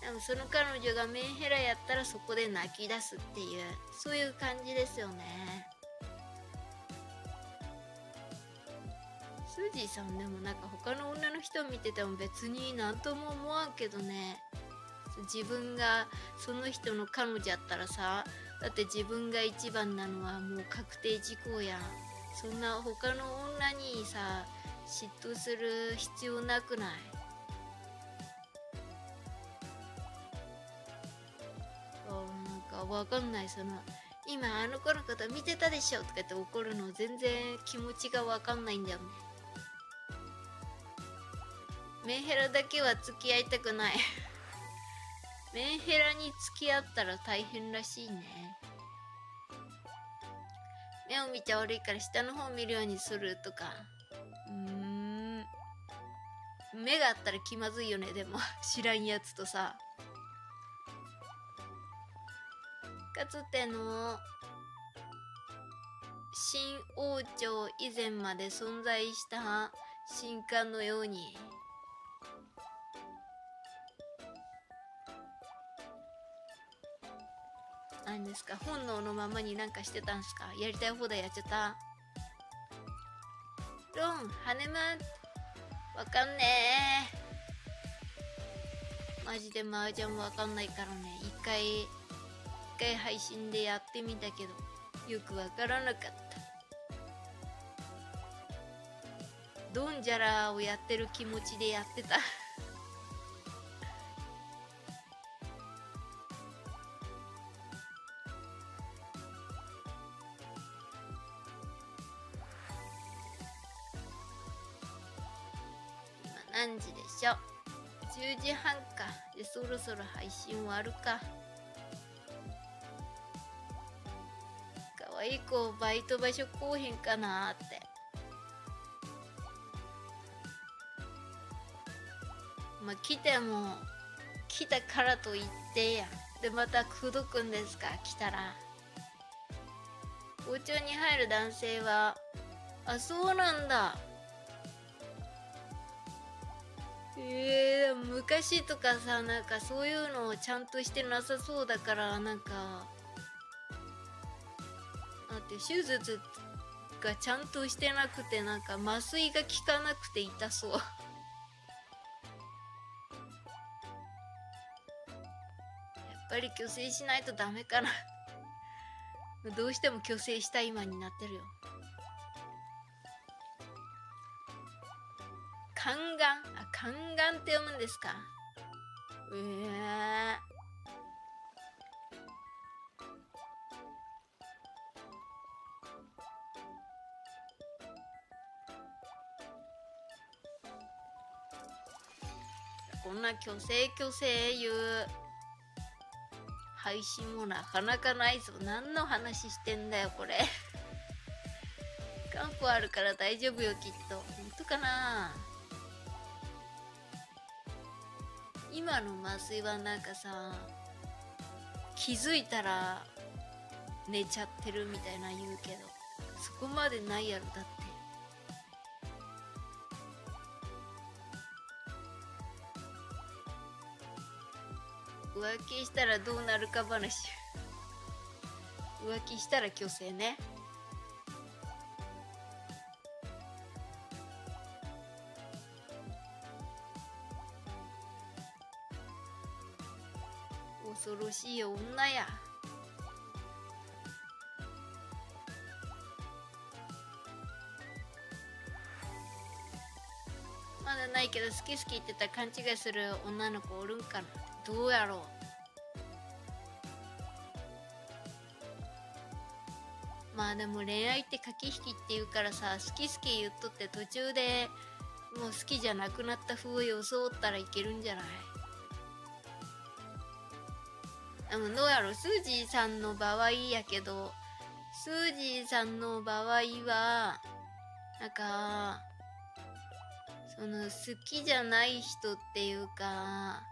でもその彼女がメンヘラやったらそこで泣き出すっていうそういう感じですよね。スージーさんでもなんか他の女の人見てても別になんとも思わんけどね。自分がその人の彼女やったらさだって自分が一番なのはもう確定事項やん。そんな他の女にさ嫉妬する必要なくない？あなんかわかんない。その今あの子のこと見てたでしょ？とか言って怒るの全然気持ちがわかんないんだよね。メンヘラだけは付き合いたくない。メンヘラに付き合ったら大変らしいね。目を見ちゃ悪いから下の方見るようにするとか。うん。目があったら気まずいよね。でも知らんやつとさ。かつての新王朝以前まで存在した神官のように。何ですか？本能のままになんかしてたんすか？やりたい放題やっちゃった？ドンハネマンわかんねえ。マジで麻雀わかんないからね。一回一回配信でやってみたけどよくわからなかった。ドンジャラをやってる気持ちでやってた。時半か。でそろそろ配信終わるか。可愛い子バイト場所来へんかなって。まあ来ても来たからと言ってや。でまた口説くんですか？来たら。包丁に入る男性はあそうなんだ。えー、昔とかさなんかそういうのをちゃんとしてなさそうだからなんかだって手術がちゃんとしてなくてなんか麻酔が効かなくて痛そう。やっぱり虚勢しないとダメかな。どうしても虚勢した今になってるよ。宦官あ宦官って読むんですか？ええこんな虚勢虚勢いう配信もなかなかないぞ。何の話してんだよこれ。漢方あるから大丈夫よきっと。本当かな？今の麻酔はなんかさ気づいたら寝ちゃってるみたいな言うけどそこまでないやろだって。浮気したらどうなるか話。浮気したら虚勢ね。好き好き言ってたら勘違いする女の子おるんかなどうやろう？まあでも恋愛って駆け引きって言うからさ好き好き言っとって途中でもう好きじゃなくなった風装ったらいけるんじゃない？でもどうやろう？スージーさんの場合やけどスージーさんの場合はなんかその好きじゃない人っていうか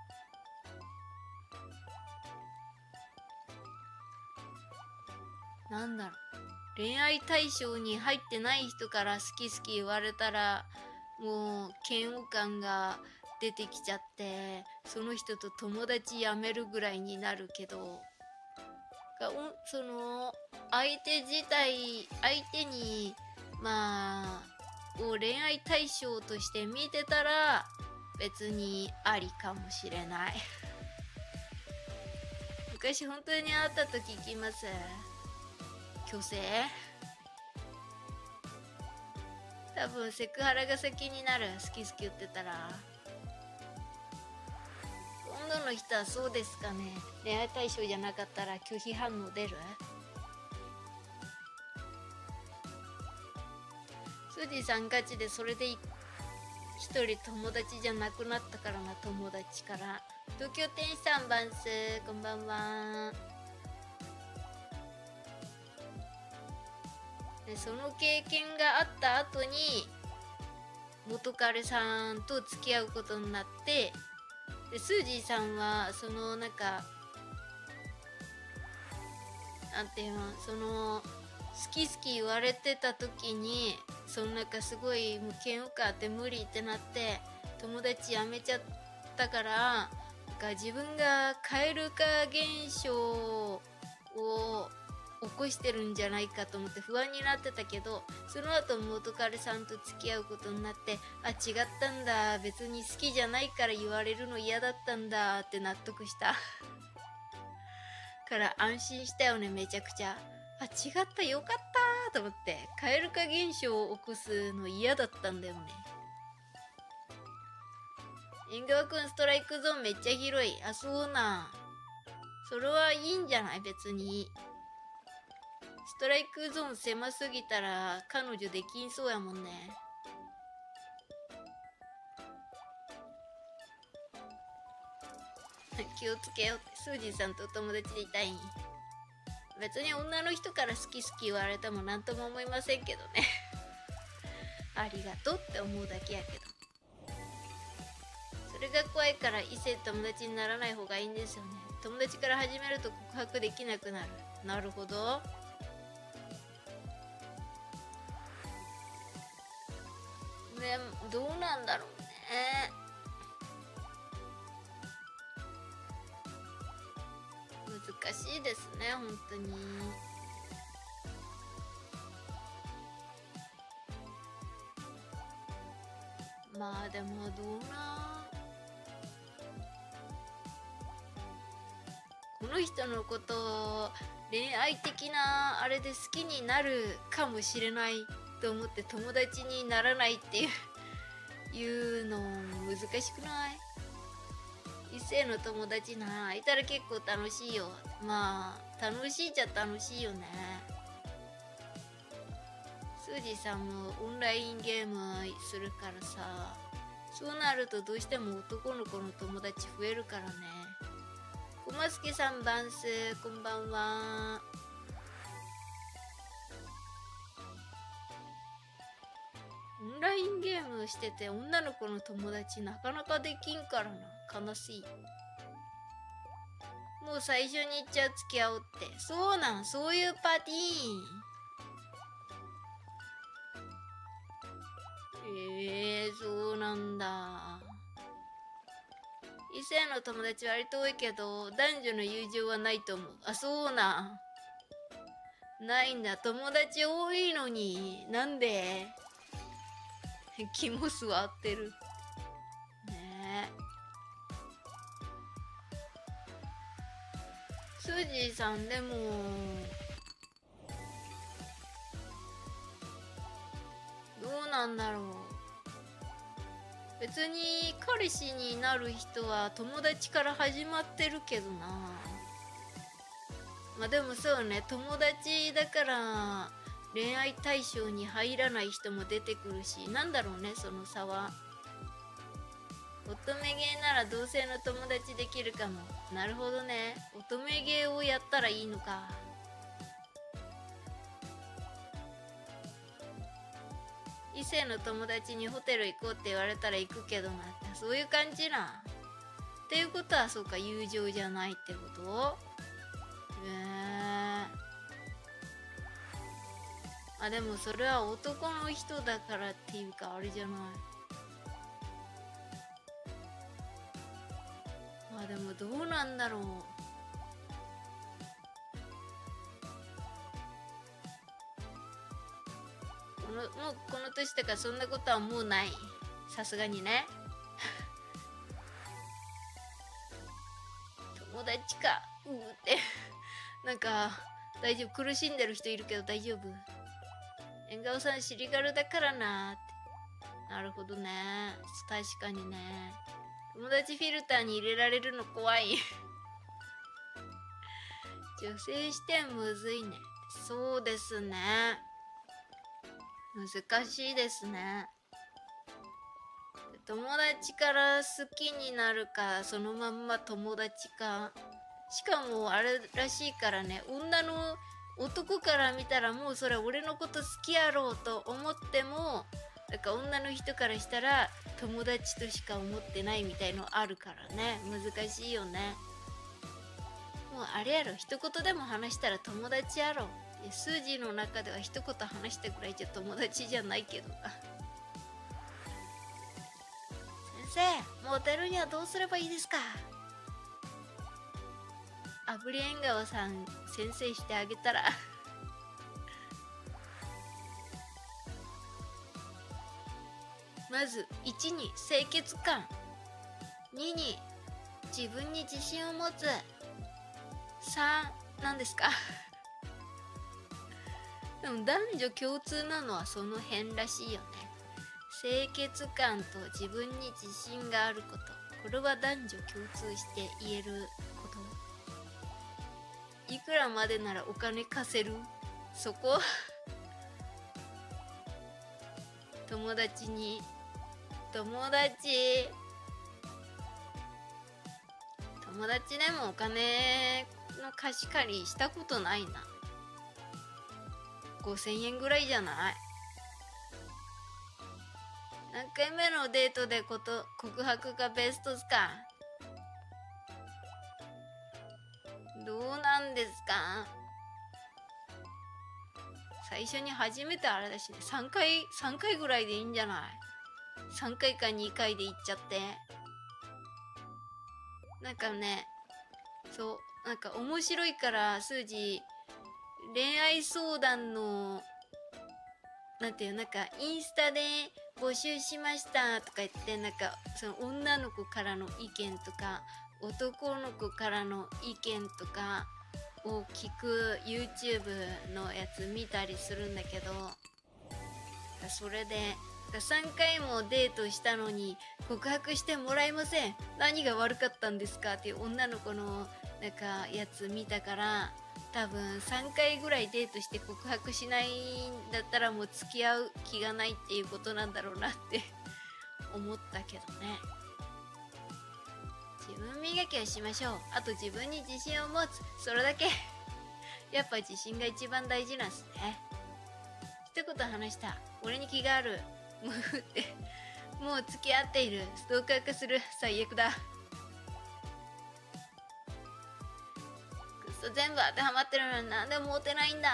なんだろう。恋愛対象に入ってない人から好き好き言われたらもう嫌悪感が出てきちゃってその人と友達やめるぐらいになるけどその相手自体相手にまあを恋愛対象として見てたら別にありかもしれない。昔本当に会ったと聞きます？虚勢？多分セクハラが先になる。好き好き言ってたら。今度の人はそうですかね。恋愛対象じゃなかったら拒否反応出る？スージーさんガチでそれで一人友達じゃなくなったからな友達から。東京店員さんバンスこんばんは。でその経験があった後に元彼さんと付き合うことになってでスージーさんはそのなんかなんていうのその好き好き言われてた時にそのなんかすごいもう嫌悪感あって無理ってなって友達辞めちゃったからなんか自分が蛙化現象を起残してるんじゃないかと思って不安になってたけどその後元彼さんと付き合うことになってあ違ったんだ別に好きじゃないから言われるの嫌だったんだって納得した。から安心したよねめちゃくちゃ。あ違ったよかったと思って蛙化現象を起こすの嫌だったんだよね。縁側くんストライクゾーンめっちゃ広い。あそうなそれはいいんじゃない？別に。ストライクゾーン狭すぎたら彼女できんそうやもんね。気をつけようって。スージーさんとお友達でいたいん。別に女の人から好き好き言われても何とも思いませんけどね。ありがとうって思うだけやけど。それが怖いから異性友達にならない方がいいんですよね。友達から始めると告白できなくなる。なるほど。ねどうなんだろうね。難しいですね本当に。まあでもどうな。この人のこと恋愛的なあれで好きになるかもしれないと思って友達にならないっていう いうの難しくない？異性の友達な、いたら結構楽しいよ。まあ、楽しいっちゃ楽しいよね。スージさんもオンラインゲームするからさ、そうなるとどうしても男の子の友達増えるからね。小松家さんバンス、こんばんは。オンラインゲームしてて女の子の友達なかなかできんからな悲しいもう最初に言っちゃう付き合おうって。そうなんそういうパーティー。えー、そうなんだ。異性の友達割と多いけど男女の友情はないと思う。あそうなん。ないんだ。友達多いのに。なんで？気も座ってる。ージーさんでも。どうなんだろう。別に彼氏になる人は友達から始まってるけどな。まあでもそうね。友達だから恋愛対象に入らない人も出てくるしなんだろうねその差は。乙女芸なら同性の友達できるかも。なるほどね。乙女芸をやったらいいのか。異性の友達にホテル行こうって言われたら行くけどなそういう感じな。っていうことはそうか友情じゃないってこと？えー。あでもそれは男の人だからっていうかあれじゃない。でもどうなんだろう。このもうこの年だからそんなことはもうない。さすがにね。友達か。うって。なんか大丈夫苦しんでる人いるけど大丈夫。縁側さんシリガルだからなって。なるほどね。確かにね。友達フィルターに入れられるの怖い。女性視点むずいね。そうですね。難しいですね。友達から好きになるかそのまんま友達か。しかもあれらしいからね。女の男から見たらもうそれ俺のこと好きやろうと思ってもなんか女の人からしたら友達としか思ってないみたいのあるからね。難しいよね。もうあれやろ。一言でも話したら友達やろ。数字の中では一言話したぐらいじゃ友達じゃないけど先生モテるにはどうすればいいですか？アブリエンガワさん先生してあげたら。まず1に清潔感。2に自分に自信を持つ。3なんですか？でも男女共通なのはその辺らしいよね。清潔感と自分に自信があること。これは男女共通して言えること。いくらまでならお金貸せる？そこ？友達に友達。友達でもお金の貸し借りしたことないな。5000円ぐらいじゃない。何回目のデートでこと告白がベストすか？どうなんですか？最初に初めてあれだしね。3回3回ぐらいでいいんじゃない？3回か2回で行っちゃって。なんかねそうなんか面白いから数字恋愛相談のなんていうなんかインスタで募集しましたとか言ってなんかその女の子からの意見とか男の子からの意見とかを聞く YouTube のやつ見たりするんだけどそれで3回もデートしたのに告白してもらえません。何が悪かったんですかっていう女の子のなんかやつ見たから多分3回ぐらいデートして告白しないんだったらもう付き合う気がないっていうことなんだろうなって 思ったけどね。自分磨きをしましょう。あと自分に自信を持つ。それだけ。やっぱ自信が一番大事なんすね。一言話した。俺に気がある。ムフって。もう付き合っている。ストーカー化する。最悪だ。そう全部当てはまってるのになんでモテないんだ。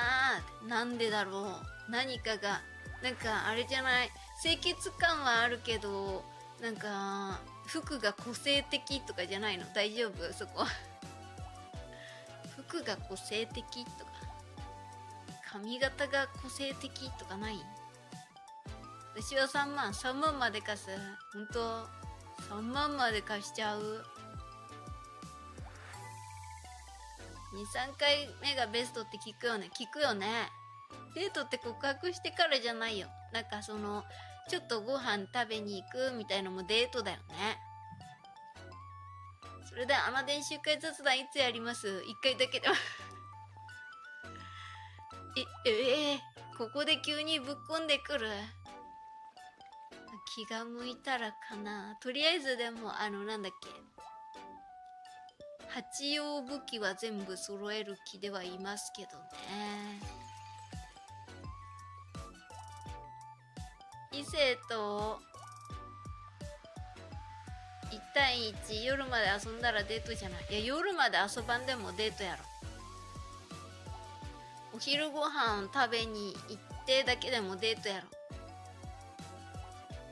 なんでだろう。何かが。なんかあれじゃない。清潔感はあるけどなんか服が個性的とかじゃないの。大丈夫？そこ服が個性的とか。髪型が個性的とかない？私は3万3万まで貸す。本当3万まで貸しちゃう。23回目がベストって聞くよね。聞くよね。デートって告白してからじゃないよ。なんかそのちょっとご飯食べに行くみたいのもデートだよね。それであの練習会雑談いつやります？1回だけで えええー、ここで急にぶっこんでくる。気が向いたらかな。とりあえずでもあのなんだっけ。八葉武器は全部揃える気ではいますけどね。異性と1対1夜まで遊んだらデートじゃない。いや夜まで遊ばんでもデートやろ。お昼ご飯食べに行ってだけでもデートやろ。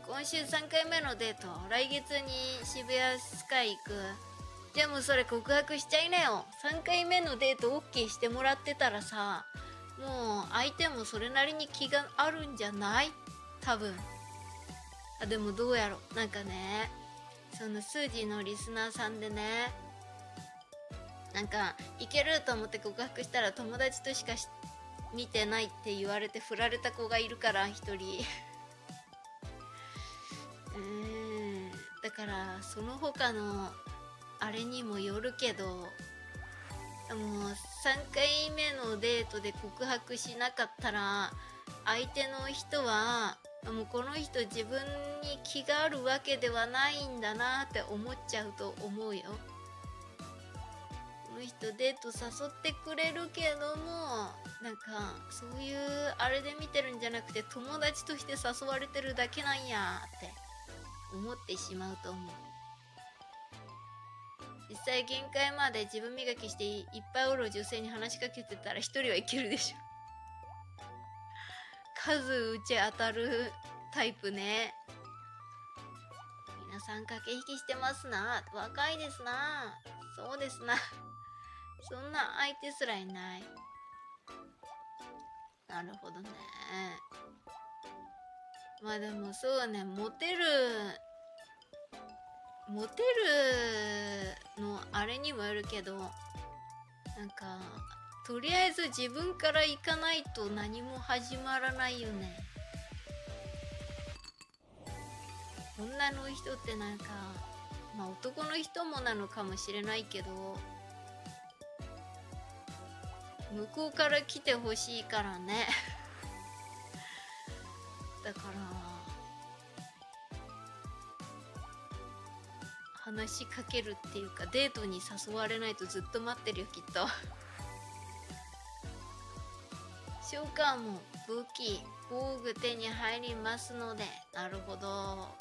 今週3回目のデート。来月に渋谷スカイ行く。じゃあもうそれ告白しちゃいなよ。3回目のデート OK してもらってたらさもう相手もそれなりに気があるんじゃない？多分。あでもどうやろなんかねその数字のリスナーさんでねなんかいけると思って告白したら友達としか見てないって言われて振られた子がいるから一人。うんだからその他のあれにもよるけどもう3回目のデートで告白しなかったら相手の人はもうこの人自分に気があるわけではないんだなって思っちゃうと思うよ。この人デート誘ってくれるけどもなんかそういうあれで見てるんじゃなくて友達として誘われてるだけなんやって思ってしまうと思う。実際限界まで自分磨きしていっぱいおる女性に話しかけてたら一人はいけるでしょ。数打ち当たるタイプね。皆さん駆け引きしてますな。若いですな。そうですな。そんな相手すらいない。なるほどね。まあでもそうね。モテるモテるのあれにもよるけどなんかとりあえず自分から行かないと何も始まらないよね。女の人ってなんかまあ男の人もなのかもしれないけど向こうから来てほしいからね。だから話しかけるっていうかデートに誘われないとずっと待ってるよきっと。召喚も武器防具手に入りますので。なるほど。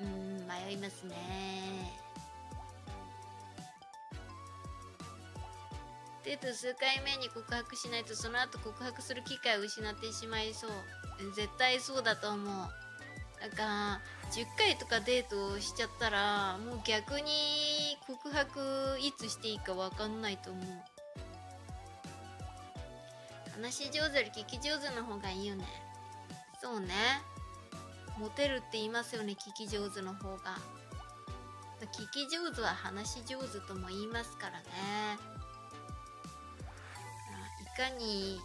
うん迷いますね。デート数回目に告白しないとその後告白する機会を失ってしまいそう。絶対そうだと思う。なんか10回とかデートしちゃったらもう逆に告白いつしていいか分かんないと思う。話し上手より聞き上手の方がいいよね。そうね。モテるって言いますよね聞き上手の方が。聞き上手は話し上手とも言いますからね。いかに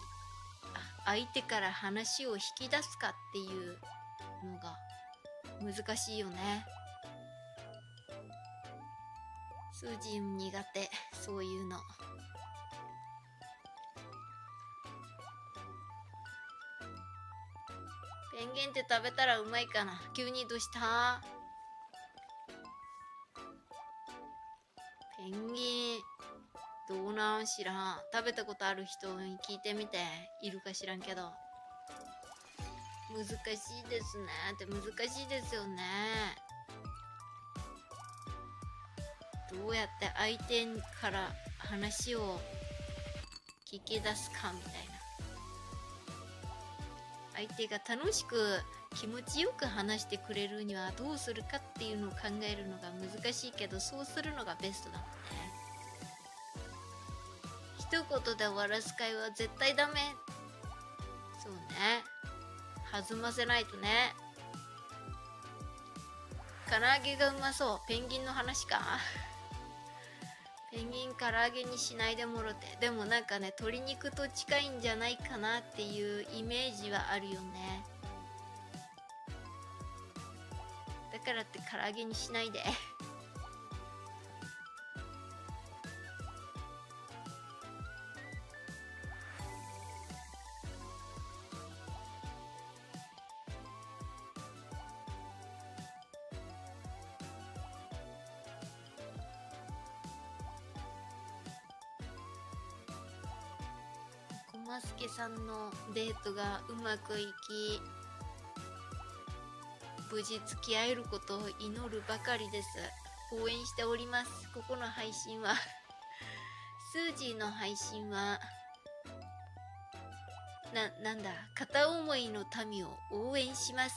相手から話を引き出すかっていうのが難しいよね。数字苦手そういうの。ペンギンって食べたらうまいかな？急にどうした？ペンギンどうなん？知らん。食べたことある人に聞いてみて。いるか知らんけど。難しいですね。って難しいですよね。どうやって相手から話を聞き出すかみたいな。相手が楽しく気持ちよく話してくれるにはどうするかっていうのを考えるのが難しいけどそうするのがベストだもんね。一言で終わらす会話絶対ダメ。そうね。弾ませないとね。唐揚げがうまそう。ペンギンの話か。ペンギン唐揚げにしないでもろて。でもなんかね鶏肉と近いんじゃないかなっていうイメージはあるよね。だからって唐揚げにしないで。デートがうまくいき無事付き合えることを祈るばかりです。応援しております。ここの配信は スージーの配信はな、なんだ片思いの民を応援します。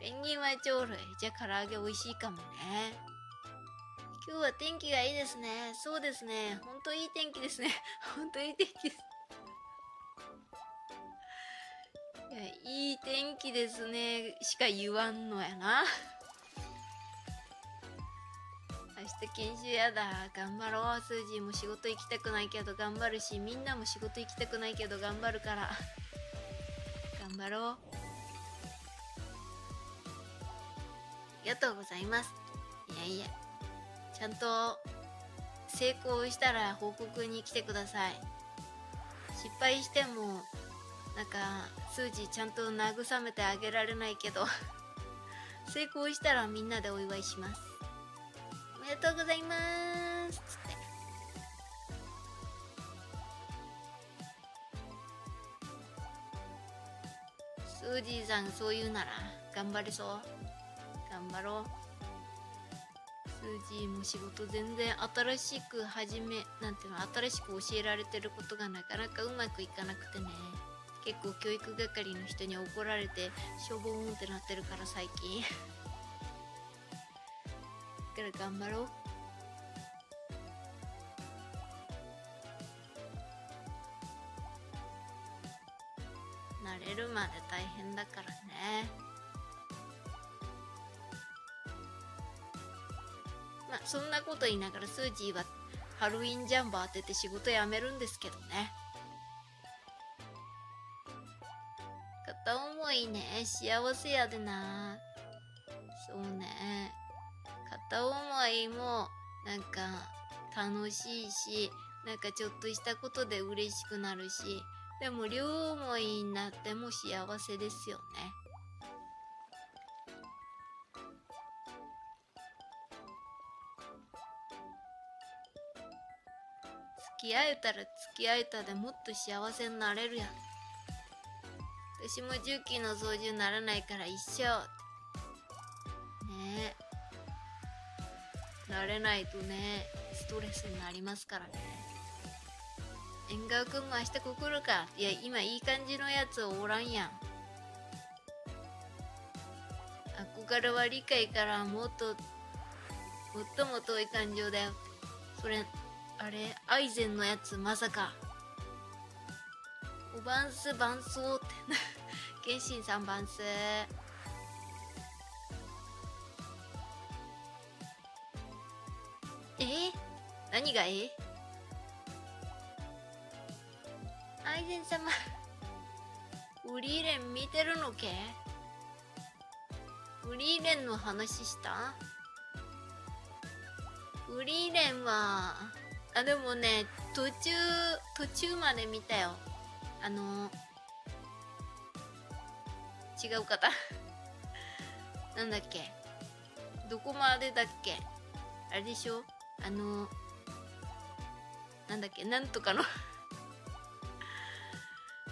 ペンギンは鳥類じゃあ唐揚げ美味しいかもね。今日は天気がいいですね。そうですね。ほんといい天気ですね。ほんといい天気です。いや、いい天気ですね。しか言わんのやな。明日研修やだ。頑張ろう。数字も仕事行きたくないけど頑張るし、みんなも仕事行きたくないけど頑張るから。頑張ろう。ありがとうございます。いやいや。ちゃんと成功したら報告に来てください。失敗してもなんか数字ちゃんと慰めてあげられないけど 成功したらみんなでお祝いします。おめでとうございます。つって。スージーさんそう言うなら頑張れそう。頑張ろう。数字も仕事全然新しく始めなんていうの新しく教えられてることがなかなかうまくいかなくてね。結構教育係の人に怒られてしょぼーんってなってるから最近。だから頑張ろう。慣れるまで大変だからね。そんなこと言いながらスージーはハロウィンジャンボ当てて仕事辞めるんですけどね。片思いね。幸せやでな。そうね。片思いもなんか楽しいしなんかちょっとしたことで嬉しくなるし。でも両思いになっても幸せですよね。き合えたら付き合えたでもっと幸せになれるやん。私も重機の操縦ならないから一緒ねえ。なれないとねストレスになりますからね。縁側くんも明日ここ来るか。いや今いい感じのやつおらんやん。憧れは理解からもっと最も遠い感情だよ。それあれアイゼンのやつまさか。おばんす伴奏って。原神さん伴奏。え？何がえ？アイゼン様フリーレン見てるのけ？フリーレンの話した？フリーレンはあでもね途中途中まで見たよ。あの違う方。なんだっけ？どこまでだっけ？あれでしょ？あのなんだっけ？なんとかの。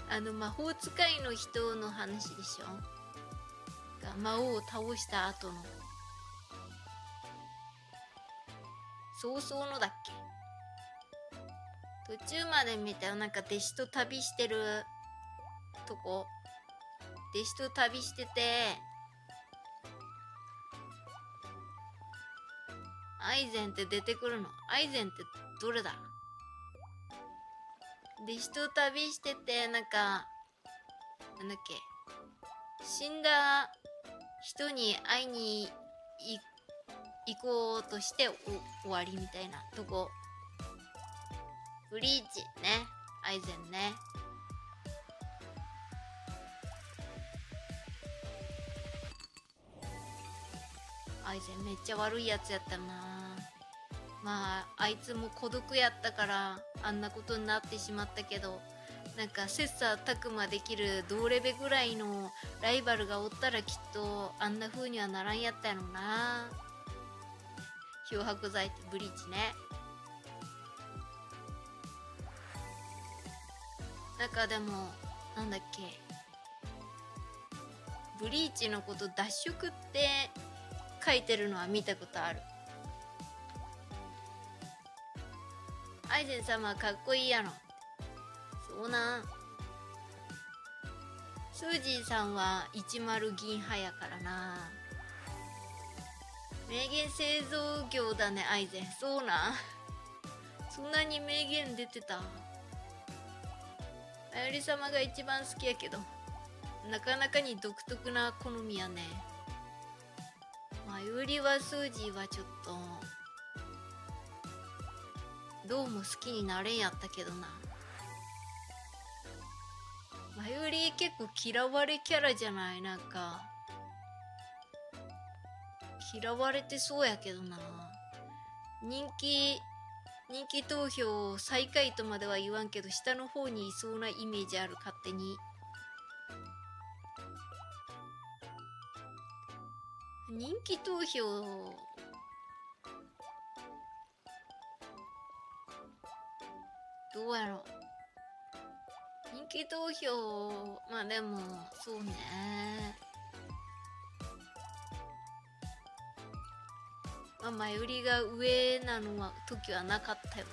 あの魔法使いの人の話でしょ？が魔王を倒した後の。早々のだっけ？途中まで見たよ。なんか弟子と旅してるとこ。弟子と旅してて。アイゼンって出てくるの？アイゼンってどれだ？弟子と旅しててなんかなんだっけ？死んだ人に会いに行こうとして終わりみたいなとこ。ブリーチね。アイゼンね。アイゼンめっちゃ悪いやつやったな。まああいつも孤独やったからあんなことになってしまったけどなんか切磋琢磨できる同レベぐらいのライバルがおったらきっとあんな風にはならんやったやろな。漂白剤ってブリーチね。なんかでもなんだっけブリーチのこと脱色って書いてるのは見たことある。アイゼン様かっこいいやろ。そうな。んスージーさんは10銀派やからな。名言製造業だねアイゼン。そうな。んそんなに名言出てた？あゆり様が一番好きやけど。なかなかに独特な好みやね。まゆりはスージーはちょっと。どうも好きになれんやったけどな。まゆり結構嫌われキャラじゃない？なんか。嫌われてそうやけどな。人気人気投票最下位とまでは言わんけど下の方にいそうなイメージある勝手に。人気投票。どうやろ人気投票。まあでもそうね。まあ、前売りが上なのは時はなかったよね。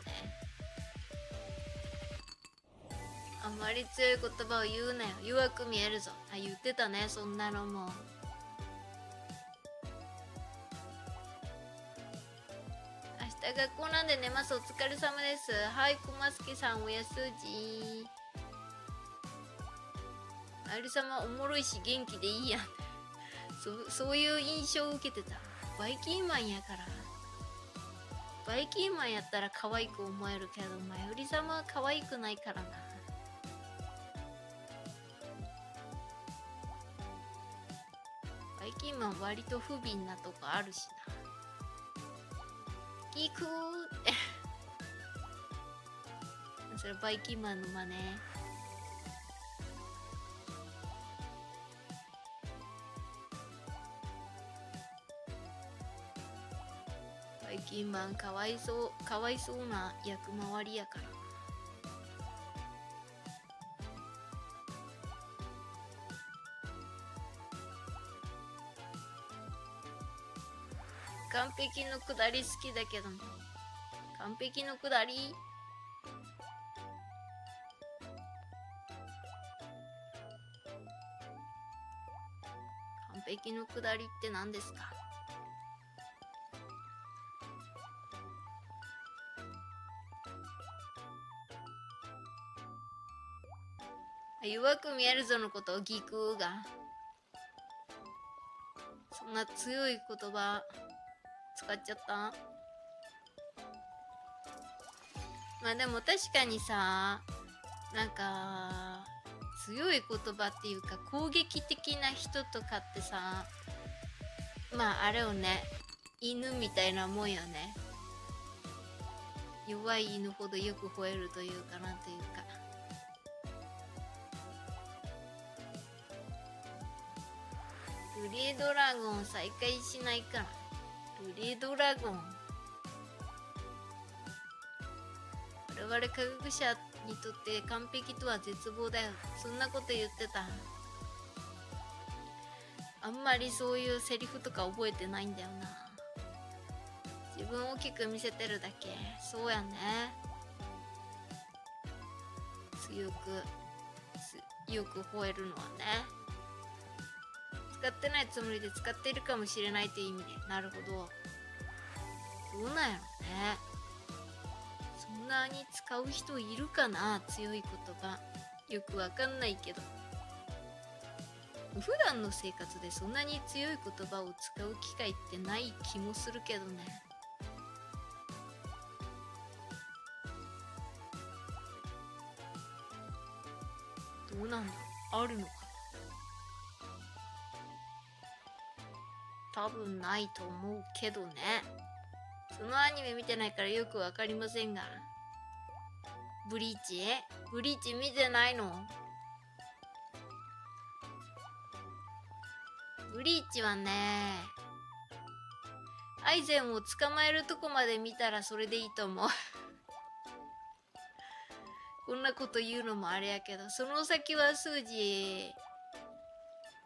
あまり強い言葉を言うなよ。弱く見えるぞ。あ言ってたね。そんなのも。明日学校なんで寝ます。お疲れ様です。はい小松木さんおやすじ。マユリ様おもろいし元気でいいやん。そそういう印象を受けてた。バイキンマンやから。バイキンマンやったら可愛く思えるけどマユリ様は可愛くないからな。バイキンマン割と不憫なとこあるしな。ギクーって。それバイキンマンの真似。バイキンマンかわいそうかわいそうな役回りやから。完璧のくだり好きだけど完璧のくだり？完璧のくだりって何ですか？弱く見えるぞのことをギクがそんな強い言葉使っちゃった？まあでも確かにさなんか強い言葉っていうか攻撃的な人とかってさまああれをね犬みたいなもんよね。弱い犬ほどよく吠えるというかなんというか。グリードラゴン再開しないかな。グリードラゴン。我々科学者にとって完璧とは絶望だよ。そんなこと言ってた。あんまりそういうセリフとか覚えてないんだよな。自分大きく見せてるだけ。そうやね。強くよく吠えるのはね。使ってないつもりで使っているかもしれないという意味で。なるほど。どうなんやろね。そんなに使う人いるかな？強い言葉。よくわかんないけど。普段の生活でそんなに強い言葉を使う機会ってない気もするけどね。どうなんだ？あるのか多分ないと思うけどね。そのアニメ見てないからよくわかりませんが。ブリーチ？ブリーチ見てないの？ブリーチはねアイゼンを捕まえるとこまで見たらそれでいいと思う。こんなこと言うのもあれやけどその先は数字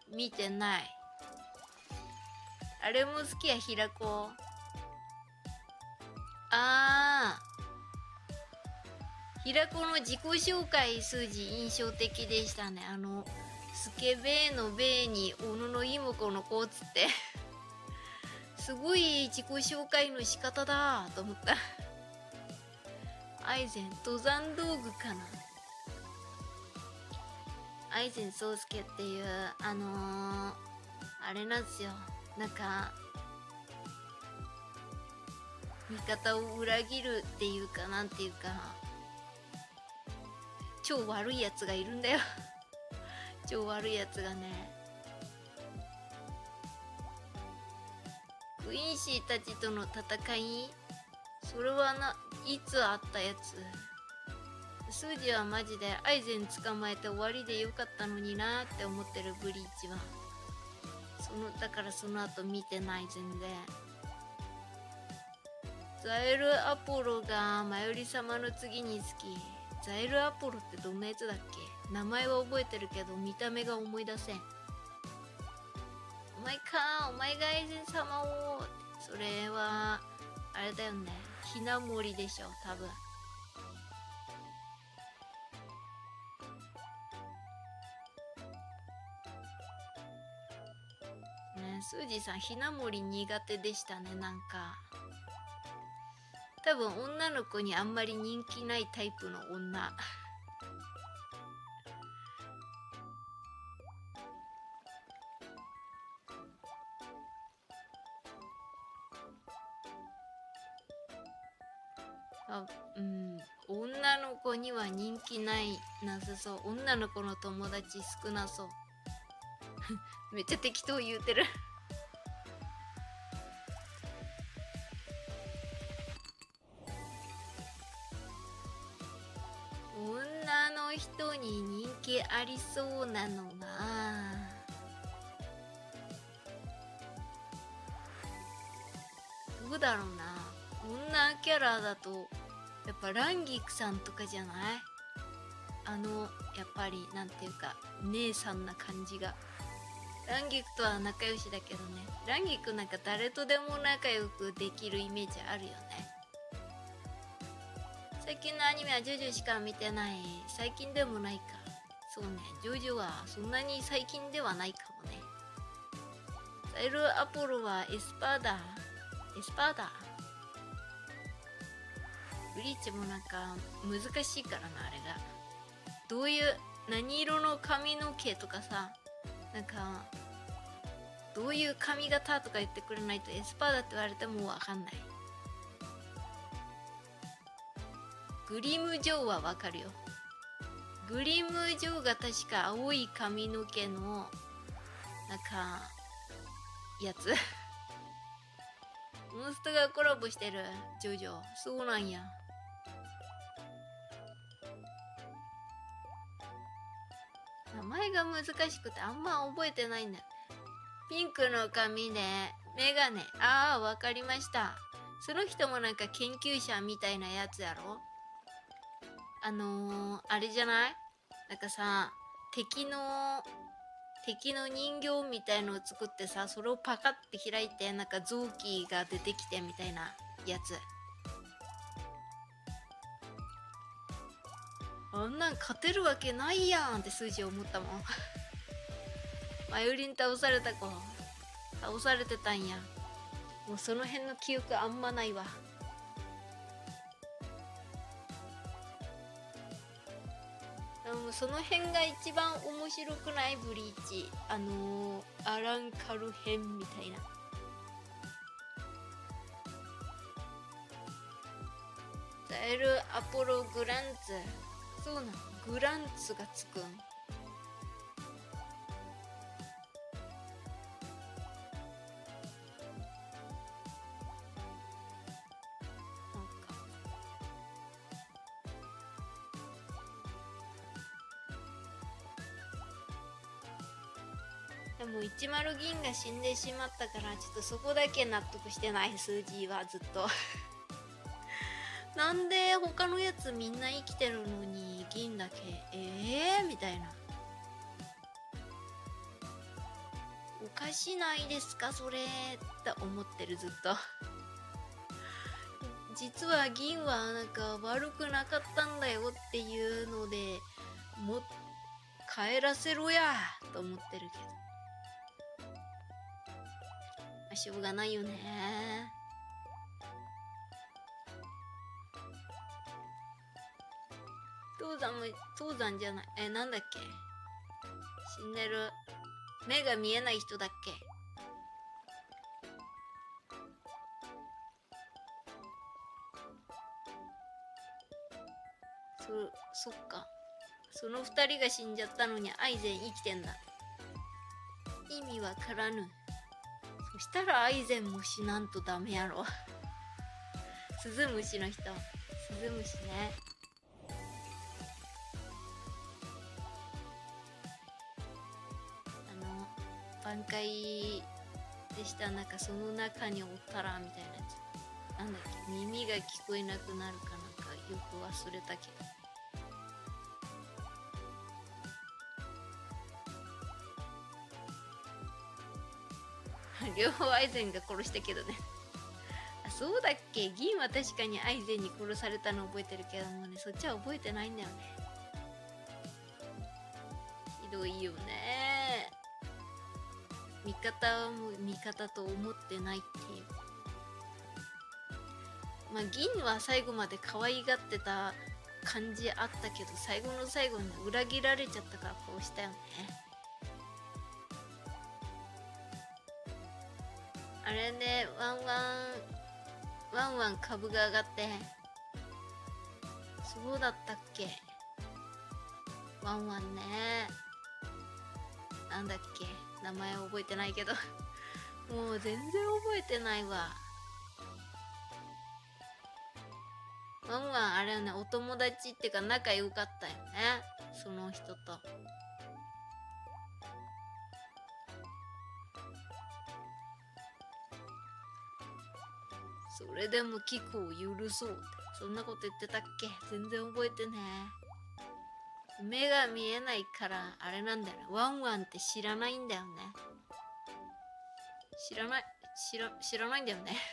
見てない。あれも好きや平子。あー。平子の自己紹介数字印象的でしたね。あのスケベーのベーに小野の妹子の子っつって。すごい自己紹介の仕方だと思った。アイゼン登山道具かな。アイゼン宗介っていうあのー、あれなんですよ。なんか味方を裏切るっていうかなんていうか超悪いやつがいるんだよ。超悪いやつがね。クインシーたちとの戦い？それはないつあったやつ？数字はマジでアイゼン捕まえて終わりでよかったのになって思ってるブリーチは。そのだからその後見てない全然。ザエルアポロがマヨリ様の次に好き。ザエルアポロってどんなやつだっけ？名前は覚えてるけど見た目が思い出せん。お前かお前がエイゼン様を。それはあれだよね。ひなもりでしょ多分。スージーさんひなもり苦手でしたねなんか。多分女の子にあんまり人気ないタイプの女。あうん。女の子には人気ないなさそう。女の子の友達少なそう。めっちゃ適当言うてる。に人気ありそうなのはどうだろうな。女キャラだとやっぱランギクさんとかじゃない？あのやっぱりなんていうか姉さんな感じが。ランギクとは仲良しだけどね。ランギクなんか誰とでも仲良くできるイメージあるよね。最近のアニメはジョジョしか見てない。最近でもないか。そうね。ジョジョはそんなに最近ではないかもね。ザイルアポロはエスパーダエスパーダブリーチもなんか難しいからなあれが。どういう何色の髪の毛とかさなんかどういう髪型とか言ってくれないとエスパーだって言われてもわかんない。グリム・ジョーはわかるよ。グリム・ジョーが確か青い髪の毛のなんかやつ。モンストがコラボしてるジョジョそうなんや。名前が難しくてあんま覚えてないんだ。ピンクの髪でメガネ。ああわかりました。その人もなんか研究者みたいなやつやろ。あのー、あれじゃない？なんかさ敵の敵の人形みたいのを作ってさそれをパカって開いてなんか臓器が出てきてみたいなやつ。あんなん勝てるわけないやんって数字思ったもん。マヨリン倒された子。倒されてたんや。もうその辺の記憶あんまないわ。うんその辺が一番面白くないブリーチ？あのー、アランカル編みたいな。ダエルアポログランツ。そうなの。グランツがつくん？でも10銀が死んでしまったからちょっとそこだけ納得してない数字はずっと。なんで他のやつみんな生きてるのに銀だけ。ええー、みたいな。おかしないですか？それって思ってるずっと。実は銀はなんか悪くなかったんだよっていうのでも帰らせろやと思ってるけど。しょうがないよね。東山も東山じゃない。えなんだっけ？死んでる。目が見えない人だっけ？そそっか。その二人が死んじゃったのにアイゼン生きてんだ。意味わからぬ。そしたらアイゼンも死なんとダメやろ。スズムシの人。スズムシね。あの挽回でした。なんかその中におったらみたいなやつ。なんだっけ。耳が聞こえなくなるかなんかよく忘れたけど。両方アイゼンが殺したけどね。あそうだっけ？銀は確かにアイゼンに殺されたの覚えてるけどもね。そっちは覚えてないんだよね。ひどいよね。味方はもう味方と思ってないっていう。まあ銀は最後まで可愛がってた感じあったけど最後の最後に裏切られちゃったからこうしたよね。あれでワンワンワンワン株が上がってそうだったっけ？ワンワンね。なんだっけ？名前覚えてないけど。もう全然覚えてないわ。ワンワンあれはねお友達っていうか仲良かったよね。その人と。それでもキコを許そう。ってそんなこと言ってたっけ？全然覚えてね。目が見えないからあれなんだよね。ワンワンって知らないんだよね。知らない知ら知らないんだよね。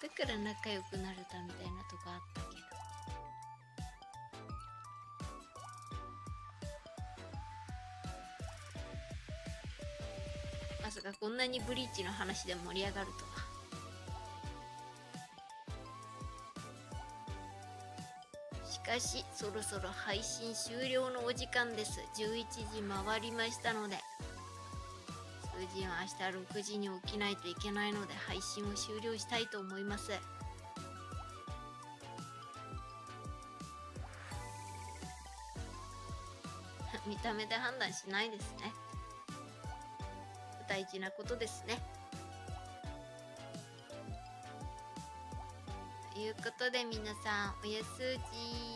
だから仲良くなれたみたいなとこあったけど。まさか。こんなにブリーチの話で盛り上がるとはかしそろそろ配信終了のお時間です。11時回りましたので。数字は明日6時に起きないといけないので配信を終了したいと思います。見た目で判断しないですね。大事なことですね。ということで皆さんおやすじ